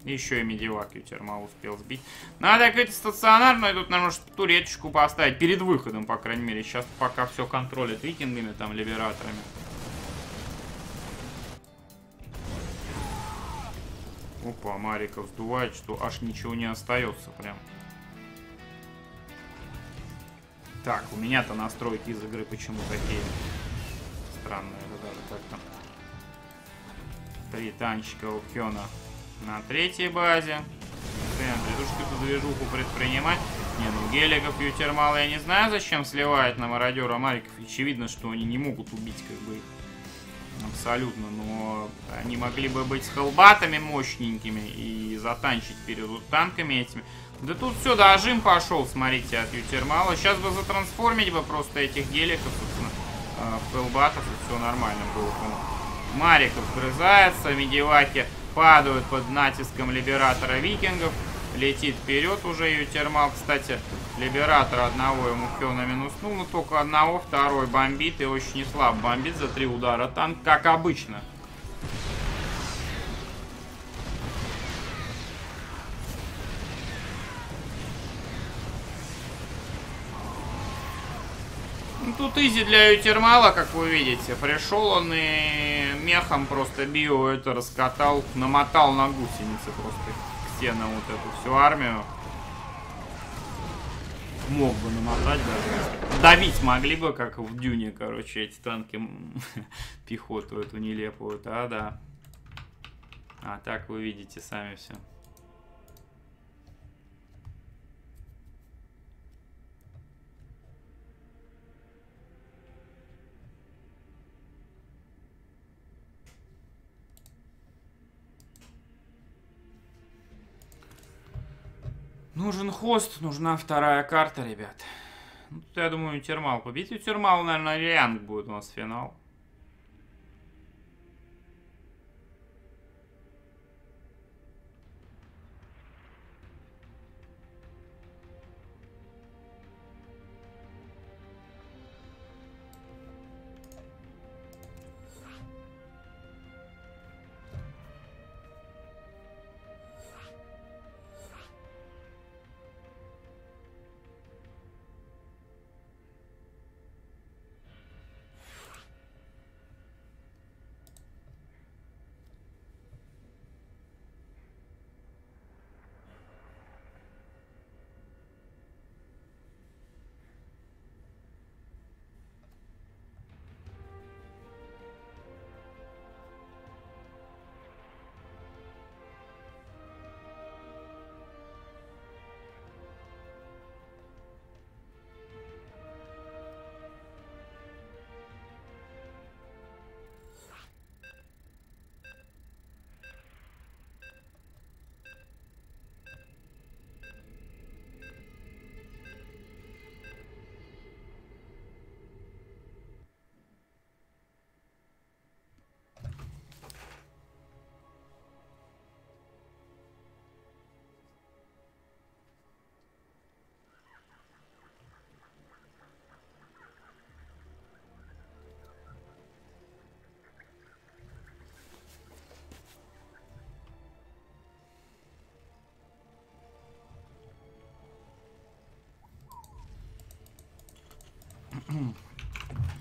Speaker 1: Еще и медивак Ютермал успел сбить. Надо какую-то стационарную тут, наверное, туреточку поставить. Перед выходом, по крайней мере. Сейчас пока все контролят викингами, там, либераторами. Опа, Мариков сдувает, что аж ничего не остается прям. Так, у меня-то настройки из игры почему такие странные. Это даже как-то. Три танчика у Хёна на третьей базе. Центре. Тут что-то движуху предпринимать. Не, ну геликов Ютермал я не знаю, зачем сливает на мародера Мариков. Очевидно, что они не могут убить как бы их. Абсолютно, но они могли бы быть с хелбатами мощненькими и затанчить перед танками этими. Да тут все, дожим пошел, смотрите, от Ютермала. Сейчас бы затрансформить бы просто этих геликов, собственно, в хелбатов, и все нормально было. бы. Мариков вгрызается, медиваки падают под натиском Либератора Викингов. Летит вперед уже Ютермал. Кстати, Либератор одного ему Хёна минуснул, но только одного, второй бомбит и очень не слаб бомбит за три удара танк, как обычно. Ну, Тут изи для Ютермала, как вы видите. Пришел он и мехом просто био это раскатал, намотал на гусеницы просто к стенам вот эту всю армию. Мог бы намотать даже. Давить могли бы, как в Дюне, короче, эти танки пехоту эту нелепую. Да, да. А так вы видите сами все. Нужен хост, нужна вторая карта, ребят. Ну, я думаю, Термал победит. У Термала, наверное, Рианг будет у нас финал.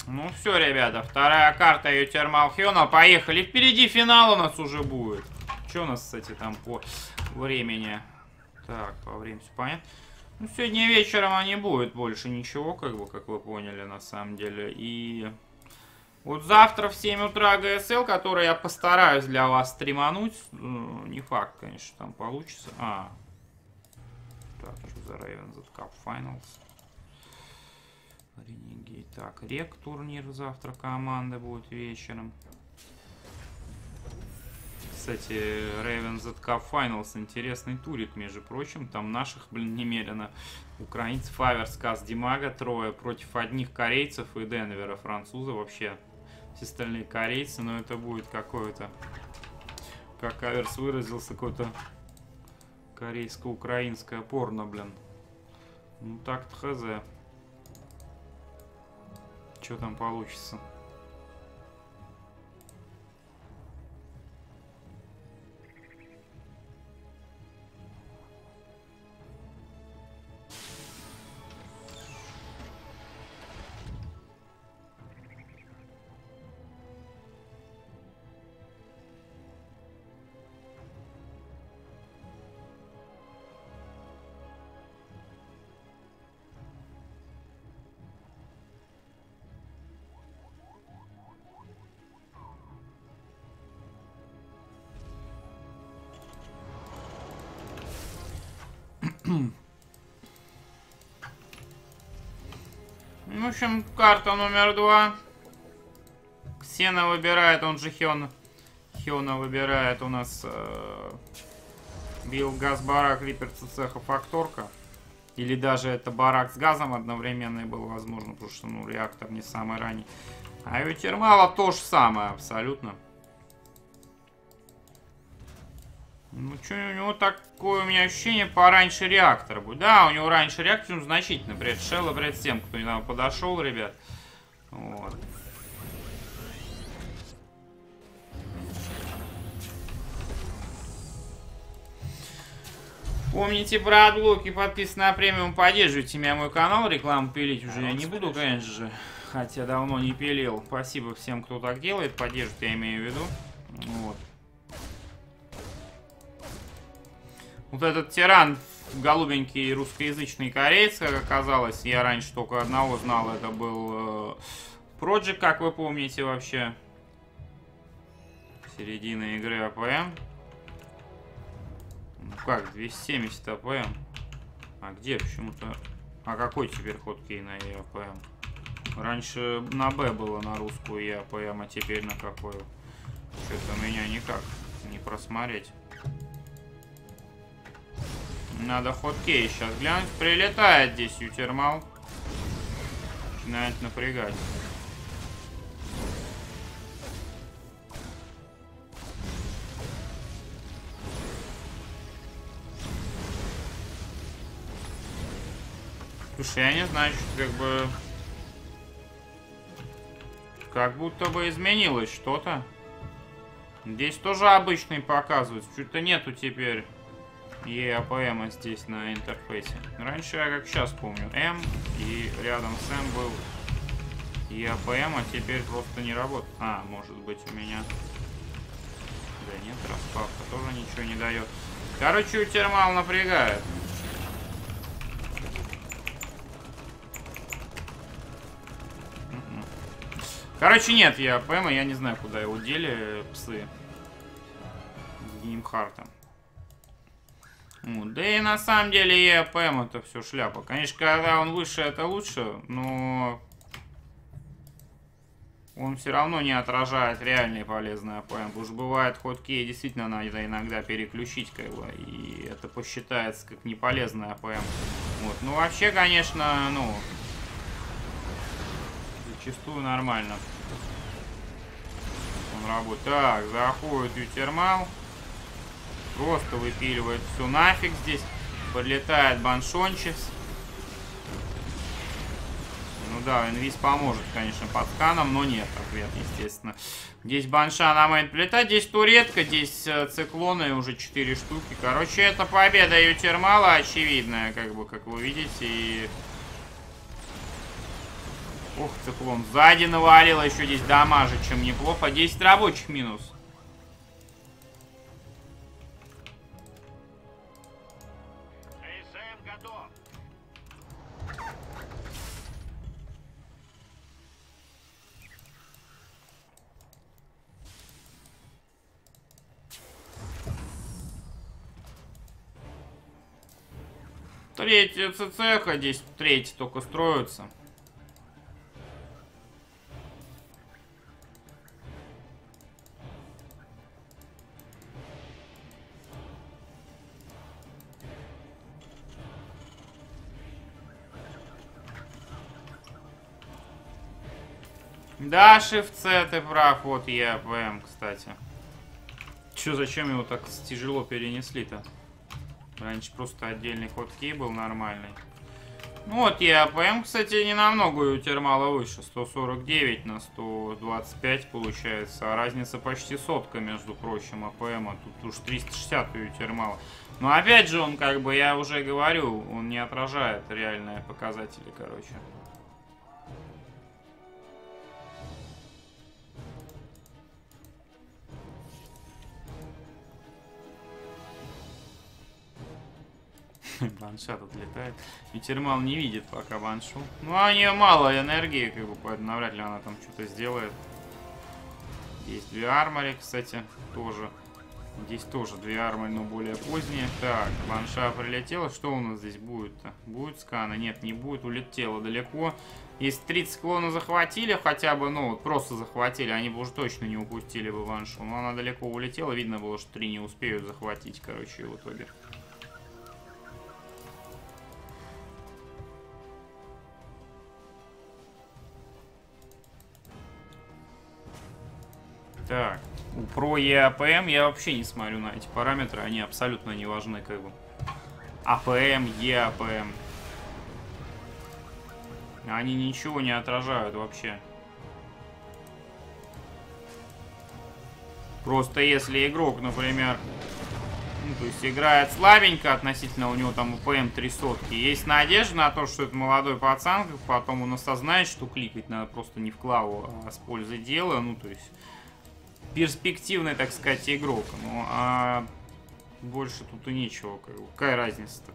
Speaker 1: Ну все, ребята, вторая карта Ютермал Хёна. Поехали. Впереди финал у нас уже будет. Что у нас, кстати, там по времени? Так, по времени все понятно. Ну, сегодня вечером не будет больше ничего, как бы, как вы поняли, на самом деле. И вот завтра в 7 утра ГСЛ, который я постараюсь для вас стримануть. Ну, Не факт, конечно, там получится. А. Так, что за Ravens Cup Finals? Ренегей. Так, рек турнир завтра команда будет вечером. Кстати, Raven ZK Finals интересный турик, между прочим. Там наших, блин, немерено. Украинцев, Аверс, Каз, Димага трое против одних корейцев и Денвера, француза. Вообще, все остальные корейцы, но это будет какое-то, как Аверс выразился, какое-то корейско-украинское порно, блин. Ну так-то хз. Что там получится? Общем, карта номер два. Ксена выбирает, он же Хион. Хиона выбирает у нас э, Билл Газ Барак Липерца цеха Факторка. Или даже это барак с газом одновременный был возможно, потому что ну, реактор не самый ранний. А у Термала то же самое абсолютно. Ну, что у него такое у меня ощущение пораньше реактора будет. Да, у него раньше реактор, ну, значительно. Привет, Шелла, привет всем, кто недавно подошел, ребят. Вот. Помните про адблоки, подписывайтесь на премиум, поддерживайте меня мой канал, рекламу пилить уже я не буду, конечно же, хотя давно не пилил. Спасибо всем, кто так делает, поддержит, я имею в виду. Вот. Вот этот терран, голубенький русскоязычный кореец, как оказалось, я раньше только одного знал, это был Project, как вы помните вообще. Середина игры APM. Ну как, 270 APM. А где почему-то... А какой теперь hotkey на EAPM? Раньше на Б было на русскую EAPM, а теперь на какую? Что-то меня никак не просмотреть. Надо hotkey сейчас глянуть. Прилетает здесь uThermal. Начинает напрягать. Слушай, я не знаю, что как бы... Как будто бы изменилось что-то. Здесь тоже обычный показывает. Что-то нету теперь EAPM здесь на интерфейсе. Раньше я как сейчас помню. M и рядом с M был EAPM, а теперь просто не работает. А, может быть у меня... Да нет, распавка тоже ничего не дает. Короче, термал напрягает. Короче, нет, я ПМ, я не знаю, куда его дели, псы. С геймхартом. Вот. Да и на самом деле EAPM это все шляпа. Конечно, когда он выше, это лучше, но он все равно не отражает реальный полезный APM. Потому что бывает hotkey действительно надо иногда переключить, бы, и это посчитается как неполезный APM. Вот. Ну, вообще, конечно, ну, зачастую нормально. Он работает. Так, заходит uThermal. Просто выпиливает все нафиг здесь. Подлетает баншончис. Ну да, инвиз поможет, конечно, под сканом, но нет ответ, естественно. Здесь банша на мейн прилетает, здесь туретка, здесь э, циклоны уже 4 штуки. Короче, это победа Ютермала очевидная, как бы, как вы видите. И... Ох, циклон сзади навалил, еще здесь дамажа, чем неплохо. 10 рабочих минус. Третья ЦЦХ, здесь третий только строится. Да, Shift C, ты прав. Вот я ПМ, кстати. Чё, зачем его так тяжело перенесли-то? Раньше просто отдельный hotkey был нормальный. Ну вот я APM, кстати, не намного uThermal'а выше. 149 на 125 получается. А разница почти сотка, между прочим, APM. А тут уж 360 uThermal'а. Но опять же, он как бы, я уже говорю, он не отражает реальные показатели, короче. Банша тут летает. И термал не видит пока баншу. Ну, а у нее мало энергии, как бы, поэтому навряд ли она там что-то сделает. Есть две армори, кстати, тоже. Здесь тоже две армы, но более поздние. Так, банша прилетела. Что у нас здесь будет-то? Будет скана? Нет, не будет. Улетела далеко. Если 30 клона захватили хотя бы, ну, вот просто захватили, они бы уже точно не упустили бы ваншу. Но она далеко улетела. Видно было, что три не успеют захватить, короче, в итоге. Так, про EAPM я вообще не смотрю на эти параметры, они абсолютно не важны, как бы. APM, EAPM. Они ничего не отражают вообще. Просто если игрок, например, ну, то есть играет слабенько относительно, у него там APM 3 сотки, есть надежда на то, что это молодой пацан, потом он осознает, что кликать надо просто не в клаву, а с пользой дела, ну, то есть перспективный, так сказать, игрок. Ну, а больше тут и нечего. Какая разница-то?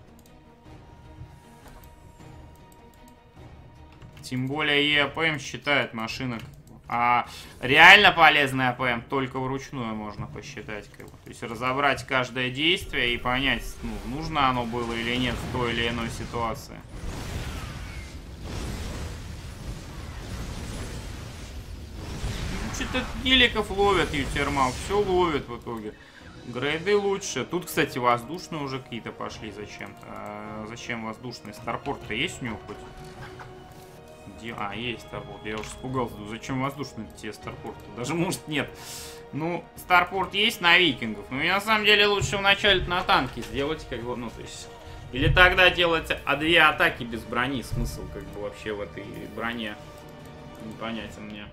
Speaker 1: Тем более EAPM считает машинок. А реально полезный APM только вручную можно посчитать. Как бы. То есть разобрать каждое действие и понять, ну, нужно оно было или нет в той или иной ситуации. Что-то геликов ловят, Ютермал. Все ловят в итоге. Грейды лучше. Тут, кстати, воздушные уже какие-то пошли зачем-то. А зачем воздушные? Старпорт-то есть у него хоть? Где? А, есть Старпорт. Я уж испугался. Зачем воздушные те Старпорты? Даже, может, нет. Ну, Старпорт есть на викингов. Ну, и на самом деле лучше вначале на танки сделать, как бы, ну, то есть... Или тогда делать а две атаки без брони. Смысл, как бы, вообще в этой броне непонятен мне.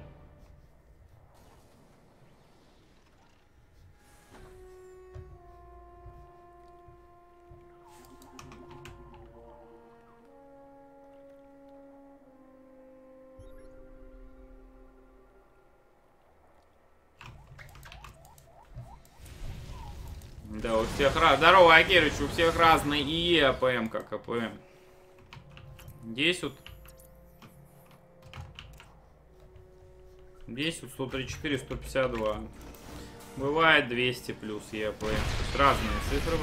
Speaker 1: Да, у всех раз. Здорово, Акирыч, у всех разные ИЕ АПМ, как АПМ. Здесь вот... Здесь вот 134, 152. Бывает 200 плюс ЕАПМ. Разные цифры.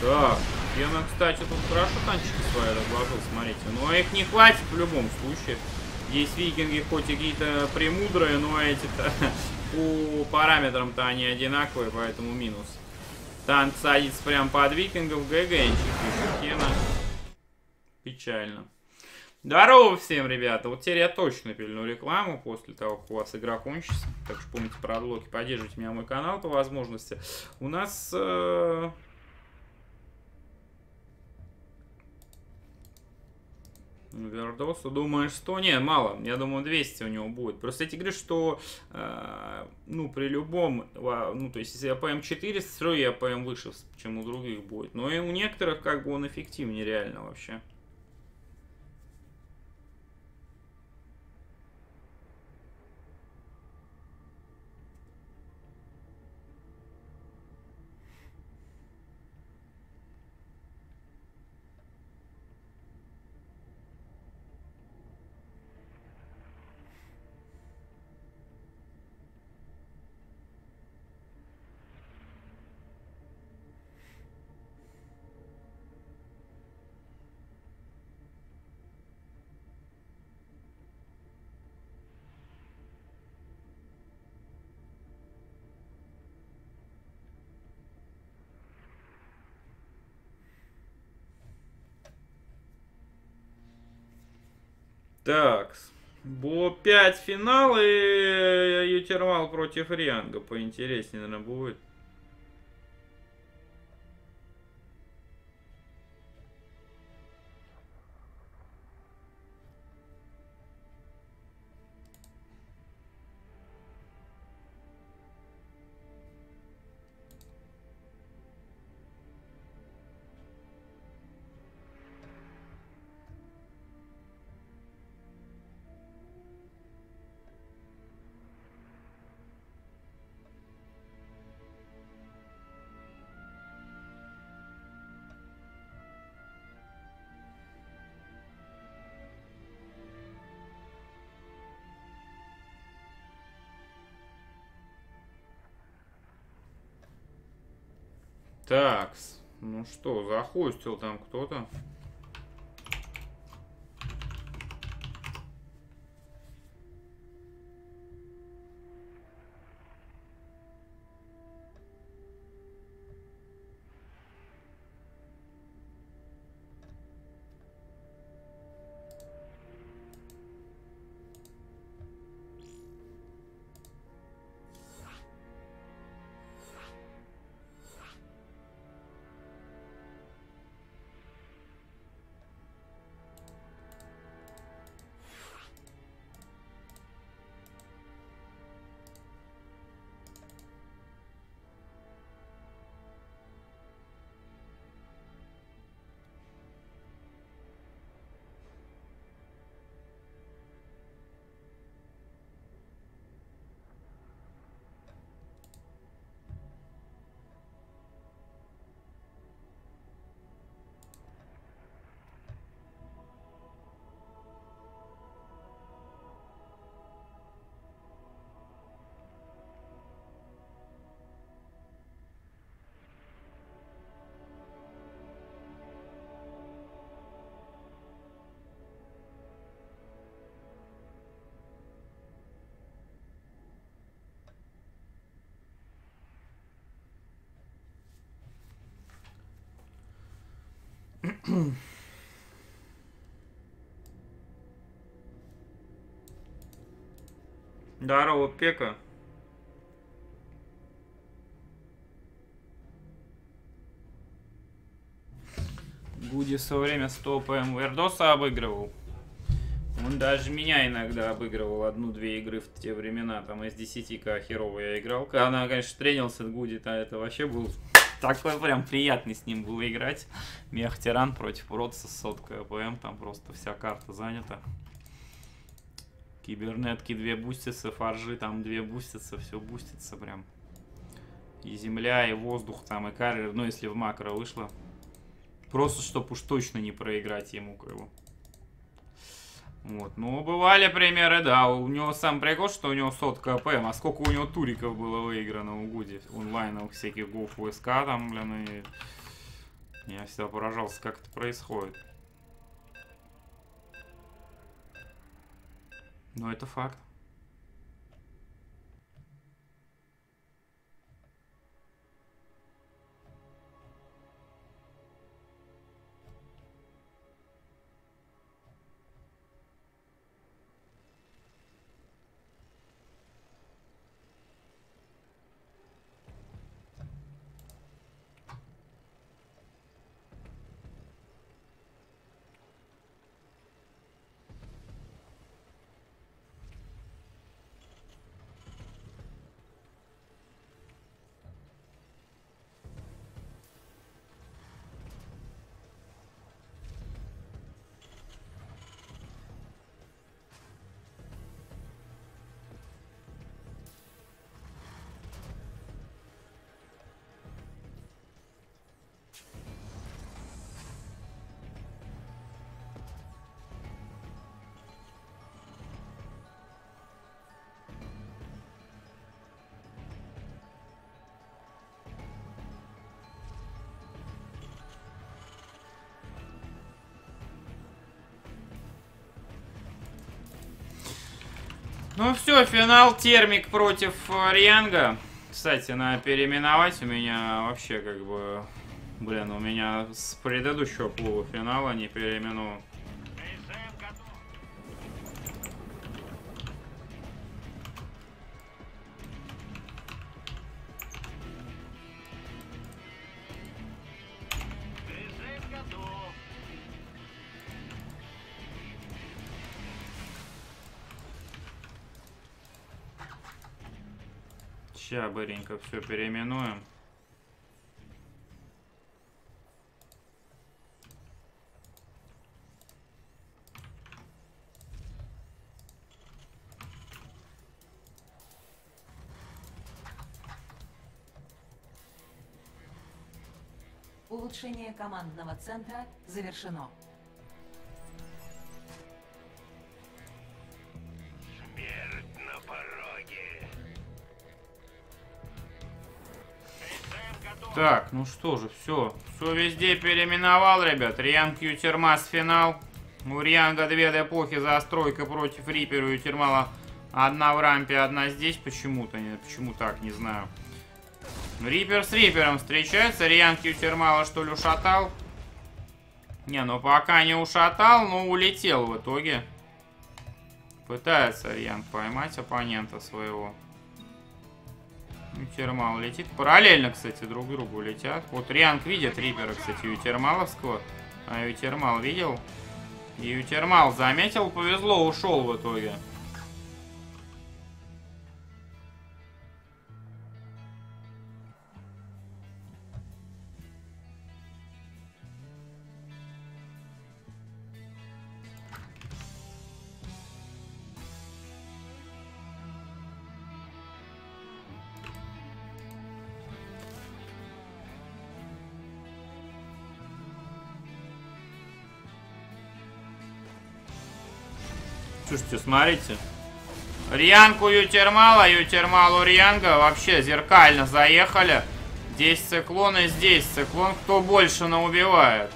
Speaker 1: Так, Гена, кстати, тут хорошо танчики свои разложил, смотрите. Но их не хватит в любом случае. Есть викинги хоть и какие-то премудрые, но эти-то по параметрам-то они одинаковые, поэтому минус. Танк садится прям под викингов. ГГНчик пишет Кена. Печально. Здорово всем, ребята. Вот теперь я точно пильну рекламу после того, как у вас игра кончится. Так что помните про адблоки, поддерживайте меня мой канал по возможности. У нас... Э Вердосу, думаешь, 100? Нет, мало. Я думаю, 200 у него будет. Просто я тебе что, э, ну, при любом, ну, то есть, если APM 400, все равно APM выше, чем у других будет. Но и у некоторых, как бы, он эффективнее реально вообще. Так, Бо 5 финал и Ютермал против Рианга. Поинтереснее, наверное, будет. Так, ну что, захостил там кто-то. Здорово, Пека. Гуди со время 100 ПМ Вердоса обыгрывал. Он даже меня иногда обыгрывал одну-две игры в те времена. Там из 10 как херово я играл. Когда, конечно, тренился Гуди, то это вообще был такой прям приятный с ним было играть. Мех Тиран против Ротса с соткой АПМ. Там просто вся карта занята. Кибернетки две бустятся, фаржи там две бустятся, все бустится прям. И земля, и воздух там, и карьер, ну если в макро вышло. Просто, чтоб уж точно не проиграть ему, бы. Вот, ну, бывали примеры, да, у него сам прикол, что у него сотка АПМ, а сколько у него туриков было выиграно у Гуди, онлайновых всяких гов ВСК там, блин, и... Я всегда поражался, как это происходит. Но это факт. Все, финал термик против э, Рианга. Кстати, надо переименовать у меня вообще как бы... Блин, у меня с предыдущего полуфинала не переименован. Быренько все переименуем.
Speaker 2: Улучшение командного центра завершено.
Speaker 1: Ну что же, все. Все везде переименовал, ребят. Рианг Ютермас финал. У Рианга две эпохи застройка против Рипера и Ютермала. Одна в рампе, одна здесь почему-то. Почему так, не знаю. Рипер с Рипером встречается. Рианг Ютермала что ли ушатал? Не, ну пока не ушатал, но улетел в итоге. Пытается Рианг поймать оппонента своего. Ютермал летит. Параллельно, кстати, друг к другу летят. Вот Рианг видит Рипера, кстати, Ютермаловского. А Ютермал видел. И Ютермал заметил, повезло, ушел в итоге. Смотрите. Рианку Ютермала, Ютермалу Рианга вообще зеркально заехали. Здесь циклон и здесь циклон. Кто больше наубивает?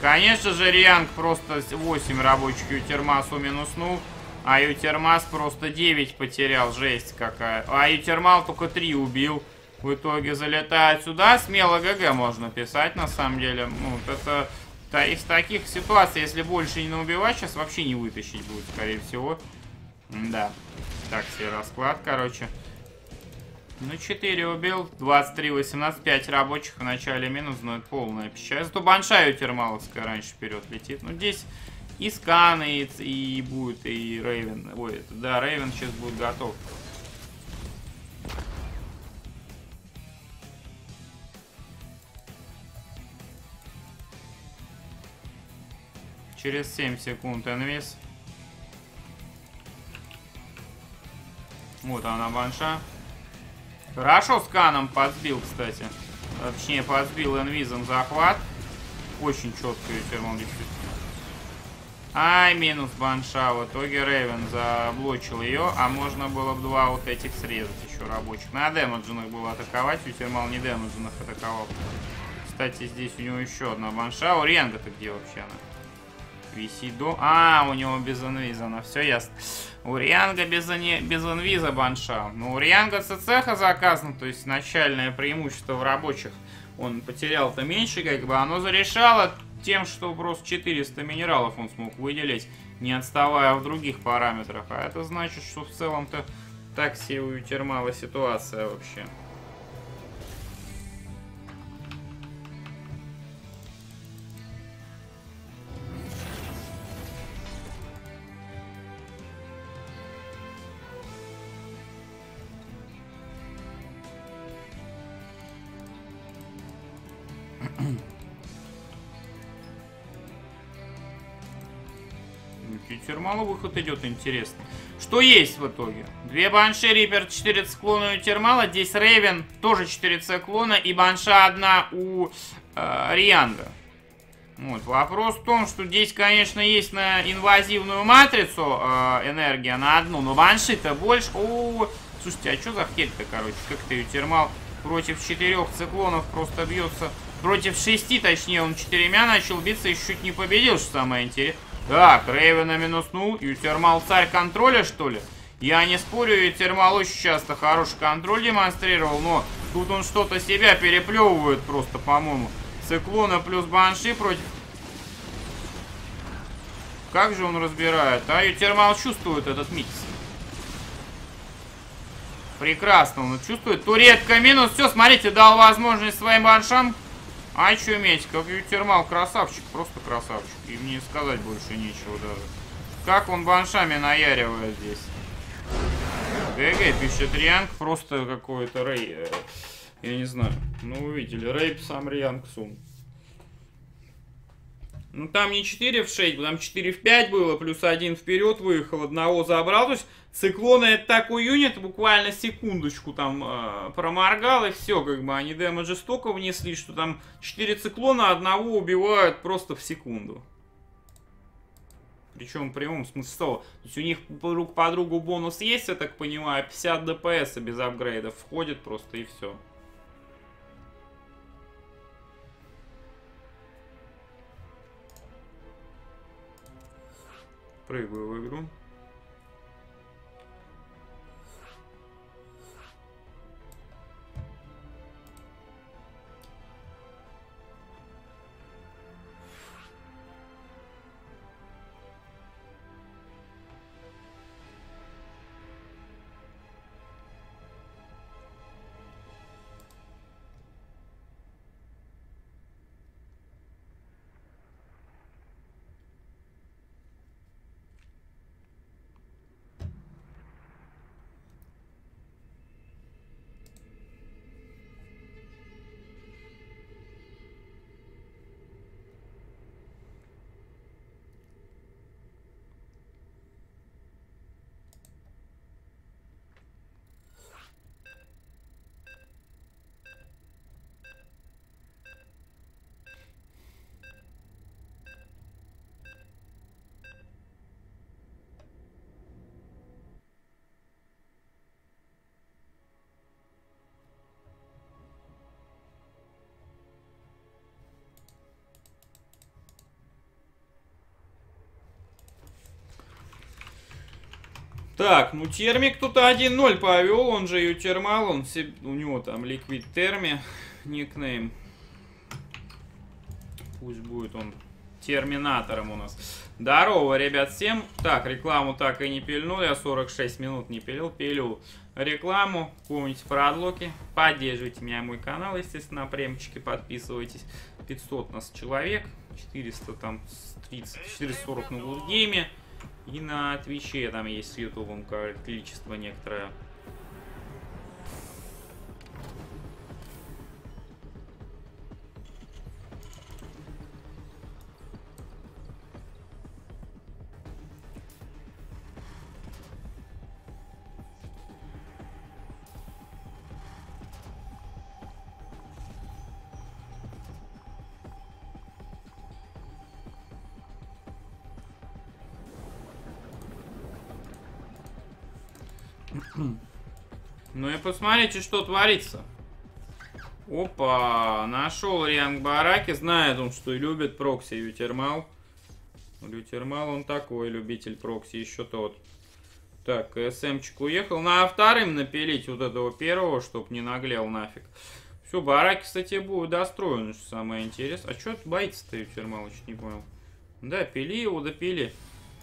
Speaker 1: Конечно же, Рианг просто 8 рабочих Ютермасу минуснул. А Ютермас просто 9 потерял. Жесть какая. А Ютермал только 3 убил. В итоге залетает сюда. Смело ГГ можно писать, на самом деле. Ну, вот это... та- из таких ситуаций, если больше не наубивать, сейчас вообще не вытащить будет, скорее всего. Да. Так себе расклад, короче. Ну, 4 убил, 23, 18, 5 рабочих в начале минус, но это полная печаль. Зато Баншаю Термаловская раньше вперед летит. Ну, здесь и сканы, и, и будет, и Рейвен. Ой, да, Рейвен сейчас будет готов. Через 7 секунд инвиз. Вот она, банша. Хорошо сканом подсбил, кстати. Точнее, подсбил инвизом захват. Очень четко ее термал действительно. Ай, минус банша. В итоге Рейвен заблочил ее, а можно было бы два вот этих срезать еще рабочих. На демедженных было атаковать, у термал не демедженных атаковал. Кстати, здесь у него еще одна банша. У Ренга-то где вообще она? Висит до... А, у него без инвиза, ну все ясно. У Рианга без, ини- без инвиза банша. Но у Рианга цеха заказано, то есть начальное преимущество в рабочих. Он потерял-то меньше, как бы оно зарешало тем, что просто 400 минералов он смог выделить, не отставая в других параметрах. А это значит, что в целом-то так себе у Термала ситуация вообще. Термалу выход идет интересно. Что есть в итоге? Две банши, Рипер, 4 циклона у Термала. Здесь Рейвен, тоже 4 циклона. И банша одна у э, Рианга. Вот. Вопрос в том, что здесь, конечно, есть на инвазивную матрицу э, энергия на одну, но банши-то больше... О, слушайте, а что за хель-то, короче? Как ты Термал против четырех циклонов просто бьется... Против шести, точнее, он четырьмя начал биться и чуть не победил, что самое интересное. Так, Рейвена минуснул. Ютермал царь контроля, что ли? Я не спорю, Ютермал очень часто хороший контроль демонстрировал, но тут он что-то себя переплевывает просто, по-моему. Циклона плюс Банши против... Как же он разбирает, а? Ютермал чувствует этот микс. Прекрасно, он чувствует. Туретка минус. Все, смотрите, дал возможность своим баншам а чё иметь, как Ютермал красавчик, просто красавчик. И мне сказать больше нечего даже. Как он баншами наяривает здесь. ГГ пишет Рианг, просто какой-то Рей. э, Я не знаю. Ну, вы видели, Рейп сам Рианг Сун. Ну, там не 4 в 6, там 4 в 5 было, плюс один вперед выехал, одного забрал. То есть, Циклоны такой юнит буквально секундочку там э, проморгал, и все, как бы они дэмэджа столько внесли, что там 4 циклона одного убивают просто в секунду. Причем в прямом смысле слова. То есть у них друг по другу бонус есть, я так понимаю, 50 ДПС без апгрейда входит просто и все. Прыгаю в игру. Так, ну термик тут 1-0 повел, он же Ютермал, он се- у него там ликвид терми, никнейм. Пусть будет он терминатором у нас. Здорово, ребят, всем. Так, рекламу так и не пильнул, я 46 минут не пилил, пилю рекламу. Помните про адлоки, поддерживайте меня, мой канал, естественно, на премчике подписывайтесь. 500 нас человек, 400 там, с 30, 440 на Гудгейме. И на Твиче там есть с Ютубом количество некоторое. Посмотрите, что творится. Опа, нашел Рианг Бараки. Знает он, что любит прокси Ютермал. Лютермал он такой, любитель прокси, еще тот. Так, СМчик уехал. На вторым напилить вот этого первого, чтоб не наглел нафиг. Все, бараки, кстати, будут достроены, что самое интересное. А что боится-то Ютермал, чуть не понял. Да, пили его, допили.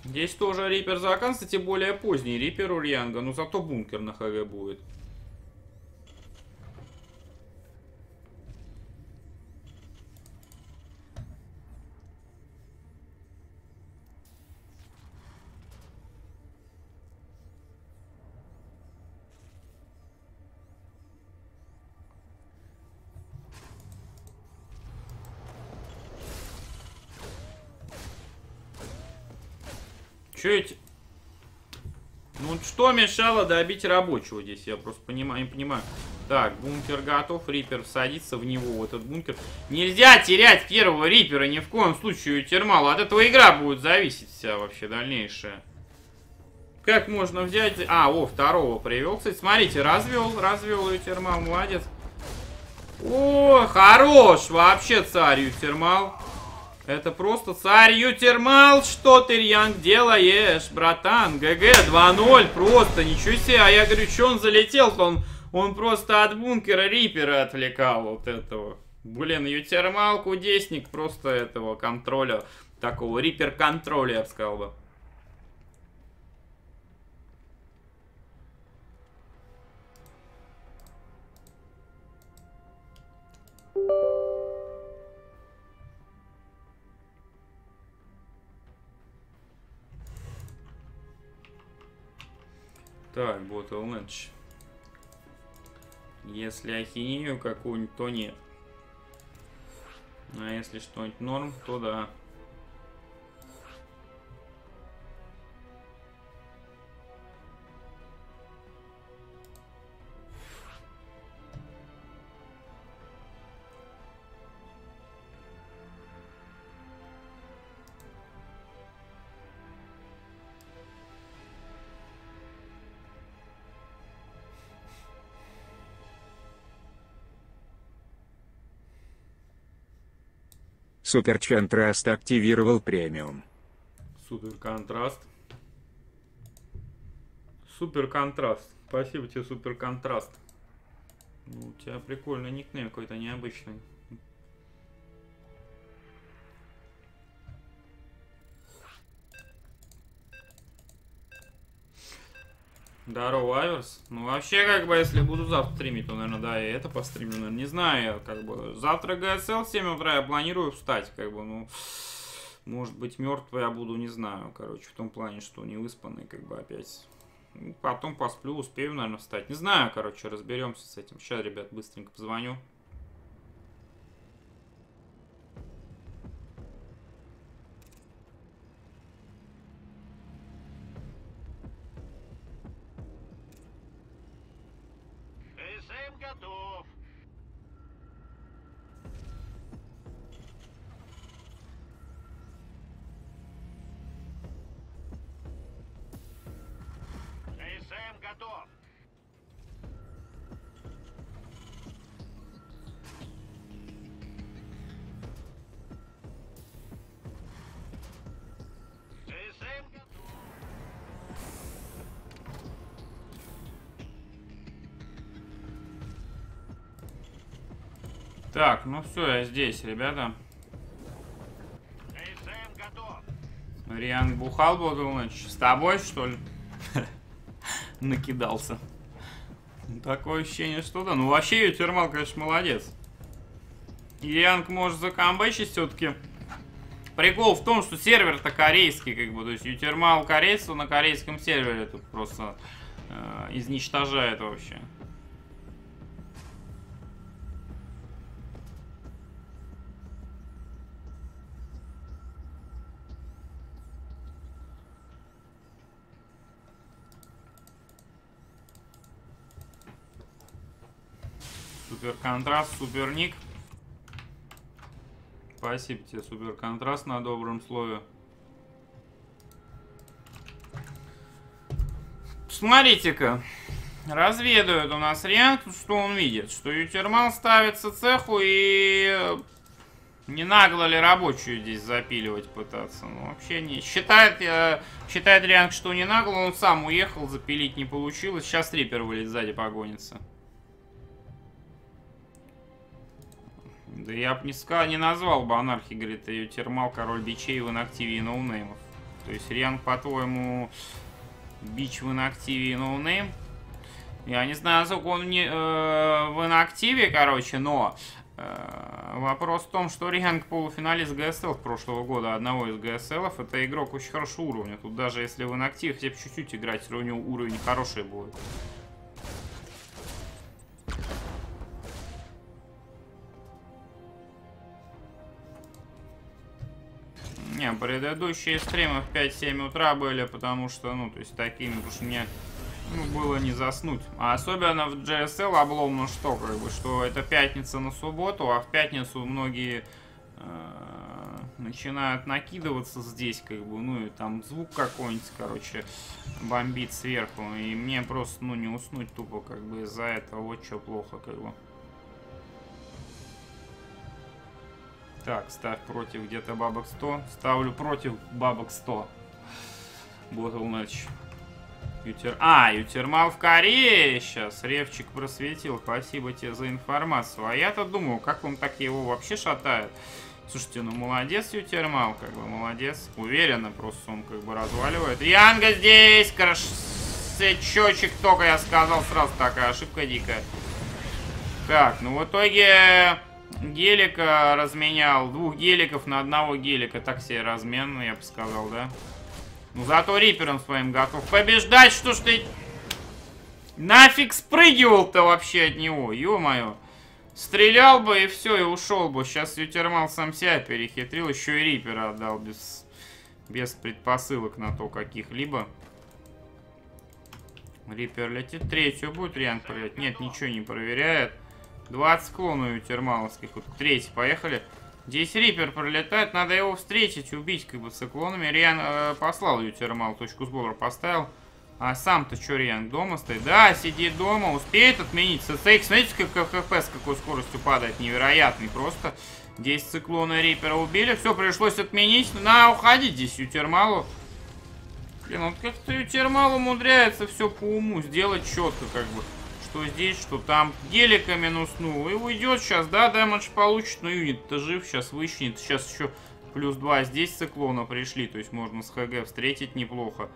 Speaker 1: Здесь тоже Рипер Закан, кстати, более поздний Рипер у Рианга, но зато бункер на ХГ будет. Че эти? Ну вот мешало добить рабочего здесь? Я просто понимаю, не понимаю. Так, бункер готов, Рипер садится в него, в этот бункер. Нельзя терять первого Рипера ни в коем случае у Термала. От этого игра будет зависеть вся вообще дальнейшая. Как можно взять... А, о, второго привел. Кстати, смотрите, развел, развел Ютермал, молодец. О, хорош, вообще царь Ютермал. Это просто царь Ютермал, что ты, Рьянг, делаешь, братан? ГГ 2-0, просто, ничего себе. А я говорю, что он залетел-то? Он, он просто от бункера Рипера отвлекал вот этого. Блин, Ютермал, кудесник просто этого контроля, такого Рипер-контроля, я бы сказал бы. Так, Bottlematch. Если ахинею какую-нибудь, то нет. А если что-нибудь норм, то да.
Speaker 4: Супер Чантраст активировал премиум.
Speaker 1: Супер контраст. Супер контраст. Спасибо тебе, супер контраст. Ну, у тебя прикольный никнейм какой-то необычный. Здорово, Аверс. Ну, вообще, как бы, если буду завтра стримить, то, наверное, да, и это постримлю, наверное. Не знаю, как бы. Завтра ГСЛ в 7 утра я планирую встать, как бы, ну... Может быть, мертвый я буду, не знаю, короче, в том плане, что не выспанный, как бы, опять. Потом посплю, успею, наверное, встать. Не знаю, короче, разберемся с этим. Сейчас, ребят, быстренько позвоню. Ну все, я здесь, ребята. Риан бухал ночь. С тобой, что ли? Накидался. Такое ощущение, что да. Ну, вообще, Ютермал, конечно, молодец. Янг может закамбэчить все-таки. Прикол в том, что сервер-то корейский, как бы. То есть Ютермал корейцев на корейском сервере тут просто э, изничтожает вообще. Супер контраст, супер ник. Спасибо тебе, супер контраст на добром слове. Смотрите-ка. Разведывает у нас Риан, что он видит. Что Ютермал ставится цеху и... Не нагло ли рабочую здесь запиливать пытаться? Ну, вообще не. Считает, э, считает Рианг, что не нагло. Он сам уехал, запилить не получилось. Сейчас Риппер вылез сзади погонится. Да я бы не, ска- не назвал бы анархи, говорит, uThermal, король бичей в инактиве и ноунеймов. То есть Ryung, по-твоему, бич в инактиве и ноунейм? Я не знаю, насколько он не, э, в инактиве, короче, но э, вопрос в том, что Ryung полуфиналист GSL прошлого года, одного из GSL'ов, это игрок очень хорошего уровня. Тут даже если в инактиве хотя бы чуть-чуть играть, все равно уровень хороший будет. Не, предыдущие стримы в 5-7 утра были, потому что, ну, то есть такими, что мне ну, было не заснуть. А особенно в GSL обломно что, как бы, что это пятница на субботу, а в пятницу многие э, начинают накидываться здесь, как бы, ну, и там звук какой-нибудь, короче, бомбит сверху. И мне просто, ну, не уснуть тупо, как бы, из-за этого. Вот что плохо, как бы. Так, ставь против где-то бабок 100. Ставлю против бабок 100. Ботл матч. Ютер... А, Ютермал в Корее сейчас. Ревчик просветил. Спасибо тебе за информацию. А я-то думаю, как он так его вообще шатает. Слушайте, ну молодец Ютермал, как бы молодец. Уверенно просто он как бы разваливает. Янга здесь! Красечочек только я сказал сразу. Такая ошибка дикая. Так, ну в итоге гелика разменял. Двух геликов на одного гелика. Так себе размен, я бы сказал, да? Ну зато Рипером своим готов побеждать. Что ж ты... Нафиг спрыгивал-то вообще от него, ё-моё. Стрелял бы и все, и ушел бы. Сейчас Ютермал сам себя перехитрил. Еще и Рипера отдал без, без предпосылок на то каких-либо. Рипер летит. Третью будет Рианг проверять? Нет, ничего не проверяет. 20 клонов у термаловских. Вот третий, поехали. Здесь Рипер пролетает, надо его встретить, убить как бы циклонами. Риан э, послал Ютермал, точку сбора поставил. А сам-то что, Риан, дома стоит? Да, сидит дома, успеет отменить CCX. Смотрите, как ХП с какой скоростью падает, невероятный просто. Здесь циклона Рипера убили, все, пришлось отменить. На, уходить здесь Ютермалу. Блин, вот как-то Ютермал умудряется все по уму сделать четко, как бы. Что здесь, что там. Гелика минуснул. И уйдет сейчас, да, дэмэдж получит. Но юнит-то жив, сейчас вычнет. Сейчас еще плюс 2. Здесь циклона пришли. То есть можно с ХГ встретить неплохо.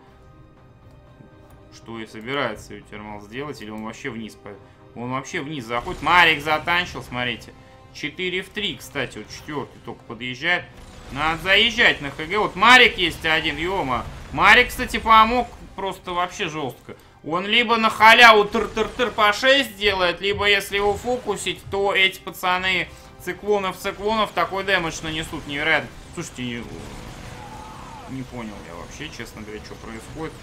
Speaker 1: Что и собирается Ютермал сделать. Или он вообще вниз пойдет. Он вообще вниз заходит. Марик затанчил, смотрите. 4 в 3, кстати, вот четвертый только подъезжает. Надо заезжать на ХГ. Вот Марик есть один, ёма. Марик, кстати, помог просто вообще жестко. Он либо на халяву тыр-тыр-тыр по 6 делает, либо если его фокусить, то эти пацаны циклонов-циклонов такой дэмэдж нанесут невероятно. Слушайте, не, не понял я вообще, честно говоря, что происходит.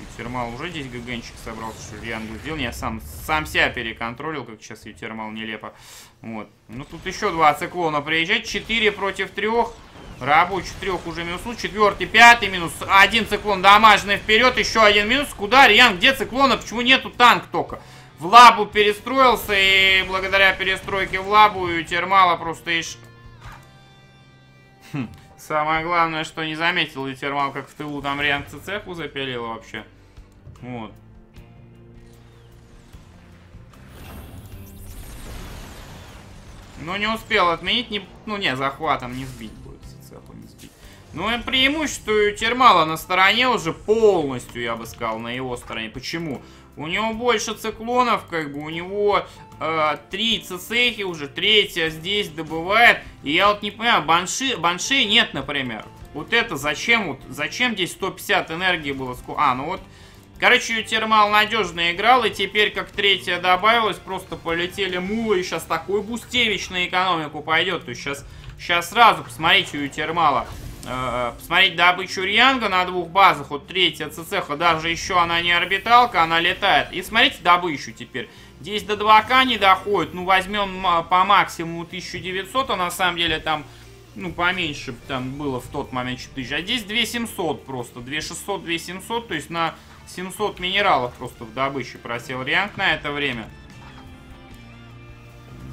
Speaker 1: Ютермал уже здесь ГГНчик собрался, что Янгу сделал. Я сам, сам себя переконтролил, как сейчас Ютермал нелепо. Вот. Ну, тут еще два циклона приезжать. 4 против 3. Рабочий трех уже минусу. Четвертый, пятый минус. Один циклон дамажный вперед. Еще один минус. Куда, Риан? Где циклона? Почему нету танк только? В лабу перестроился. И благодаря перестройке в лабу у Термала просто ишь... Хм. Самое главное, что не заметил Литермал, как в тылу там Риан цеху запилил вообще. Вот. Но не успел отменить, не, ну не, захватом не сбить Ну и преимущество Термала на стороне уже полностью, я бы сказал, на его стороне. Почему? У него больше циклонов, как бы, у него э, три цехи уже, третья здесь добывает. И я вот не понимаю, банши, банши нет, например. Вот это зачем, вот, зачем здесь 150 энергии было? А, ну вот Короче, термал надежно играл, и теперь, как третья добавилась, просто полетели мулы, и сейчас такой бустевич на экономику пойдет. То есть сейчас, сейчас сразу, посмотрите, у термала, посмотреть добычу Рианга на двух базах, вот третья ЦЦХ, даже еще она не орбиталка, она летает. И смотрите добычу теперь. Здесь до 2К не доходит, ну возьмем по максимуму 1900, а на самом деле там ну, поменьше там было в тот момент 4000, а здесь 2700 просто, 2600, 2700, то есть на 700 минералов просто в добыче просел Рианг на это время.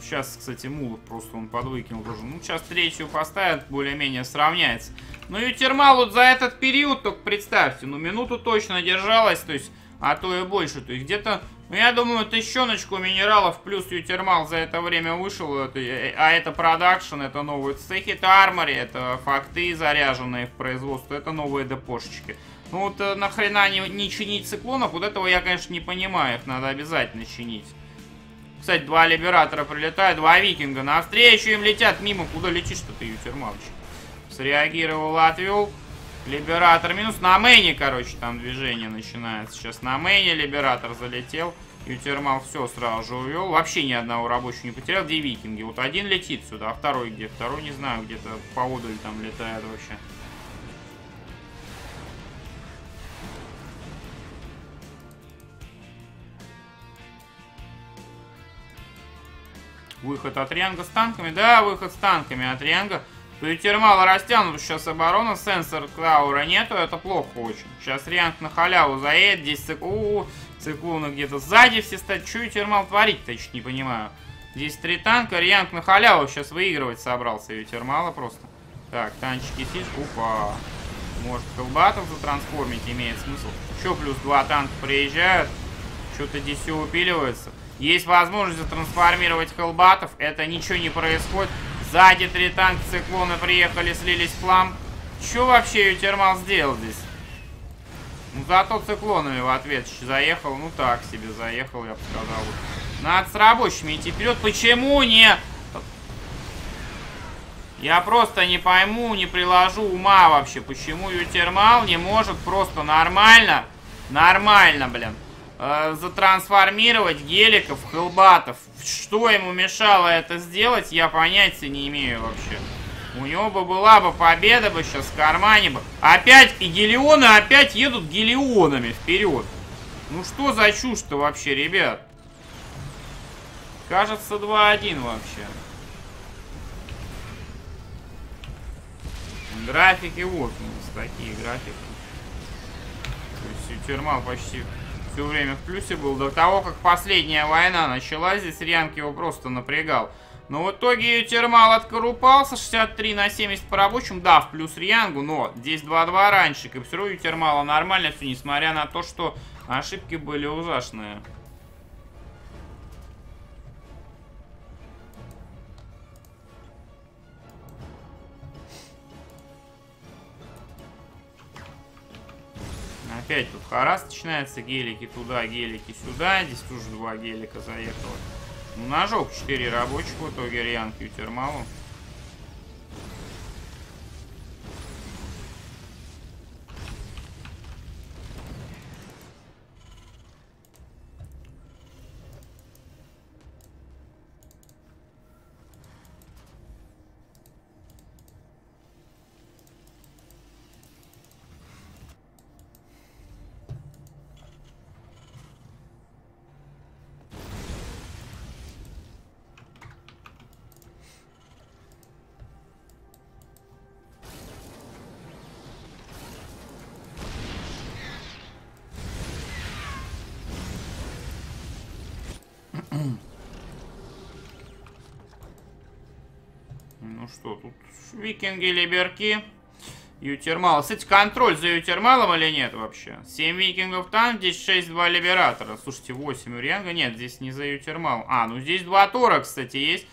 Speaker 1: Сейчас, кстати, мулов просто он подвыкинул тоже. Ну, сейчас третью поставят, более-менее сравняется. Ну, и термал вот за этот период, только представьте, ну, минуту точно держалась, то есть, а то и больше. То есть, где-то, ну, я думаю, тысячоночку минералов плюс Ютермал за это время вышел. Это, а это продакшн, это новые цехи, это армори, это факты заряженные в производство, это новые депошечки. Ну вот э, нахрена не, не чинить циклонов, вот этого я, конечно, не понимаю, их надо обязательно чинить. Кстати, два либератора прилетают, два викинга навстречу им летят мимо. Куда летишь-то ты, Ютермалыч? Среагировал, отвел. Либератор минус. На мэне, короче, там движение начинается. Сейчас на мэне либератор залетел. Ютермал все сразу же увел. Вообще ни одного рабочего не потерял. Где викинги? Вот один летит сюда, а второй где? Второй, не знаю, где-то поодаль там летает вообще. Выход от Рианга с танками. Да, выход с танками от Рианга. Туитер мало растянут сейчас оборона. Сенсор Клаура нету. Это плохо очень. Сейчас Рианг на халяву заедет. Здесь циклу, циклуны где-то сзади все стать. Что Ютермал творить-то, не понимаю. Здесь три танка. Рианг на халяву сейчас выигрывать собрался. Ютермала просто. Так, танчики сидят. Опа. Может, колбатов затрансформить имеет смысл. Еще плюс два танка приезжают. Что-то здесь все упиливается. Есть возможность затрансформировать хелбатов. Это ничего не происходит. Сзади три танка циклона приехали, слились в плам. Что вообще Ютермал сделал здесь? Ну, зато циклонами в ответ заехал. Ну, так себе заехал, я бы сказал. Надо с рабочими идти вперед. Почему не... Я просто не пойму, не приложу ума вообще, почему Ютермал не может просто нормально, нормально, блин, э, затрансформировать геликов, хелбатов. Что ему мешало это сделать, я понятия не имею вообще. У него бы была бы победа бы сейчас в кармане бы. Опять и гелионы опять едут гелионами вперед. Ну что за чушь-то вообще, ребят? Кажется 2-1 вообще. Графики вот у нас такие графики. То есть Термал почти все время в плюсе был. До того, как последняя война началась, здесь Рианг его просто напрягал. Но в итоге Ютермал откорупался, 63 на 70 по рабочим, да, в плюс Риангу, но здесь 2-2 раньше, равно Ютермала нормально все, несмотря на то, что ошибки были ужасные. Опять тут харас начинается, гелики туда, гелики сюда. Здесь тоже два гелика заехало. Ну, ножок 4 рабочих в итоге Риан Кьютермалу. Ну что, тут викинги, либерки. Ютермал. Кстати, контроль за Ютермалом или нет вообще? 7 викингов там, здесь 6, 2 либератора. Слушайте, 8 Уренга. Нет, здесь не за Ютермалом. А, ну здесь 2 Тора, кстати, есть.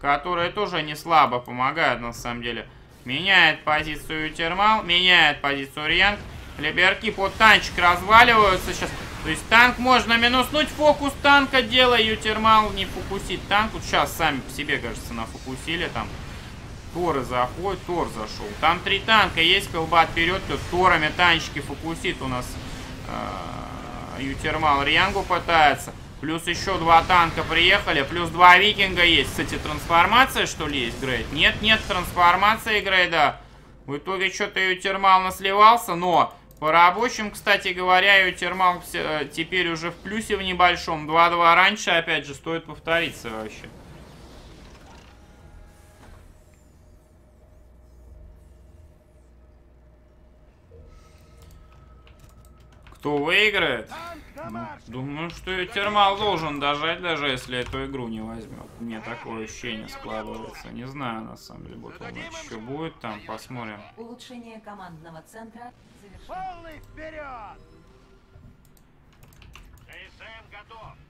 Speaker 1: Которые тоже не слабо помогают, на самом деле. Меняет позицию Ютермал, меняет позицию Рианг. Либерки под танчик разваливаются сейчас. То есть танк можно минуснуть, фокус танка делая, Ютермал не фокусит танк. Вот сейчас сами по себе, кажется, нафокусили там. Торы заходят, Тор зашел. Там три танка есть, колба вперед, тут Торами танчики фокусит у нас э, Ютермал Риангу пытается. Плюс еще два танка приехали, плюс два викинга есть. Кстати, трансформация что ли есть, Грейд? Нет, нет, трансформация Грейда. В итоге что-то Ютермал насливался, но по рабочим, кстати говоря, Ютермал э, теперь уже в плюсе в небольшом. 2-2 раньше, опять же, стоит повториться вообще. Кто выиграет? Думаю, что Термал должен дожать, даже если эту игру не возьмет. Мне такое ощущение складывается. Не знаю, на самом деле, вот он еще будет там, посмотрим.
Speaker 2: Улучшение командного центра завершено.
Speaker 3: Полный вперед! КСМ готов!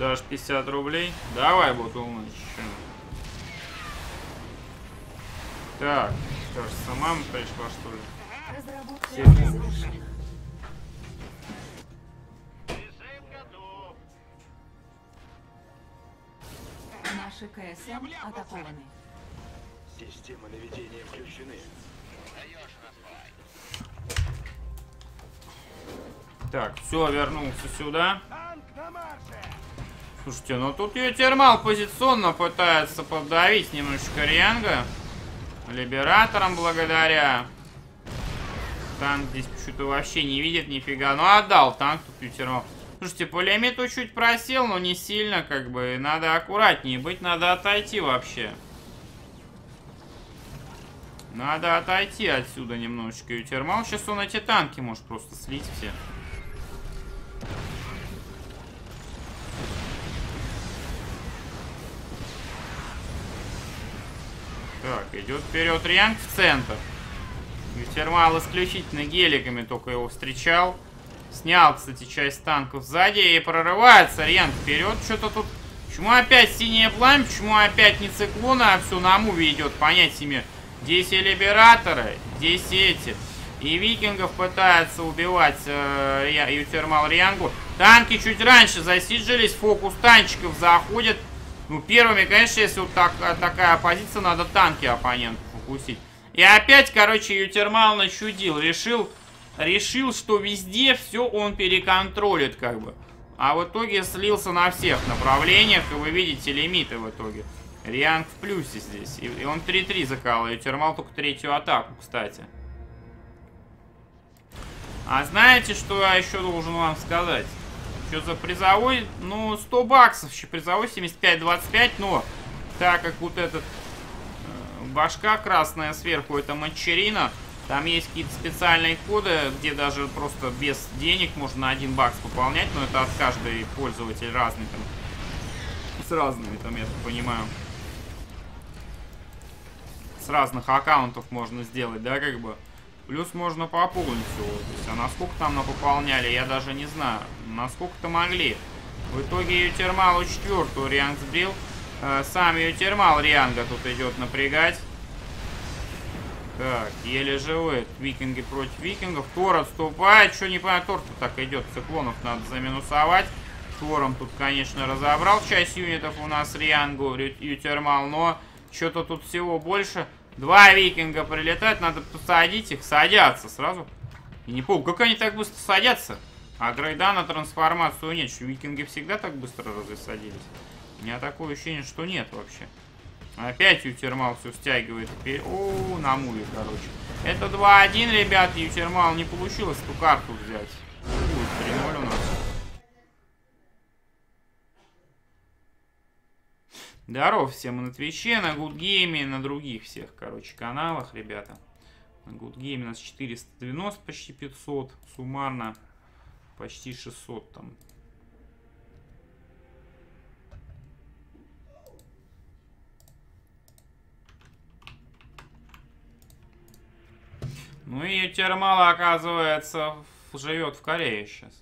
Speaker 1: Дашь 50 рублей? Давай, Бутулныч. Так, кажется, мама пришла, что ли?
Speaker 2: Разработка! Наши КСМ атакованы.
Speaker 7: Системы наведения включены.
Speaker 1: Так, все, вернулся сюда.
Speaker 3: Танк на марше!
Speaker 1: Слушайте, ну тут ее термал позиционно пытается поддавить немножечко Рианга. Либератором благодаря. Танк здесь почему-то вообще не видит нифига. Ну отдал танк тут Ютермал. Слушайте, по лимиту чуть просел, но не сильно, как бы. Надо аккуратнее быть, надо отойти вообще. Надо отойти отсюда немножечко. Ютермал сейчас он эти танки может просто слить все. Так, идет вперед Рианг в центр. Ютермал исключительно геликами только его встречал. Снял, кстати, часть танков сзади и прорывается Рианг вперед. Что-то тут... Почему опять синее пламя? Почему опять не циклона, а все на муве идет? Понять себе. Здесь и либераторы, здесь эти. И викингов пытается убивать э, Ютермал Риангу. Танки чуть раньше засижились, фокус танчиков заходит. Ну, первыми, конечно, если вот так, а, такая позиция, надо танки оппоненту фокусить. И опять, короче, Ютермал начудил. Решил решил, что везде все он переконтролит, как бы. А в итоге слился на всех направлениях, и вы видите лимиты в итоге. Рианг в плюсе здесь. И, и он 3-3 закалывает. Термал только третью атаку, кстати. А знаете, что я еще должен вам сказать? Что за призовой? Ну, 100 баксов. Еще призовой 75-25, но так как вот этот э, башка красная сверху, это матчерина, там есть какие-то специальные коды, где даже просто без денег можно на 1 бакс пополнять, но это от каждой пользователь разный там. С разными там, я так понимаю. С разных аккаунтов можно сделать, да, как бы. Плюс можно пополнить всего. То есть, а насколько там напополняли, я даже не знаю. Насколько-то могли. В итоге Ютермалу четвертую Рианг сбил. Э, сам Ютермал Рианга тут идет напрягать. Так, еле живые. Викинги против викингов. Тор отступает. Что не понятно, Тор-то так идет. Циклонов надо заминусовать. Тором тут, конечно, разобрал часть юнитов у нас Риангу, Ютермал. Но что-то тут всего больше. Два викинга прилетают, надо посадить их. Садятся сразу. И не помню, как они так быстро садятся? А грейда на трансформацию нет. Что, викинги всегда так быстро разве садились? У меня такое ощущение, что нет вообще. Опять Ютермал все стягивает. О, на муве, короче. Это 2-1, ребят. Ютермал не получилось эту карту взять. Будет 3-0 у нас. Здоров всем на Твиче, на Гудгейме, на других всех, короче, каналах, ребята. На Гудгейме у нас 490, почти 500, суммарно почти 600 там. Ну и Термала, оказывается, живет в Корее сейчас.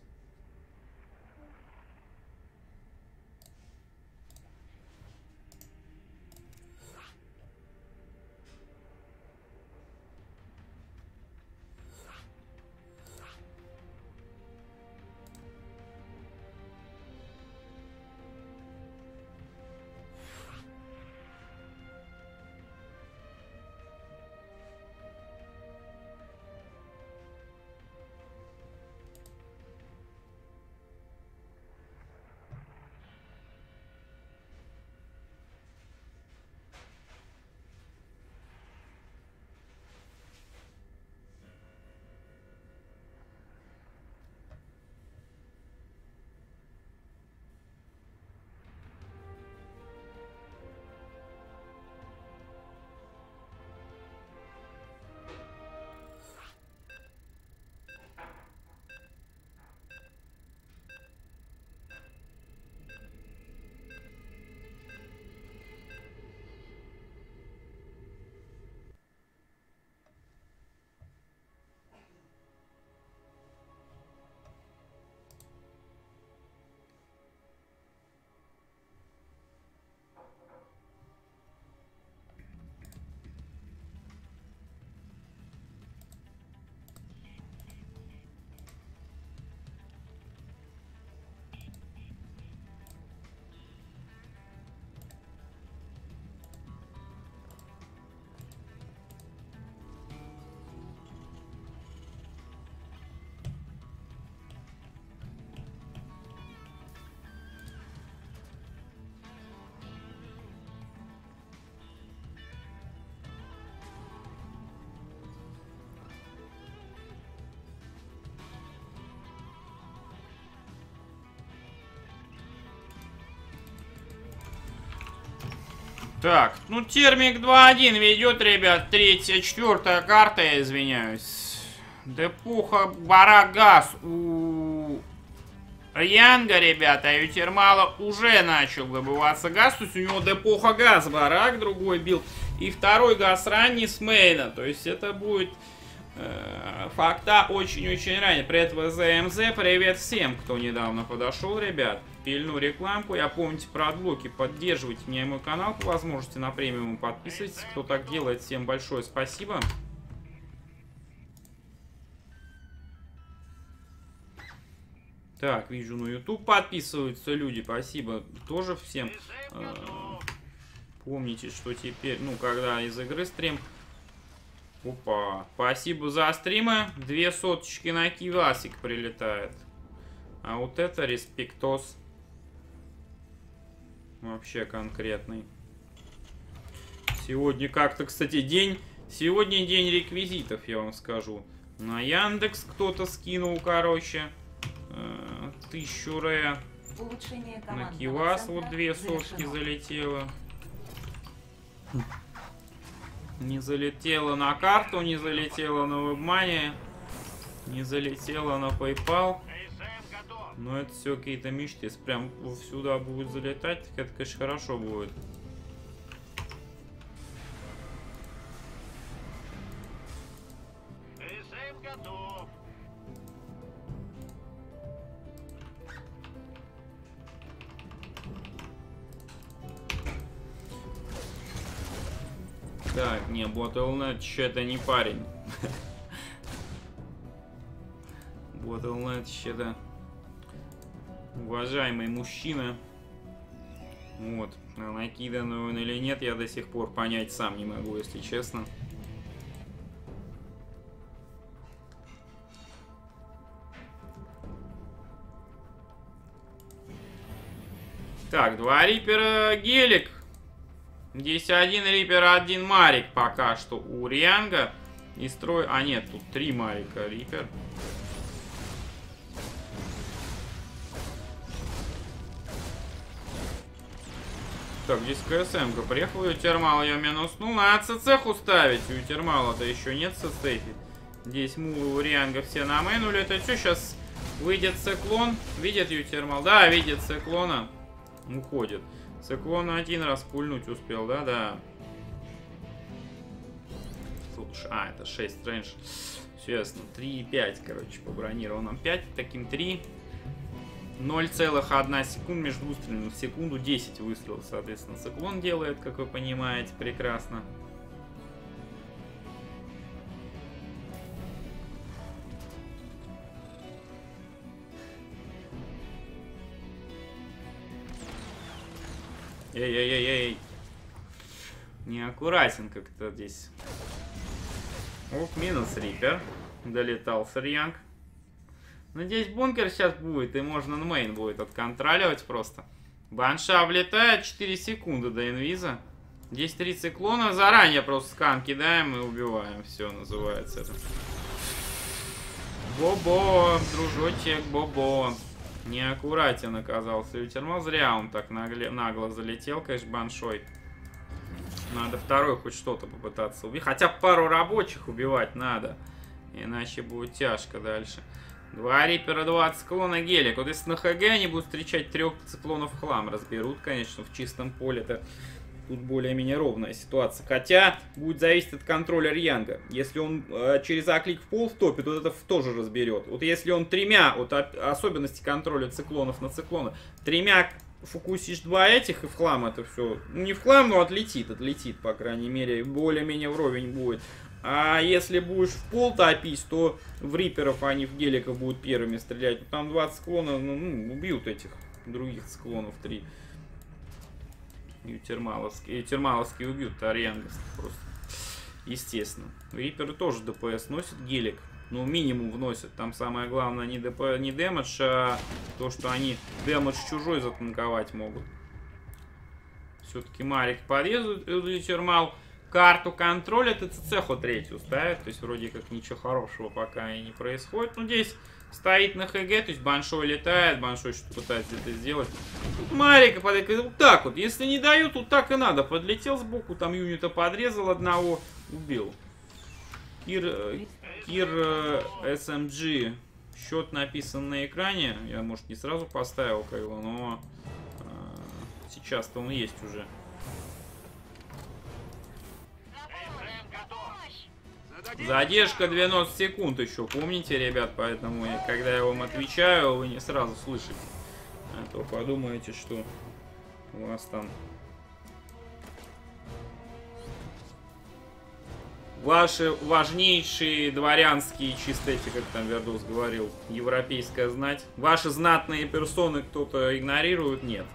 Speaker 1: Так, ну термик 2-1 ведет, ребят. Третья, четвертая карта, я извиняюсь. Депуха Барагас у Янга, ребята. А Ютермала уже начал добываться газ. То есть у него Депуха Газ Барак, другой бил. И второй газ ранний с мейна. То есть это будет э, факта очень-очень ранее. Привет ВЗМЗ, привет всем, кто недавно подошел, ребят пильну рекламку. Я помните про адблоки. Поддерживайте меня и мой канал по возможности на премиум. Подписывайтесь. Кто так делает, всем большое спасибо. Так, вижу на YouTube подписываются люди. Спасибо тоже всем. Э, помните, что теперь, ну, когда из игры стрим Опа. Спасибо за стримы. Две соточки на кивасик прилетает. А вот это респектос. Вообще конкретный. Сегодня как-то, кстати, день... Сегодня день реквизитов, я вам скажу. На Яндекс кто-то скинул, короче. э, Тысячу ре.
Speaker 2: Улучшение
Speaker 1: На Кивас вот две сотки залетело. Не залетело на карту, не залетело на WebMoney, не залетело на PayPal. Но это все какие-то мечты. Если прям сюда будет залетать, так это, конечно, хорошо будет. Так, не, Bottlenet что-то не парень. Bottlenet что-то уважаемый мужчина. Вот. А он или нет, я до сих пор понять сам не могу, если честно. Так, два рипера гелик. Здесь один рипер, один марик пока что у Рианга. И строй... А нет, тут три марика рипер. Так, здесь КСМ-ка приехала, Ютермал ее минуснул. Надо цеху ставить. У Ютермала-то еще нет цехи. Здесь Му у Рианга все намейнули. Это что, сейчас выйдет циклон? Видит Ютермал? Да, видит циклона. Уходит. Циклон один раз пульнуть успел, да? Да. Слушай, а, это 6 рейндж. Все ясно. 3,5, короче, по бронированным 5, таким 3. 0,1 секунд между выстрелами. В секунду 10 выстрелов, соответственно, циклон делает, как вы понимаете, прекрасно. Эй-эй-эй-эй. Неаккуратен как-то здесь. Оп, минус Рипер. Долетал Сарьянг. Надеюсь, бункер сейчас будет, и можно на мейн будет отконтроливать просто. Банша влетает 4 секунды до инвиза. Здесь 3 циклона. Заранее просто скан кидаем и убиваем. Все, называется это. Бобо, дружочек, Бобо. Неаккуратен оказался Ютермал. Зря он так нагле- нагло залетел, конечно, баншой. Надо второй хоть что-то попытаться убить. Хотя пару рабочих убивать надо. Иначе будет тяжко дальше. Два рипера, два циклона гелик. Вот если на ХГ они будут встречать трех циклонов хлам, разберут, конечно, в чистом поле-то тут более-менее ровная ситуация. Хотя будет зависеть от контроля Рьянга. Если он э, через А-клик в пол втопит, вот это тоже разберет. Вот если он тремя, вот особенности контроля циклонов на циклоны, тремя фокусишь два этих и в хлам это все. Ну не в хлам, но отлетит, отлетит, по крайней мере, более-менее вровень будет. А если будешь в пол топить, то в риперов они в геликов будут первыми стрелять. Ну, Там 20 склонов, ну, ну, убьют этих других склонов три. Ютермаловские. Ютермаловские убьют Тарьянгов просто. Естественно. Риперы тоже ДПС носят гелик. Ну, минимум вносят. Там самое главное не, ДП, не дэмэдж, а то, что они дэмэдж чужой затанковать могут. Все-таки Марик подрезают Ютермал. Карту контроля ТЦЦху третью ставят. То есть вроде как ничего хорошего пока и не происходит. Ну, здесь стоит на ХГ, то есть Баншой летает, Баншой что-то пытается это сделать. Тут Марика подрезает. Вот так вот. Если не дают, тут так и надо. Подлетел сбоку, там юнита подрезал одного, убил. Кир, Кир э, SMG. Счет написан на экране. Я, может, не сразу поставил его, но э, сейчас-то он есть уже. Задержка 90 секунд еще, помните, ребят, поэтому я, когда я вам отвечаю, вы не сразу слышите. А то подумаете, что у вас там ваши важнейшие дворянские, чисто эти, как там Вердус говорил, европейская знать, ваши знатные персоны кто-то игнорирует, нет.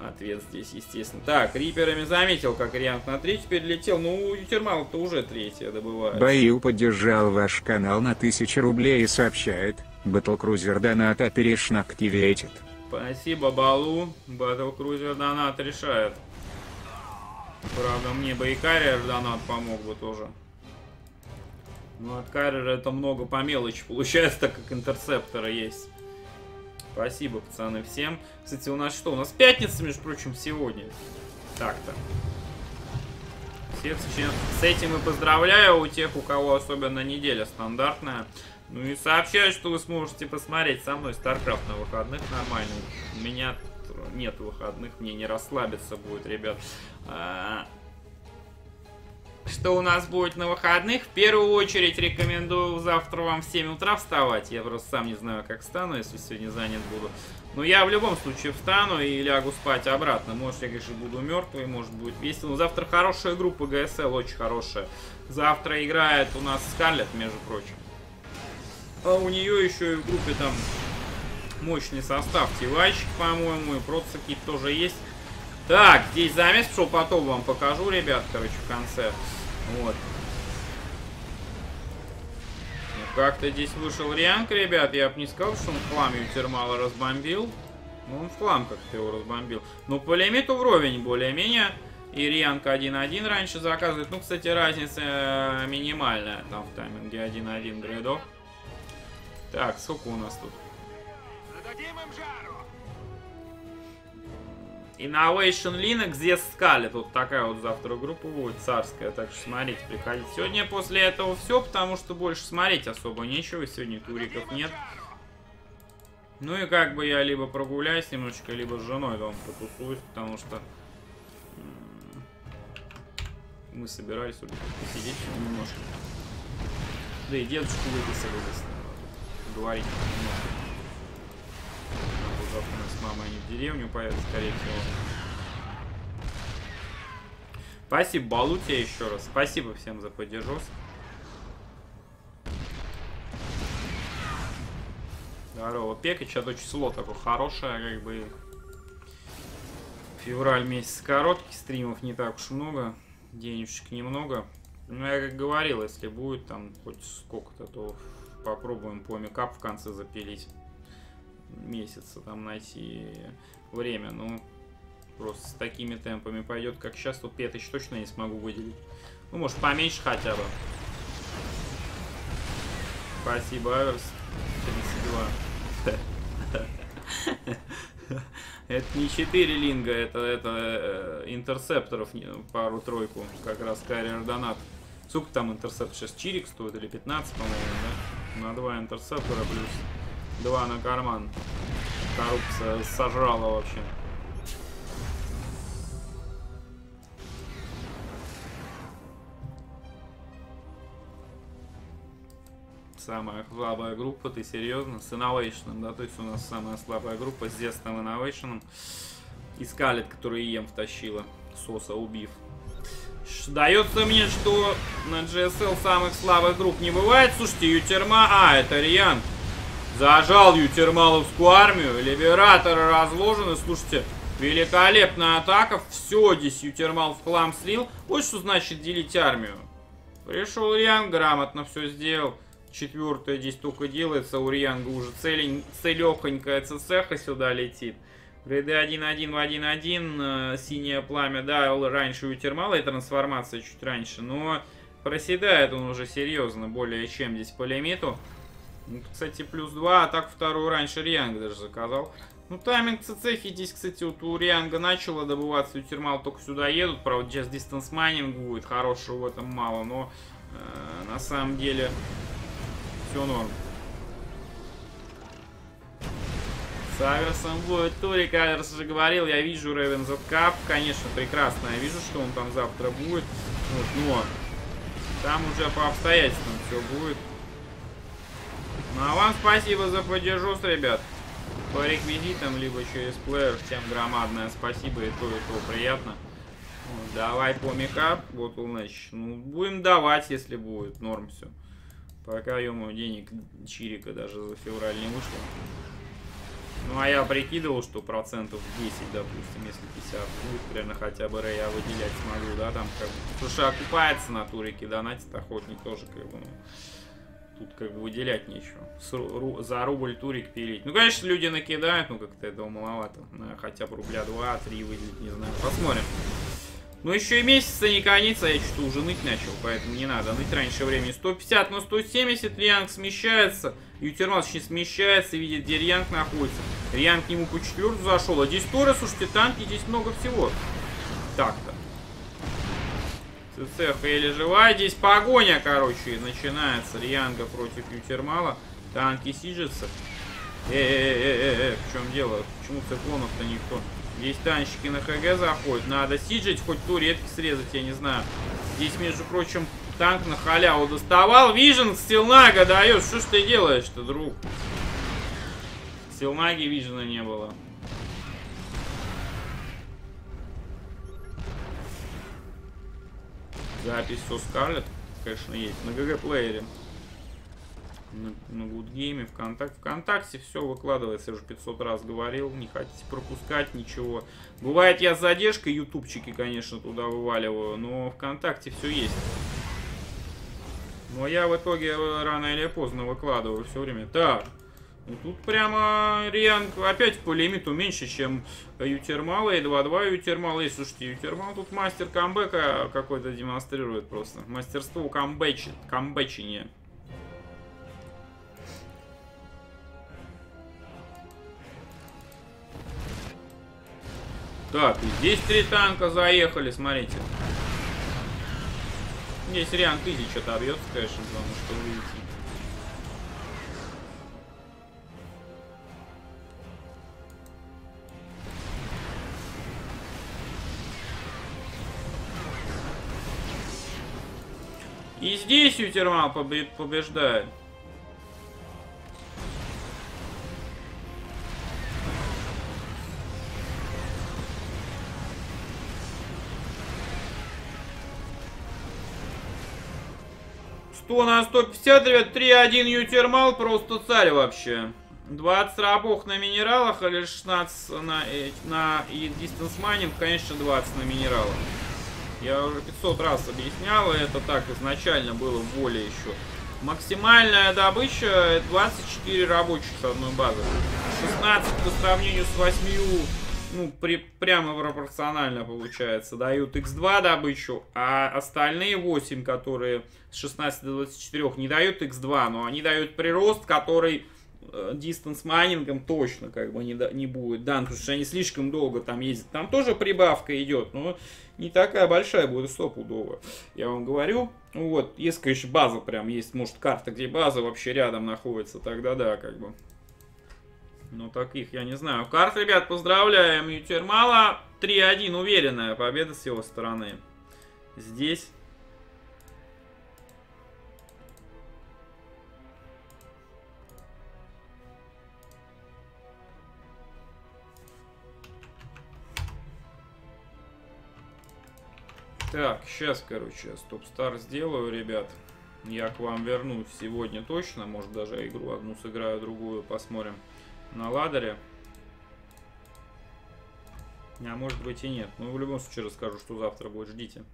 Speaker 1: Ответ здесь, естественно. Так, риперами заметил, как Рианг на 3 теперь летел. Ну, у Ютермала-то уже третья добывает.
Speaker 4: Баю поддержал ваш канал на 1000 рублей и сообщает, Батлкрузер донат Operation Activated.
Speaker 1: Спасибо, Балу. Батлкрузер донат решает. Правда, мне бы и карьер донат помог бы тоже. Ну, от карьера это много по мелочи получается, так как интерсептора есть. Спасибо, пацаны, всем. Кстати, у нас что? У нас пятница, между прочим, сегодня. Так-то. Всех с этим и поздравляю у тех, у кого особенно неделя стандартная. Ну и сообщаю, что вы сможете посмотреть со мной StarCraft на выходных нормально. У меня нет выходных, мне не расслабиться будет, ребят. Что у нас будет на выходных? В первую очередь рекомендую завтра вам в 7 утра вставать. Я просто сам не знаю, как встану, если сегодня занят буду. Но я в любом случае встану и лягу спать обратно. Может, я, конечно, буду мертвый, может, будет весело. Но завтра хорошая группа ГСЛ, очень хорошая. Завтра играет у нас Скарлет, между прочим. А у нее еще и в группе там мощный состав. Тивайчик, по-моему, и какие-то тоже есть. Так, здесь замес пошел, потом вам покажу, ребят, короче, в конце. Вот. Ну, Как-то здесь вышел Рианг, ребят. Я бы не сказал, что он в хламе у Термала разбомбил. Ну, он в хлам как-то его разбомбил. Но по лимиту вровень более-менее. И Рианг 1-1 раньше заказывает. Ну, кстати, разница э, минимальная. Там в тайминге 1-1 грейдов. Так, сколько у нас тут?
Speaker 3: Зададим им жару.
Speaker 1: Innovation Linux, где скали. Тут такая вот завтра группа будет царская. Так что смотрите, приходите. Сегодня после этого все, потому что больше смотреть особо нечего. Сегодня туриков нет. Ну и как бы я либо прогуляюсь немножечко, либо с женой там потусуюсь, потому что мы собирались посидеть немножко. Да и дедушку выписали. Говорить немножко. Завтра мы с мамой они в деревню поедут, скорее всего. Спасибо, Балу тебе еще раз. Спасибо всем за поддержос. Здорово, Пекач, это число такое хорошее, как бы. Февраль месяц короткий, стримов не так уж много, денежек немного. Ну, я как говорил, если будет там хоть сколько-то, то попробуем по микап в конце запилить месяца там найти время. Ну, просто с такими темпами пойдет, как сейчас, тут Петыч точно не смогу выделить. Ну, может, поменьше хотя бы. Спасибо, Аверс. 32. Это не 4 линга, это, это э, интерсепторов пару-тройку, как раз карьер донат. Сколько там интерсептор? Сейчас чирик стоит или 15, по-моему, да? На 2 интерсептора плюс 2 на карман. Коррупция сожрала вообще. Самая слабая группа, ты серьезно? С Innovation, да? То есть у нас самая слабая группа с детственным Innovation. И Скалет, который ем втащила. Соса убив. Дается мне, что на GSL самых слабых групп не бывает. Слушайте, Ютерма... А, это Риан. Зажал Ютермаловскую армию. Либераторы разложены. Слушайте, великолепная атака. Все здесь Ютермал в хлам слил. Вот что значит делить армию. Пришел Риан, грамотно все сделал. Четвертое здесь только делается. У Рианга уже целень, целехонькая цеха сюда летит. Грейды 1-1 в 1-1. э, Синее пламя, да, раньше у Термала и трансформация чуть раньше. Но проседает он уже серьезно, более чем здесь по лимиту. Ну, Кстати, плюс 2, а так вторую раньше Рианг даже заказал. Ну, тайминг цехи здесь, кстати, вот у Рианга начало добываться, у Термал только сюда едут. Правда, сейчас distance mining будет, хорошего в этом мало, но э, на самом деле все норм. С Аверсом будет Турик, Аверс же говорил, я вижу of Cup, конечно, прекрасно, я вижу, что он там завтра будет, вот, но там уже по обстоятельствам все будет. Ну а вам спасибо за поддержос, ребят. По реквизитам, либо через плеер, всем громадное спасибо, и то, и то приятно. Вот, давай по микап, вот значит, ну, будем давать, если будет, норм все. Пока, ему денег Чирика даже за февраль не вышло. Ну, а я прикидывал, что процентов 10, допустим, если 50 будет, примерно хотя бы Рэя выделять смогу, да, там как бы. Что окупается на турике, донатит охотник тоже, как бы, ну, тут как бы выделять нечего. Ру- за рубль турик пилить. Ну, конечно, люди накидают, ну, как-то этого маловато. На хотя бы рубля 2-3 выделить, не знаю. Посмотрим. Ну, еще и месяца не конец, а я что-то уже ныть начал, поэтому не надо ныть раньше времени. 150 на 170, Лианг смещается. Ютермал точнее смещается, видит, где Рьянг находится. Рьянг к нему по четверту зашел. А здесь Торы, слушайте, танки, здесь много всего. Так-то. ЦЦ еле живая. Здесь погоня, короче, начинается. Рьянга против Ютермала. Танки сижатся. Э-э-э-э-э, в чем дело? Почему циклонов-то никто? Здесь танчики на ХГ заходят. Надо сиджить, хоть туретки срезать, я не знаю. Здесь, между прочим, танк на халяву доставал. Вижен Стилнага дает. Что ж ты делаешь-то, друг? Стилнаги Вижена не было. Запись со Скарлет, конечно, есть. На ГГ-плеере. На, на Гудгейме, ВКонтакте. ВКонтакте все выкладывается, я уже 500 раз говорил. Не хотите пропускать ничего. Бывает, я с задержкой ютубчики, конечно, туда вываливаю, но ВКонтакте все есть. Но я в итоге рано или поздно выкладываю все время. Так. Ну тут прямо Рианг опять по лимиту меньше, чем Ютермал. И 2-2 Ютермал. И слушайте, Ютермал тут мастер камбэка какой-то демонстрирует просто. Мастерство камбэчи, камбэчиния. Так, и здесь три танка заехали, смотрите. Здесь Рианг Изи что-то обьется, конечно, потому что видите. И здесь Ютермал побе- побеждает. Сто на 150, ребят, 3-1 Ютермал, просто царь вообще. 20 рабов на минералах или 16 на, э, на и distance конечно, 20 на минералах. Я уже 500 раз объяснял, это так изначально было в воле еще. Максимальная добыча 24 рабочих с одной базы. 16 по сравнению с 8, ну, при, прямо пропорционально получается. Дают x2 добычу, а остальные 8, которые с 16 до 24, не дают x2, но они дают прирост, который дистанс майнингом точно как бы не, не будет дан, потому что они слишком долго там ездят. Там тоже прибавка идет, но не такая большая будет стопудово. Я вам говорю. Вот, если, конечно, база прям есть, может, карта, где база вообще рядом находится, тогда да, как бы. Но таких я не знаю. Карт, ребят, поздравляем. Ютермала 3-1, уверенная победа с его стороны. Здесь Так, сейчас, короче, стоп-стар сделаю, ребят. Я к вам вернусь сегодня точно. Может, даже игру одну сыграю, другую посмотрим на ладере. А может быть и нет. Ну, в любом случае расскажу, что завтра будет. Ждите.